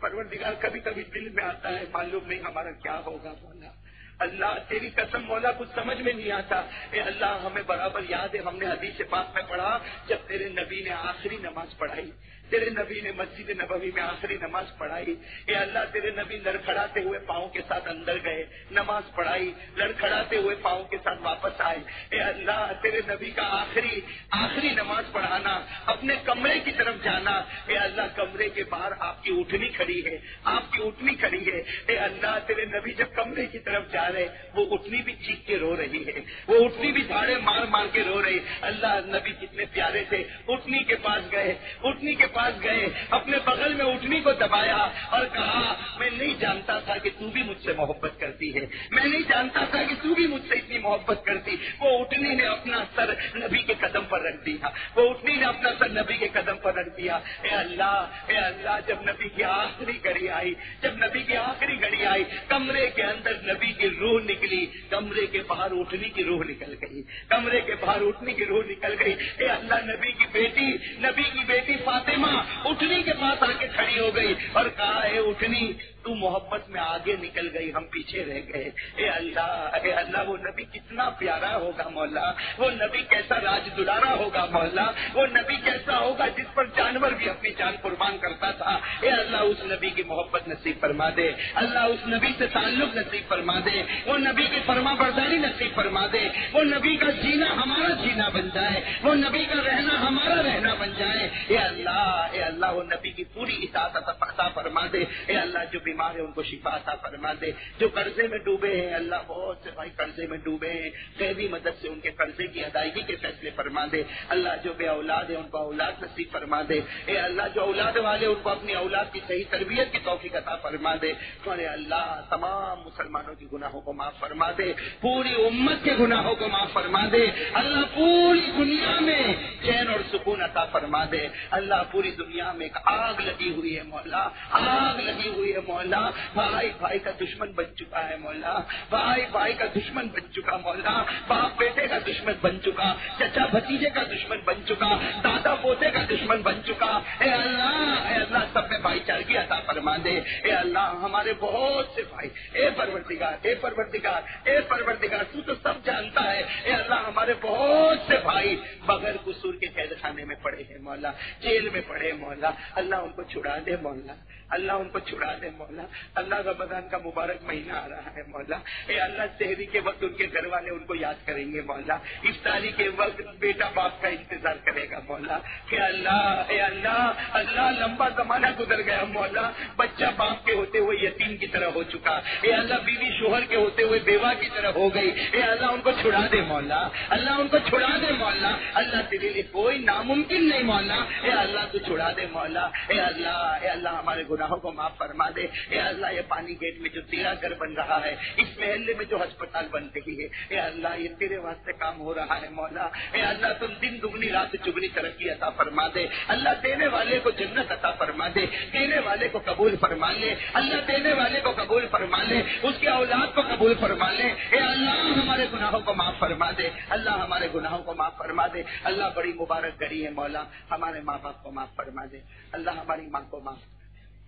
परवरदिगार कभी कभी दिल में आता है, मालूम नहीं हमारा क्या होगा मौला अल्लाह, तेरी कसम मौला, कुछ समझ में नहीं आता। ए अल्लाह, हमें बराबर याद है, हमने हदीस पाक में पढ़ा, जब तेरे नबी ने आखिरी नमाज़ पढ़ाई। तेरे नबी ने मस्जिद नबवी में आखिरी नमाज़ पढ़ाई। ये अल्लाह, तेरे नबी लड़खड़ाते हुए पाओ के साथ अंदर गए, नमाज़ पढ़ाई, लड़खड़ाते हुए पाओ के साथ वापस आए। ये अल्लाह, तेरे नबी का आखिरी आखिरी नमाज़ पढ़ाना, अपने कमरे की तरफ़ जाना। ये अल्लाह, कमरे के बाहर आपकी उठनी खड़ी है, आपकी उठनी खड़ी है। ये अल्लाह, तेरे नबी जब कमरे की तरफ़ जा रहे, वो उठनी भी चीख के रो रही है, वो उठनी भी झाड़े मार मार के रो रही। अल्लाह, नबी कितने प्यारे थे, उठनी के पास गए, उठनी के पास पास गए, अपने बगल में उठनी को दबाया और कहा, मैं नहीं जानता था कि तू भी मुझसे मोहब्बत करती है। मैं नहीं जानता था कि तू भी मुझसे इतनी मोहब्बत करती। वो उठनी ने अपना सर नबी के कदम पर रख दिया। वो उठनी ने अपना सर नबी के कदम पर रख दिया। ए अल्लाह ए अल्लाह, जब नबी की आखिरी घड़ी आई, जब नबी की आखिरी घड़ी आई, कमरे के अंदर नबी की रूह निकली। कमरे के बाहर उठनी की रूह निकल गई। कमरे के बाहर उठनी की रूह निकल गई। ए अल्लाह, नबी की बेटी, नबी की बेटी फातिमा उठनी के पास आके खड़ी हो गई और कहा है उठनी तू मोहब्बत में आगे निकल गई, हम पीछे रह गए। ए अल्लाह ए अल्लाह, वो नबी कितना प्यारा होगा मौला। वो नबी कैसा राज दुलारा होगा मौला। वो नबी कैसा होगा जिस पर जानवर भी अपनी जान कुर्बान करता था। ए अल्लाह, उस नबी की मोहब्बत नसीब फरमा दे। अल्लाह, उस नबी से ताल्लुक नसीब फरमा दे। वो नबी की फरमा बरदारी नसीब फरमा दे। वो नबी का जीना हमारा जीना बन जाए। वो नबी का रहना हमारा रहना बन जाए। ए अल्लाह ए अल्लाह, वो नबी की पूरी इतात फरमा दे। ए अल्लाह, जो बीमार है, उनको शिफा अता फरमा दे। जो कर्जे में डूबे हैं, अल्लाह बहुत से भाई कर्जे में डूबे हैं कैदी मदद से उनके कर्जे की अदायगी के फैसले फरमा दे। अल्लाह जो बे औलाद है, उनको औलाद नसीब फरमा दे। ए अल्लाह, जो औलाद वाले उनको अपनी औलाद की सही तरबियत की तोफीक अता फरमा दे। तुम्हारे अल्लाह, तमाम मुसलमानों की गुनाहों को माफ़ फरमा दे। पूरी उम्मत के गुनाहों को माफ़ फरमा दे। अल्लाह पूरी दुनिया में चैन और सुकून अता फरमा दे। अल्लाह पूरी दुनिया में एक आग लगी हुई है, मौला। आग लगी हुई है, मौला। मौला। भाई भाई का दुश्मन बन चुका है मौला। भाई भाई का दुश्मन बन चुका मौला। बाप बेटे का दुश्मन बन चुका, चचा भतीजे का दुश्मन बन चुका, दादा पोते का दुश्मन बन चुका। ए अल्लाह ए अल्लाह, सब में भाईचारगी अता फरमा दे। ए अल्लाह, हमारे बहुत से भाई, ए परवर्तिकार ए परवर्तिकार ए परवर्तिकार तू तो सब जानता है। ए अल्लाह, हमारे बहुत से भाई बगैर कसूर के कैद खाने में पड़े हैं मौला, जेल में पड़े मौला। अल्लाह उनको छुड़ा दे मौला। अल्लाह उनको छुड़ा दे मौला अल्लाह रमज़ान का मुबारक महीना आ रहा है मौला। ए अल्लाह, शहरी के वक्त उनके घर वाले उनको याद करेंगे मौला। इफ्तारी के वक्त बेटा बाप का इंतज़ार करेगा मौला। के अल्लाह, ए अल्लाह अल्लाह लंबा जमाना गुजर गया मौला। बच्चा बाप के होते हुए यतीम की तरह हो चुका। ए अल्लाह, बीवी शोहर के होते हुए बेवा की तरह हो गई। ए अल्लाह, उनको छुड़ा दे मौला। अल्लाह, उनको छुड़ा दे मौला। अल्लाह तेरे लिए कोई नामुमकिन नहीं मौला। ए अल्लाह, तू छुड़ा दे मौला। ए अल्लाह ए अल्लाह, हमारे गुनाहों को माफ़ फरमा दे। ए अल्लाह, ये पानी गेट में जो तेरा घर बन रहा है, इस महल्ले में जो अस्पताल बन रही है ए अल्लाह, ये तेरे वास्ते काम हो रहा है, मौला। ए अल्लाह, तुम दिन दुगनी, रात चुगनी तरक्की अता फरमा दे। अल्लाह, देने वाले को जन्नत अता फरमा दे। देने वाले को कबूल फरमा ले। अल्लाह, देने वाले को कबूल फरमा ले। उसके औलाद को कबूल फरमा ले। ए अल्लाह, हमारे गुनाहों को माफ़ फरमा दे। अल्लाह, हमारे गुनाहों को माफ़ फरमा दे। अल्लाह, बड़ी मुबारक गरी है, मौला। हमारे माँ बाप को माफ़ फरमा दे। अल्लाह, हमारी माँ को माफ़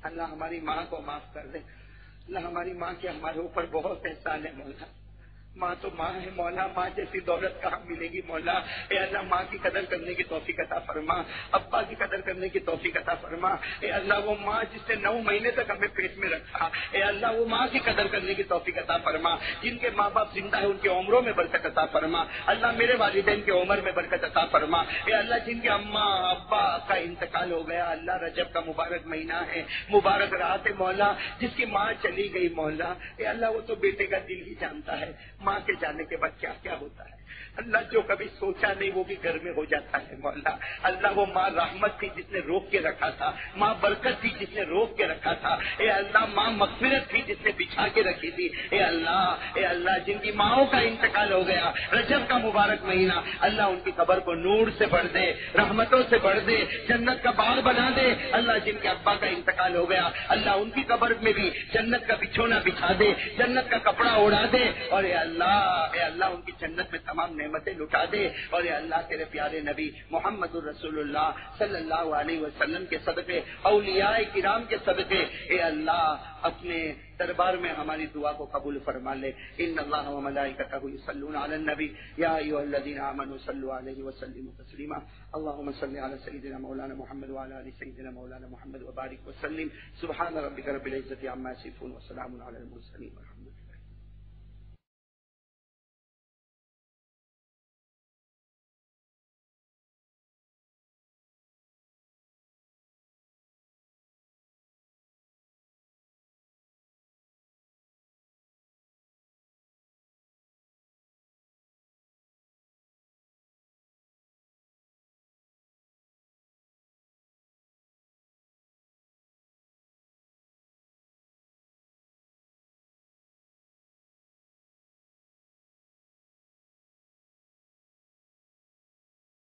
अल्लाह हमारी माँ को माफ़ कर दे। अल्लाह हमारी माँ के हमारे ऊपर बहुत एहसान है मौला। माँ तो माँ है, मौला, माँ जैसी दौलत कहाँ मिलेगी मौला? ए अल्लाह, माँ की कदर करने की तोफ़ी कता फरमा। अब्बा की कदर करने की तोफ़ी कता फरमा। ए अल्लाह, वो माँ जिसने नौ महीने तक हमें पेट में रखा, ए अल्लाह, वो माँ की कदर करने की तोफ़ी कता फरमा। जिनके माँ बाप ज़िंदा है, उनके उम्रों में बरकत अता फरमा। अल्लाह, मेरे वालिदैन के उम्र में बरकत अता फरमा। ए अल्लाह, जिनके अम्मा, अब्बा का इंतकाल हो गया, अल्लाह रजब का मुबारक महीना है, मुबारक रात है, मौला, जिसकी माँ चली गई, मौला। ए अल्लाह, वो तो बेटे का दिल ही जानता है। माँ के जाने के बाद क्या क्या होता है? अल्लाह जो कभी सोचा नहीं, वो भी घर में हो जाता है मौला। अल्लाह वो माँ रहमत थी जिसने रोक के रखा था, माँ बरकत थी जिसने रोक के रखा था, ए अल्लाह माँ मकफिरत थी जिसने बिछा के रखी थी, ए अल्लाह ए अल्लाह जिनकी माओ का इंतकाल हो गया, रजब का मुबारक महीना, अल्लाह उनकी कबर को नूर से बढ़ दे, रहमतों से बढ़ दे, जन्नत का बाग बना दे, अल्लाह जिनके अब्बा का इंतकाल हो गया, अल्लाह उनकी कबर में भी जन्नत का बिछोना बिछा दे, जन्नत का कपड़ा उड़ा दे, और ए अल्लाह ए अल्लाह उनकी जन्नत में तमाम नेमतें लुटा दे। और ये अल्लाह, तेरे प्यारे नबी मोहम्मद रसूलुल्लाह सल्लल्लाहु अलैहि वसल्लम के सदके औलिया किराम के सदके, ए अल्लाह, अपने दरबार में हमारी दुआ को कबूल फरमा ले। इन अल्लाह नबी। या अय्युहल्लज़ीना आमनू सल्लु अलैहि व सल्लिमु तस्लीमा। अल्लाहुम्मा सल्लि अला सय्यिदिना मौलाना मुहम्मद व अला आलि सय्यिदिना मौलाना मुहम्मद व बारिक व सल्लिम सुब्हान रब्बिका रब्बिल इज्जति अम्मा यसिफून व सलामुन अलल मुरसलीन।